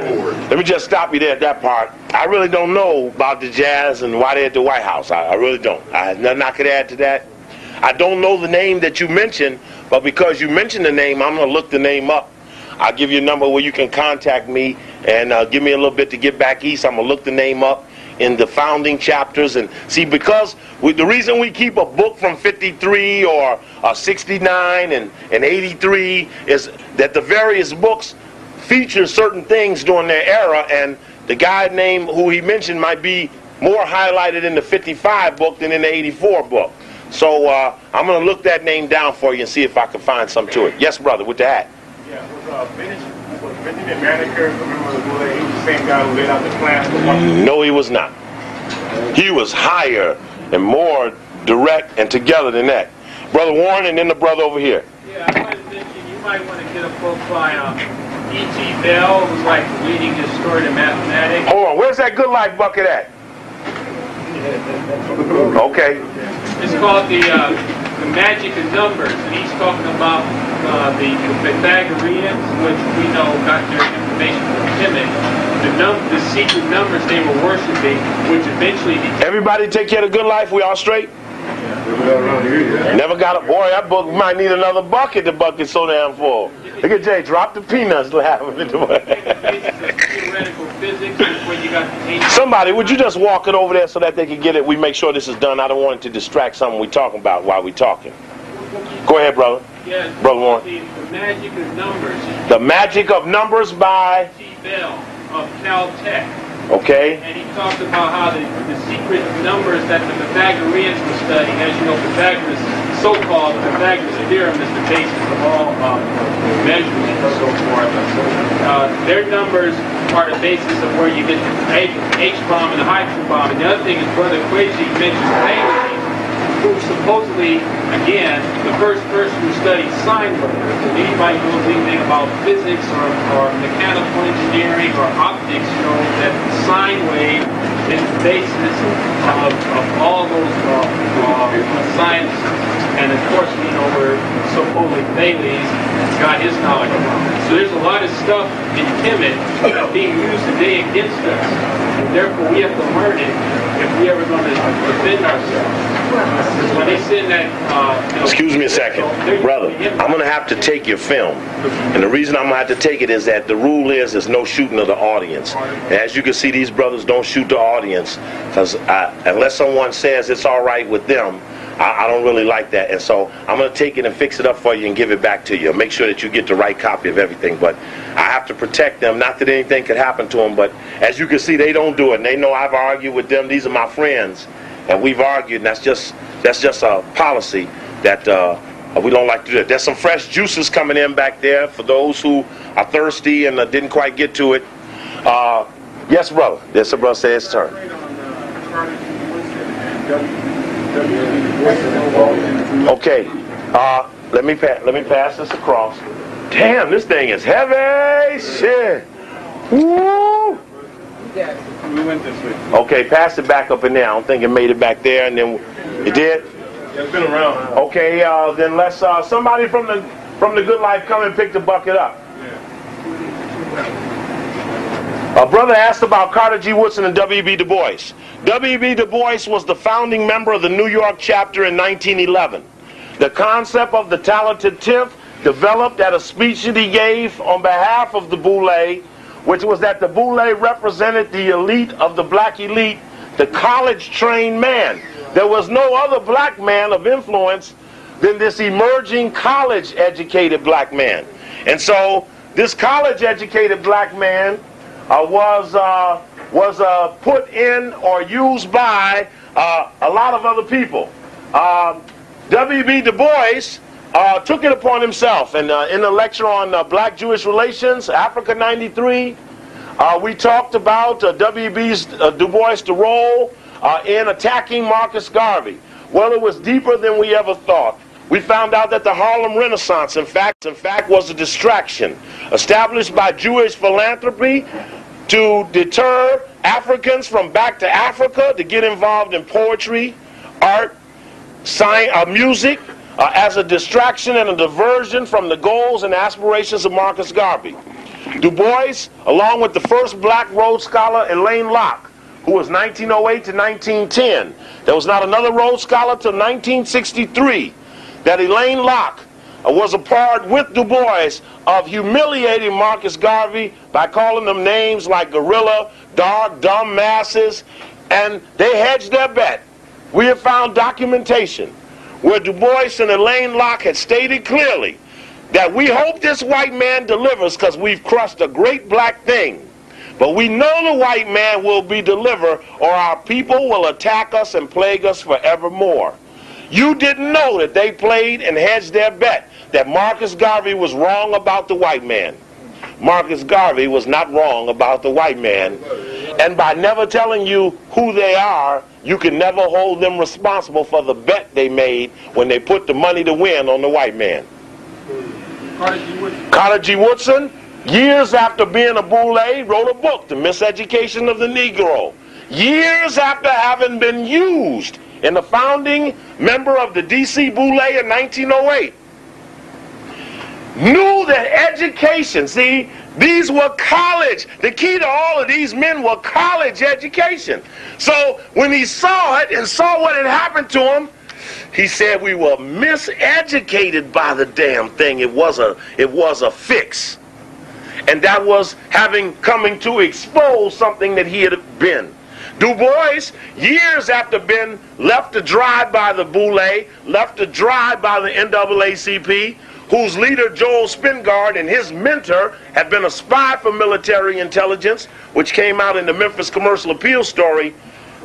let me just stop you there at that part. I really don't know about the Jazz and why they're at the White House. I, I really don't. I have nothing I could add to that. I don't know the name that you mentioned, but because you mentioned the name, I'm going to look the name up. I'll give you a number where you can contact me and uh, give me a little bit to get back east. I'm going to look the name up in the founding chapters. And see because we, the reason we keep a book from 53 or uh, 69 and, and 83 is that the various books feature certain things during their era. And the guy name who he mentioned might be more highlighted in the 55 book than in the 84 book. So uh, i'm going to look that name down for you and see if i can find some to it. Yes brother with the hat. Yeah, uh, Benjamin, was Benjamin Manicure, remember the boy, he was the same guy who laid out the plan No, he was not. He was higher and more direct and together than that. Brother Warren and then the brother over here. Yeah, I to mention, you might want to get a book by um, E.T. Bell, who's like the leading historian of mathematics. Hold on, where's that good life bucket at? Okay. It's called the, uh, the Magic of Numbers, and he's talking about uh, the, Pythagoreans, which we know got their information from Kemet. The, num- the secret numbers they were worshiping, which eventually became Everybody take care of the good life? We all straight? Never got a boy. That book might need another bucket. The bucket's so damn full. Look at Jay. Drop the peanuts laughing. Somebody, would you just walk it over there so that they can get it? We make sure this is done. I don't want it to distract something we talking about while we talking. Go ahead, brother. Yeah, Brother Warren. The, the magic of numbers. The Magic of Numbers by, T. Bell of Caltech. okay? And he talked about how the, the secret numbers that the Pythagoreans were studying. As you know, Pythagoras, so-called Pythagoras theorem is the basis of all um, measurements and so forth. Uh, their numbers are the basis of where you get the H, H bomb and the hydrogen bomb. And the other thing is Brother Quasi mentioned Thales, who supposedly, again, the first person who studied sine waves. If anybody knows anything about physics or, or mechanical engineering or optics, knows that the sine wave the basis of, of all those uh, sciences. And of course, we know where supposedly Thales got his knowledge from. So there's a lot of stuff in Kemet that's being used today against us. And therefore, we have to learn it if we ever going to defend ourselves. When they send that, uh, you know, Excuse me a second. Brother, I'm going to have to take your film. And the reason I'm going to have to take it is that the rule is there's no shooting of the audience. As you can see, these brothers don't shoot the audience because unless someone says it's all right with them, I, I don't really like that. And so I'm going to take it and fix it up for you and give it back to you. Make sure that you get the right copy of everything. But I have to protect them. Not that anything could happen to them, but as you can see, they don't do it. And they know I've argued with them. These are my friends. And we've argued, and that's just that's just a policy that uh, we don't like to do. It. There's some fresh juices coming in back there for those who are thirsty and uh, didn't quite get to it. Uh, yes, brother. Yes, sir, brother. Say his turn. Okay. Uh, let me pa- let me pass this across. Damn, this thing is heavy. Shit. Woo! We went this way. Okay, pass it back up in there. I don't think it made it back there, and then it did. Yeah, it's been around. Okay, uh, then let's uh, somebody from the from the Good Life come and pick the bucket up. A brother asked about Carter G. Woodson and W.B. Du Bois. W.B. Du Bois was the founding member of the New York chapter in 1911. The concept of the talented tenth developed at a speech that he gave on behalf of the Boule, which was that the Boule represented the elite of the black elite, the college-trained man. There was no other black man of influence than this emerging college-educated black man. And so this college-educated black man uh, was uh, was uh, put in or used by uh, a lot of other people. Uh, W.B. Du Bois uh, took it upon himself, and in a lecture on Black Jewish relations, Africa '93, we talked about W.B. Du Bois' role in attacking Marcus Garvey. Well, it was deeper than we ever thought. We found out that the Harlem Renaissance, in fact, in fact, was a distraction established by Jewish philanthropy to deter Africans from back to Africa to get involved in poetry, art, uh, music, uh, as a distraction and a diversion from the goals and aspirations of Marcus Garvey. Du Bois, along with the first black Rhodes Scholar, Alain Locke, who was 1908 to 1910. There was not another Rhodes Scholar till 1963 that Alain Locke uh, was a part with Du Bois of humiliating Marcus Garvey by calling them names like gorilla, dog, dumb masses, and they hedged their bet. We have found documentation where Du Bois and Alain Locke had stated clearly that we hope this white man delivers because we've crushed a great black thing. But we know the white man will be delivered or our people will attack us and plague us forevermore. You didn't know that they played and hedged their bet that Marcus Garvey was wrong about the white man. Marcus Garvey was not wrong about the white man. And by never telling you who they are, you can never hold them responsible for the bet they made when they put the money to win on the white man. Carter G. Woodson, years after being a boule, wrote a book, The Miseducation of the Negro. Years after having been used in the founding member of the D.C. Boule in 1908 knew that education, see, these were college. The key to all of these men were college education. So when he saw it and saw what had happened to him, he said we were miseducated by the damn thing. It was a it was a fix. And that was having coming to expose something that he had been. Du Bois, years after being left to dry by the Boule, left to dry by the NAACP, whose leader, Joel Spingarn, and his mentor had been a spy for military intelligence, which came out in the Memphis Commercial Appeal story,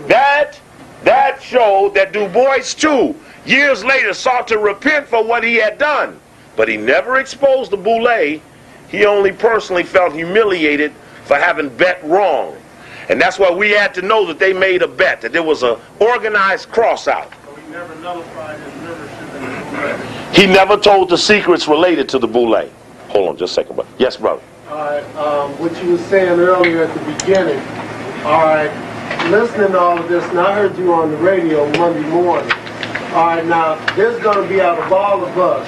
that, that showed that Du Bois, too, years later sought to repent for what he had done. But he never exposed the Boule. He only personally felt humiliated for having bet wrong. And that's why we had to know that they made a bet, that there was an organized cross out. He never nullified his membership in the Boule. He never told the secrets related to the Boule. Hold on just a second, brother. Yes, brother. All right, um, what you were saying earlier at the beginning. All right, listening to all of this, and I heard you on the radio Monday morning. All right, now, this is going to be out of all of us,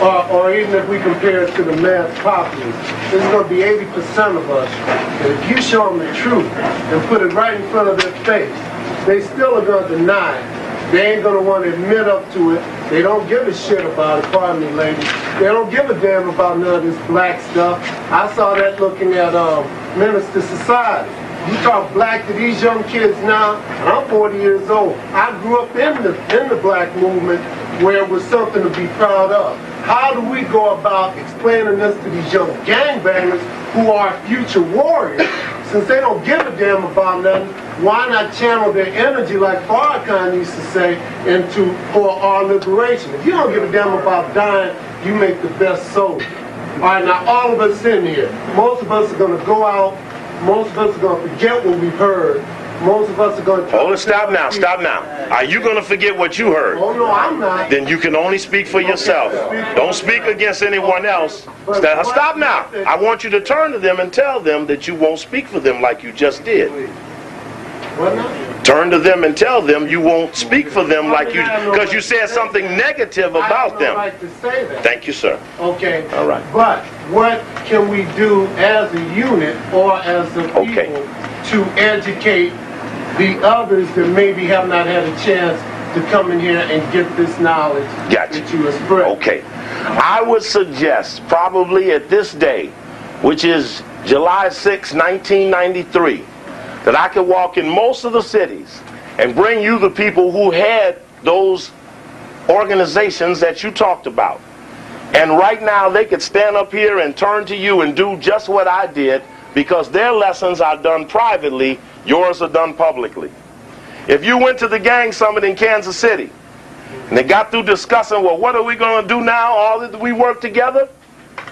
or, or even if we compare it to the mass populace, there's going to be 80% of us that if you show them the truth and put it right in front of their face, they still are going to deny it. They ain't going to want to admit up to it. They don't give a shit about it, pardon me, ladies. They don't give a damn about none of this black stuff. I saw that looking at um, Minister Society. You talk black to these young kids now, and I'm 40 years old. I grew up in the in the black movement where it was something to be proud of. How do we go about explaining this to these young gangbangers who are future warriors? *coughs* Since they don't give a damn about nothing, why not channel their energy, like Farrakhan used to say, into for our liberation? If you don't give a damn about dying, you make the best soldier. All right, now all of us in here, most of us are going to go out most of us are going to forget what we've heard. Most of us are going to... Hold it, stop now, stop now. Are you going to forget what you heard? Oh, no, I'm not. Then you can only speak for yourself. Don't speak against anyone else. Stop stop now. I want you to turn to them and tell them that you won't speak for them like you just did. What now? Turn to them and tell them you won't speak for them like you, because you said something negative about them. right to say that. Thank you, sir. Okay. All right. But what can we do as a unit or as a people Okay. to educate the others that maybe have not had a chance to come in here and get this knowledge Gotcha. that you expressed? Okay. I would suggest probably at this day, which is July 6, 1993, that I could walk in most of the cities and bring you the people who had those organizations that you talked about. And right now they could stand up here and turn to you and do just what I did because their lessons are done privately, yours are done publicly. If you went to the gang summit in Kansas City, and they got through discussing, well, what are we going to do now? All that we work together.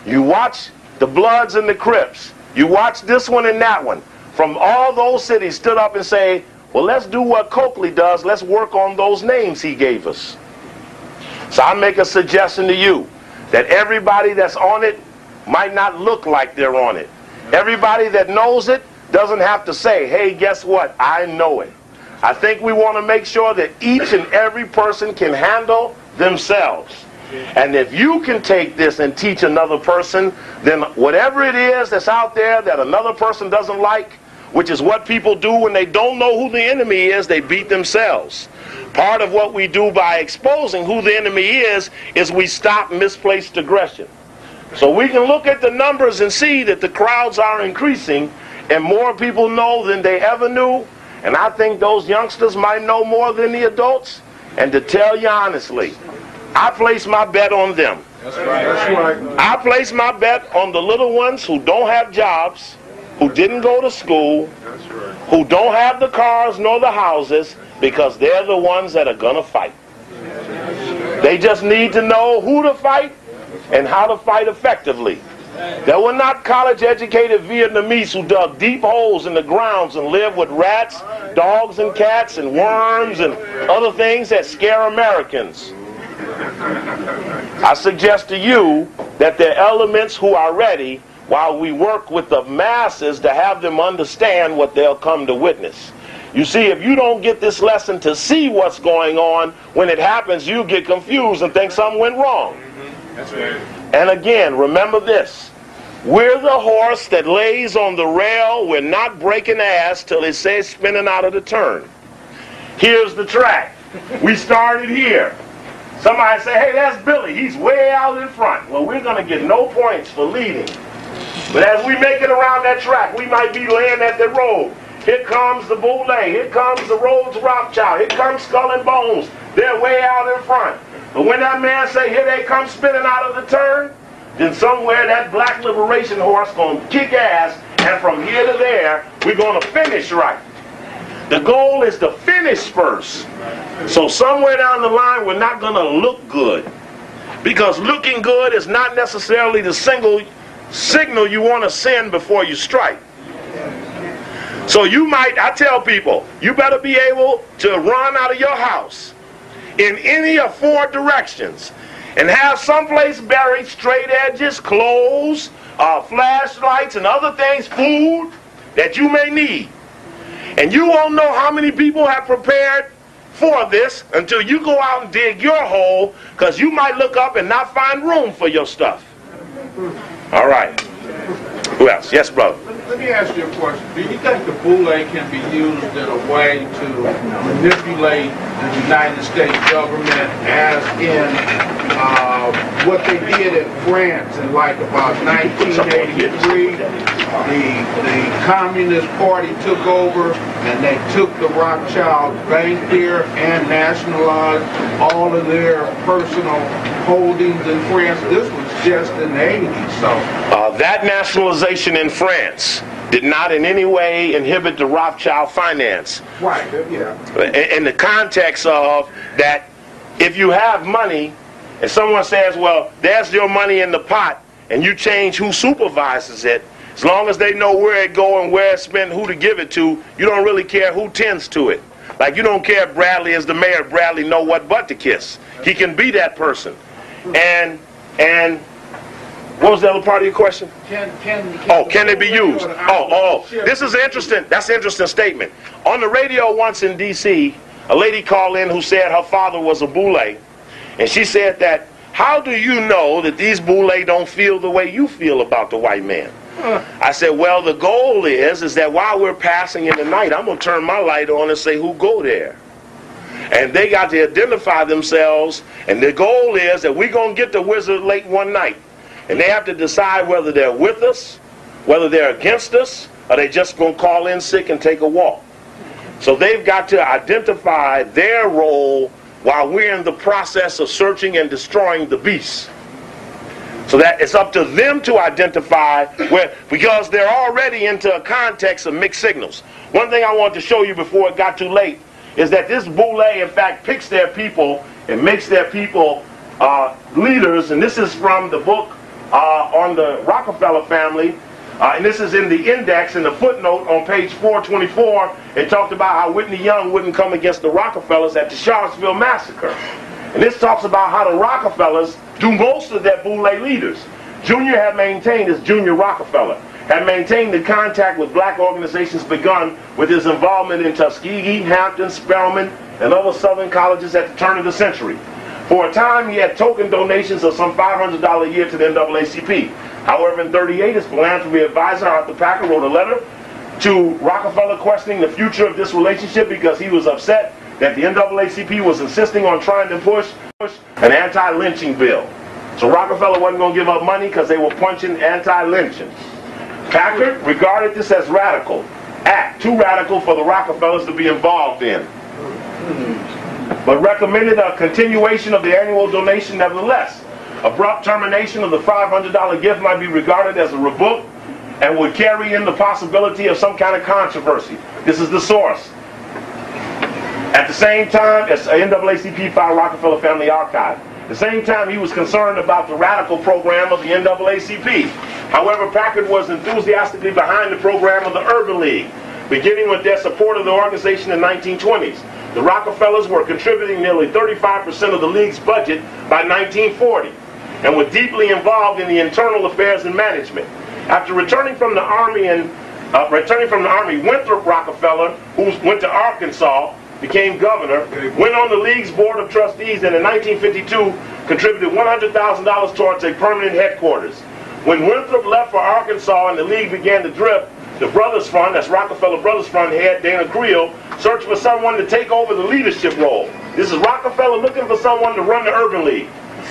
You watch the Bloods and the Crips. You watch this one and that one. From all those cities stood up and say, well, let's do what Cokely does. Let's work on those names he gave us. So I make a suggestion to you that everybody that's on it might not look like they're on it. Everybody that knows it doesn't have to say, hey, guess what? I know it. I think we want to make sure that each and every person can handle themselves. And if you can take this and teach another person, then whatever it is that's out there that another person doesn't like, which is what people do when they don't know who the enemy is, they beat themselves. Part of what we do by exposing who the enemy is, is we stop misplaced aggression. So we can look at the numbers and see that the crowds are increasing and more people know than they ever knew. And I think those youngsters might know more than the adults. And to tell you honestly, I place my bet on them. That's right. That's right. I place my bet on the little ones who don't have jobs, who didn't go to school, who don't have the cars nor the houses, because they're the ones that are going to fight. They just need to know who to fight and how to fight effectively. There were not college educated Vietnamese who dug deep holes in the grounds and lived with rats, dogs, and cats, and worms and other things that scare Americans. I suggest to you that there are elements who are ready while we work with the masses to have them understand what they'll come to witness. You see, if you don't get this lesson to see what's going on, when it happens, you get confused and think something went wrong. That's right. And again, remember this. We're the horse that lays on the rail. We're not breaking ass till it says spinning out of the turn. Here's the track. We started here. Somebody say, hey, that's Billy. He's way out in front. Well, we're going to get no points for leading. But as we make it around that track, we might be laying at the road. Here comes the Boule. Here comes the Rhodes Rothschild. Here comes Skull and Bones. They're way out in front. But when that man say, here they come spinning out of the turn, then somewhere that black liberation horse going to kick ass, and from here to there, we're going to finish right. The goal is to finish first. So somewhere down the line, we're not going to look good. Because looking good is not necessarily the single signal you want to send before you strike. So you might, I tell people, you better be able to run out of your house in any of four directions and have someplace buried straight edges, clothes, uh, flashlights, and other things, food that you may need. And you won't know how many people have prepared for this until you go out and dig your hole because you might look up and not find room for your stuff. All right. Who else? Yes, brother. Let me ask you a question. Do you think the boule can be used in a way to manipulate the United States government as in uh, what they did in France in like about 1983? The, the Communist Party took over and they took the Rothschild Bank there and nationalized all of their personal holdings in France. This was just in the 80s, so Uh, that nationalization in France did not in any way inhibit the Rothschild finance. right, yeah. in the context of that if you have money and someone says, well, there's your money in the pot, and you change who supervises it, as long as they know where it go and where it's spent, who to give it to, you don't really care who tends to it. Like you don't care if Bradley is the mayor, Bradley know what but to kiss. He can be that person. And and what was the other part of your question? Can, can, Oh, can they be used? Oh, oh, this is interesting. That's an interesting statement. On the radio once in D.C., a lady called in who said her father was a boule, and she said that, how do you know that these boule don't feel the way you feel about the white man? I said, well, the goal is, is that while we're passing in the night, I'm going to turn my light on and say, who go there? And they got to identify themselves, and the goal is that we're going to get the wizard late one night. And they have to decide whether they're with us, whether they're against us, or they just going to call in sick and take a walk. So they've got to identify their role while we're in the process of searching and destroying the beast. So that it's up to them to identify where, because they're already into a context of mixed signals. One thing I wanted to show you before it got too late is that this boule, in fact, picks their people and makes their people uh, leaders. And this is from the book on the Rockefeller family. Uh, and this is in the index in the footnote on page 424. It talked about how Whitney Young wouldn't come against the Rockefellers at the Charlottesville massacre. And this talks about how the Rockefellers do most of their boule leaders. Junior had maintained as Junior Rockefeller, had maintained the contact with black organizations begun with his involvement in Tuskegee, Hampton, Spelman, and other southern colleges at the turn of the century. For a time, he had token donations of some $500 a year to the NAACP. However, in 38, his philanthropy advisor, Arthur Packard, wrote a letter to Rockefeller questioning the future of this relationship because he was upset that the NAACP was insisting on trying to push, push an anti-lynching bill. So Rockefeller wasn't going to give up money because they were punching anti-lynching. Packer regarded this as radical, act too radical for the Rockefellers to be involved in, but recommended a continuation of the annual donation nevertheless. Abrupt termination of the $500 gift might be regarded as a rebuke and would carry in the possibility of some kind of controversy. This is the source. At the same time, as NAACP filed Rockefeller Family Archive. At the same time, he was concerned about the radical program of the NAACP. However, Packard was enthusiastically behind the program of the Urban League, beginning with their support of the organization in the 1920s. The Rockefellers were contributing nearly 35% of the league's budget by 1940 and were deeply involved in the internal affairs and management. After returning from the army and uh, returning from the army, Winthrop Rockefeller, who went to Arkansas, became governor, went on the league's board of trustees, and in 1952 contributed $100,000 towards a permanent headquarters. When Winthrop left for Arkansas and the league began to drift, the Brothers Fund, that's Rockefeller Brothers Fund head Dana Creel, searched for someone to take over the leadership role. This is Rockefeller looking for someone to run the Urban League.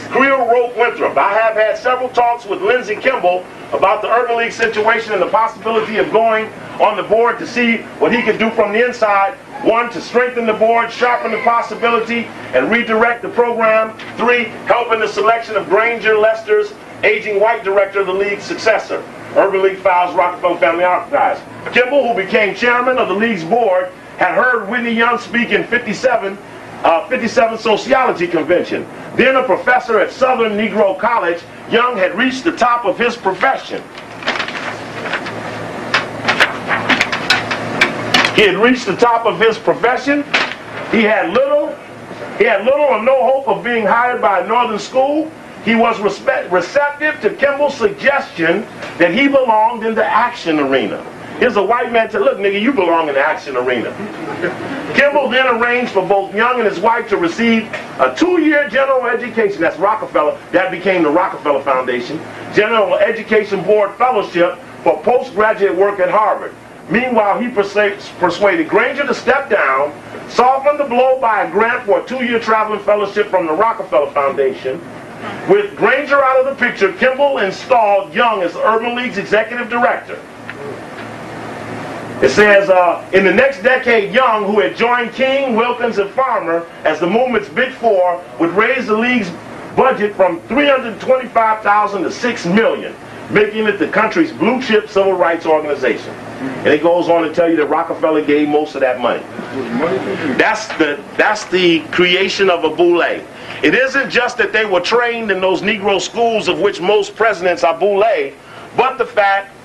Creel wrote Winthrop, I have had several talks with Lindsey Kimball about the Urban League situation and the possibility of going on the board to see what he could do from the inside. One, to strengthen the board, sharpen the possibility, and redirect the program. Three, help in the selection of Granger Lester's aging white director of the league's successor. Urban League files Rockefeller Family Archives. Kimball, who became chairman of the league's board, had heard Whitney Young speak in 57 uh, 57 Sociology Convention. Then a professor at Southern Negro College, Young had reached the top of his profession. He had reached the top of his profession. He had little, he had little or no hope of being hired by a northern school. He was respect, receptive to Kimball's suggestion that he belonged in the action arena. Here's a white man said, look, nigga, you belong in the action arena. *laughs* Kimball then arranged for both Young and his wife to receive a two-year general education. That's Rockefeller. That became the Rockefeller Foundation. General Education Board Fellowship for postgraduate work at Harvard. Meanwhile, he persuaded Granger to step down, softened the blow by a grant for a two-year traveling fellowship from the Rockefeller Foundation. With Granger out of the picture, Kimball installed Young as Urban League's executive director. It says, uh, in the next decade, Young, who had joined King, Wilkins, and Farmer as the movement's big four, would raise the league's budget from 325,000 to 6 million, making it the country's blue chip civil rights organization. And it goes on to tell you that Rockefeller gave most of that money. That's the that's the creation of a boule. It isn't just that they were trained in those Negro schools of which most presidents are boule, but the fact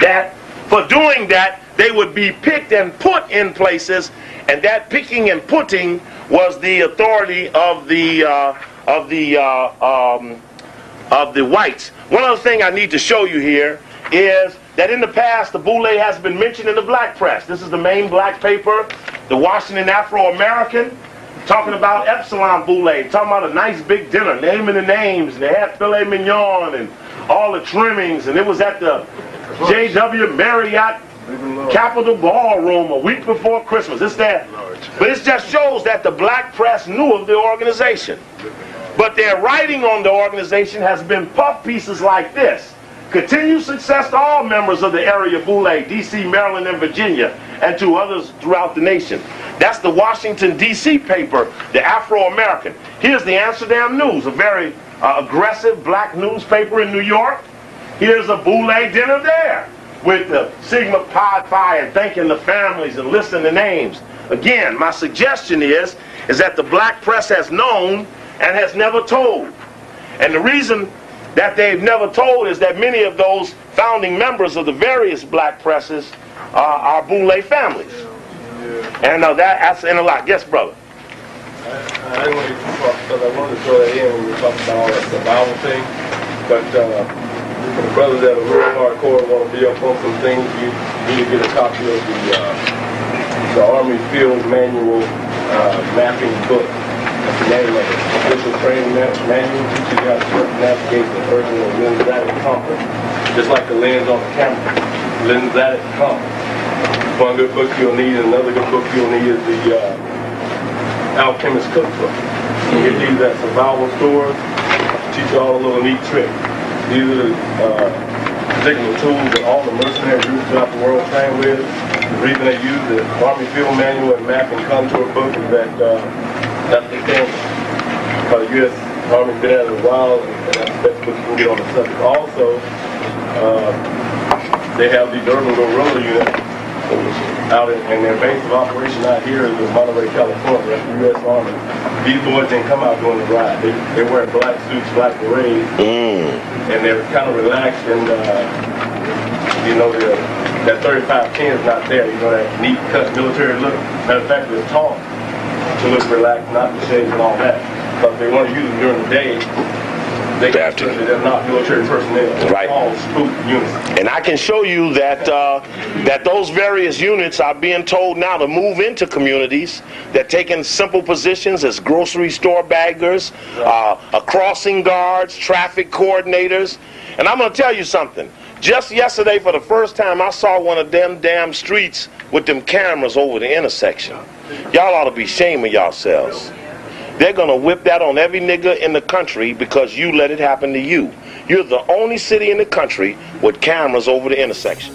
that for doing that, they would be picked and put in places, and that picking and putting was the authority of the uh, of the uh, um, of the whites. One other thing I need to show you here is that in the past the boule has been mentioned in the black press. This is the main black paper, the Washington Afro-American, talking about Epsilon boule, talking about a nice big dinner, naming the names, and they had filet mignon and all the trimmings, and it was at the J.W. Marriott Capitol Ballroom a week before Christmas. It's that. But it just shows that the black press knew of the organization. But their writing on the organization has been puff pieces like this. Continued success to all members of the area of Boule, D.C., Maryland, and Virginia, and to others throughout the nation. That's the Washington, D.C. paper, the Afro-American. Here's the Amsterdam News, a very uh, aggressive black newspaper in New York. Here's a Boule dinner there with the Sigma Pi Phi and thanking the families and listing the names. Again, my suggestion is, is that the black press has known and has never told. And the reason that they've never told is that many of those founding members of the various black presses uh, are Boule families. And uh, that, that's in a lot. Yes, brother. I, I didn't want to talk because I wanted to throw that in when we were talking about all that survival thing. But uh, for the brothers that are real hardcore and want to be up on some things, you need to get a copy of the uh, the Army Field Manual uh, mapping book. That's the name of it. Official training manual teaches you how to navigate the personal lensatic compass, just like the lens on the camera. Lensatic compass. One good book you'll need, another good book you'll need is the uh, Anarchist Cookbook. You can get these at survival stores. Teach you all the little neat tricks. These are the uh, particular tools that all the mercenary groups throughout the world train with. The reason they use the Army Field Manual and Map and Contour book is that uh, that's the thing. Because the U.S. Army's been at it a while, and that's the best book you can get on the subject. Also, uh, they have these urban guerrilla units out in, and their base of operation out here is in Monterey, California. U.S. Army. These boys didn't come out during the ride. They, they wear black suits, black berets, and they're kind of relaxed and, uh, you know, that 3510 is not there. You know, that neat cut military look. Matter of fact, they're taught to look relaxed, not the shades and all that. Because they want to use them during the day. They have to. They're not military personnel. Right. All units. And I can show you that uh, that those various units are being told now to move into communities. They're taking simple positions as grocery store baggers, uh, uh, crossing guards, traffic coordinators. And I'm going to tell you something. Just yesterday, for the first time, I saw one of them damn streets with them cameras over the intersection. Y'all ought to be ashamed of yourselves. They're gonna whip that on every nigga in the country because you let it happen to you. You're the only city in the country with cameras over the intersection.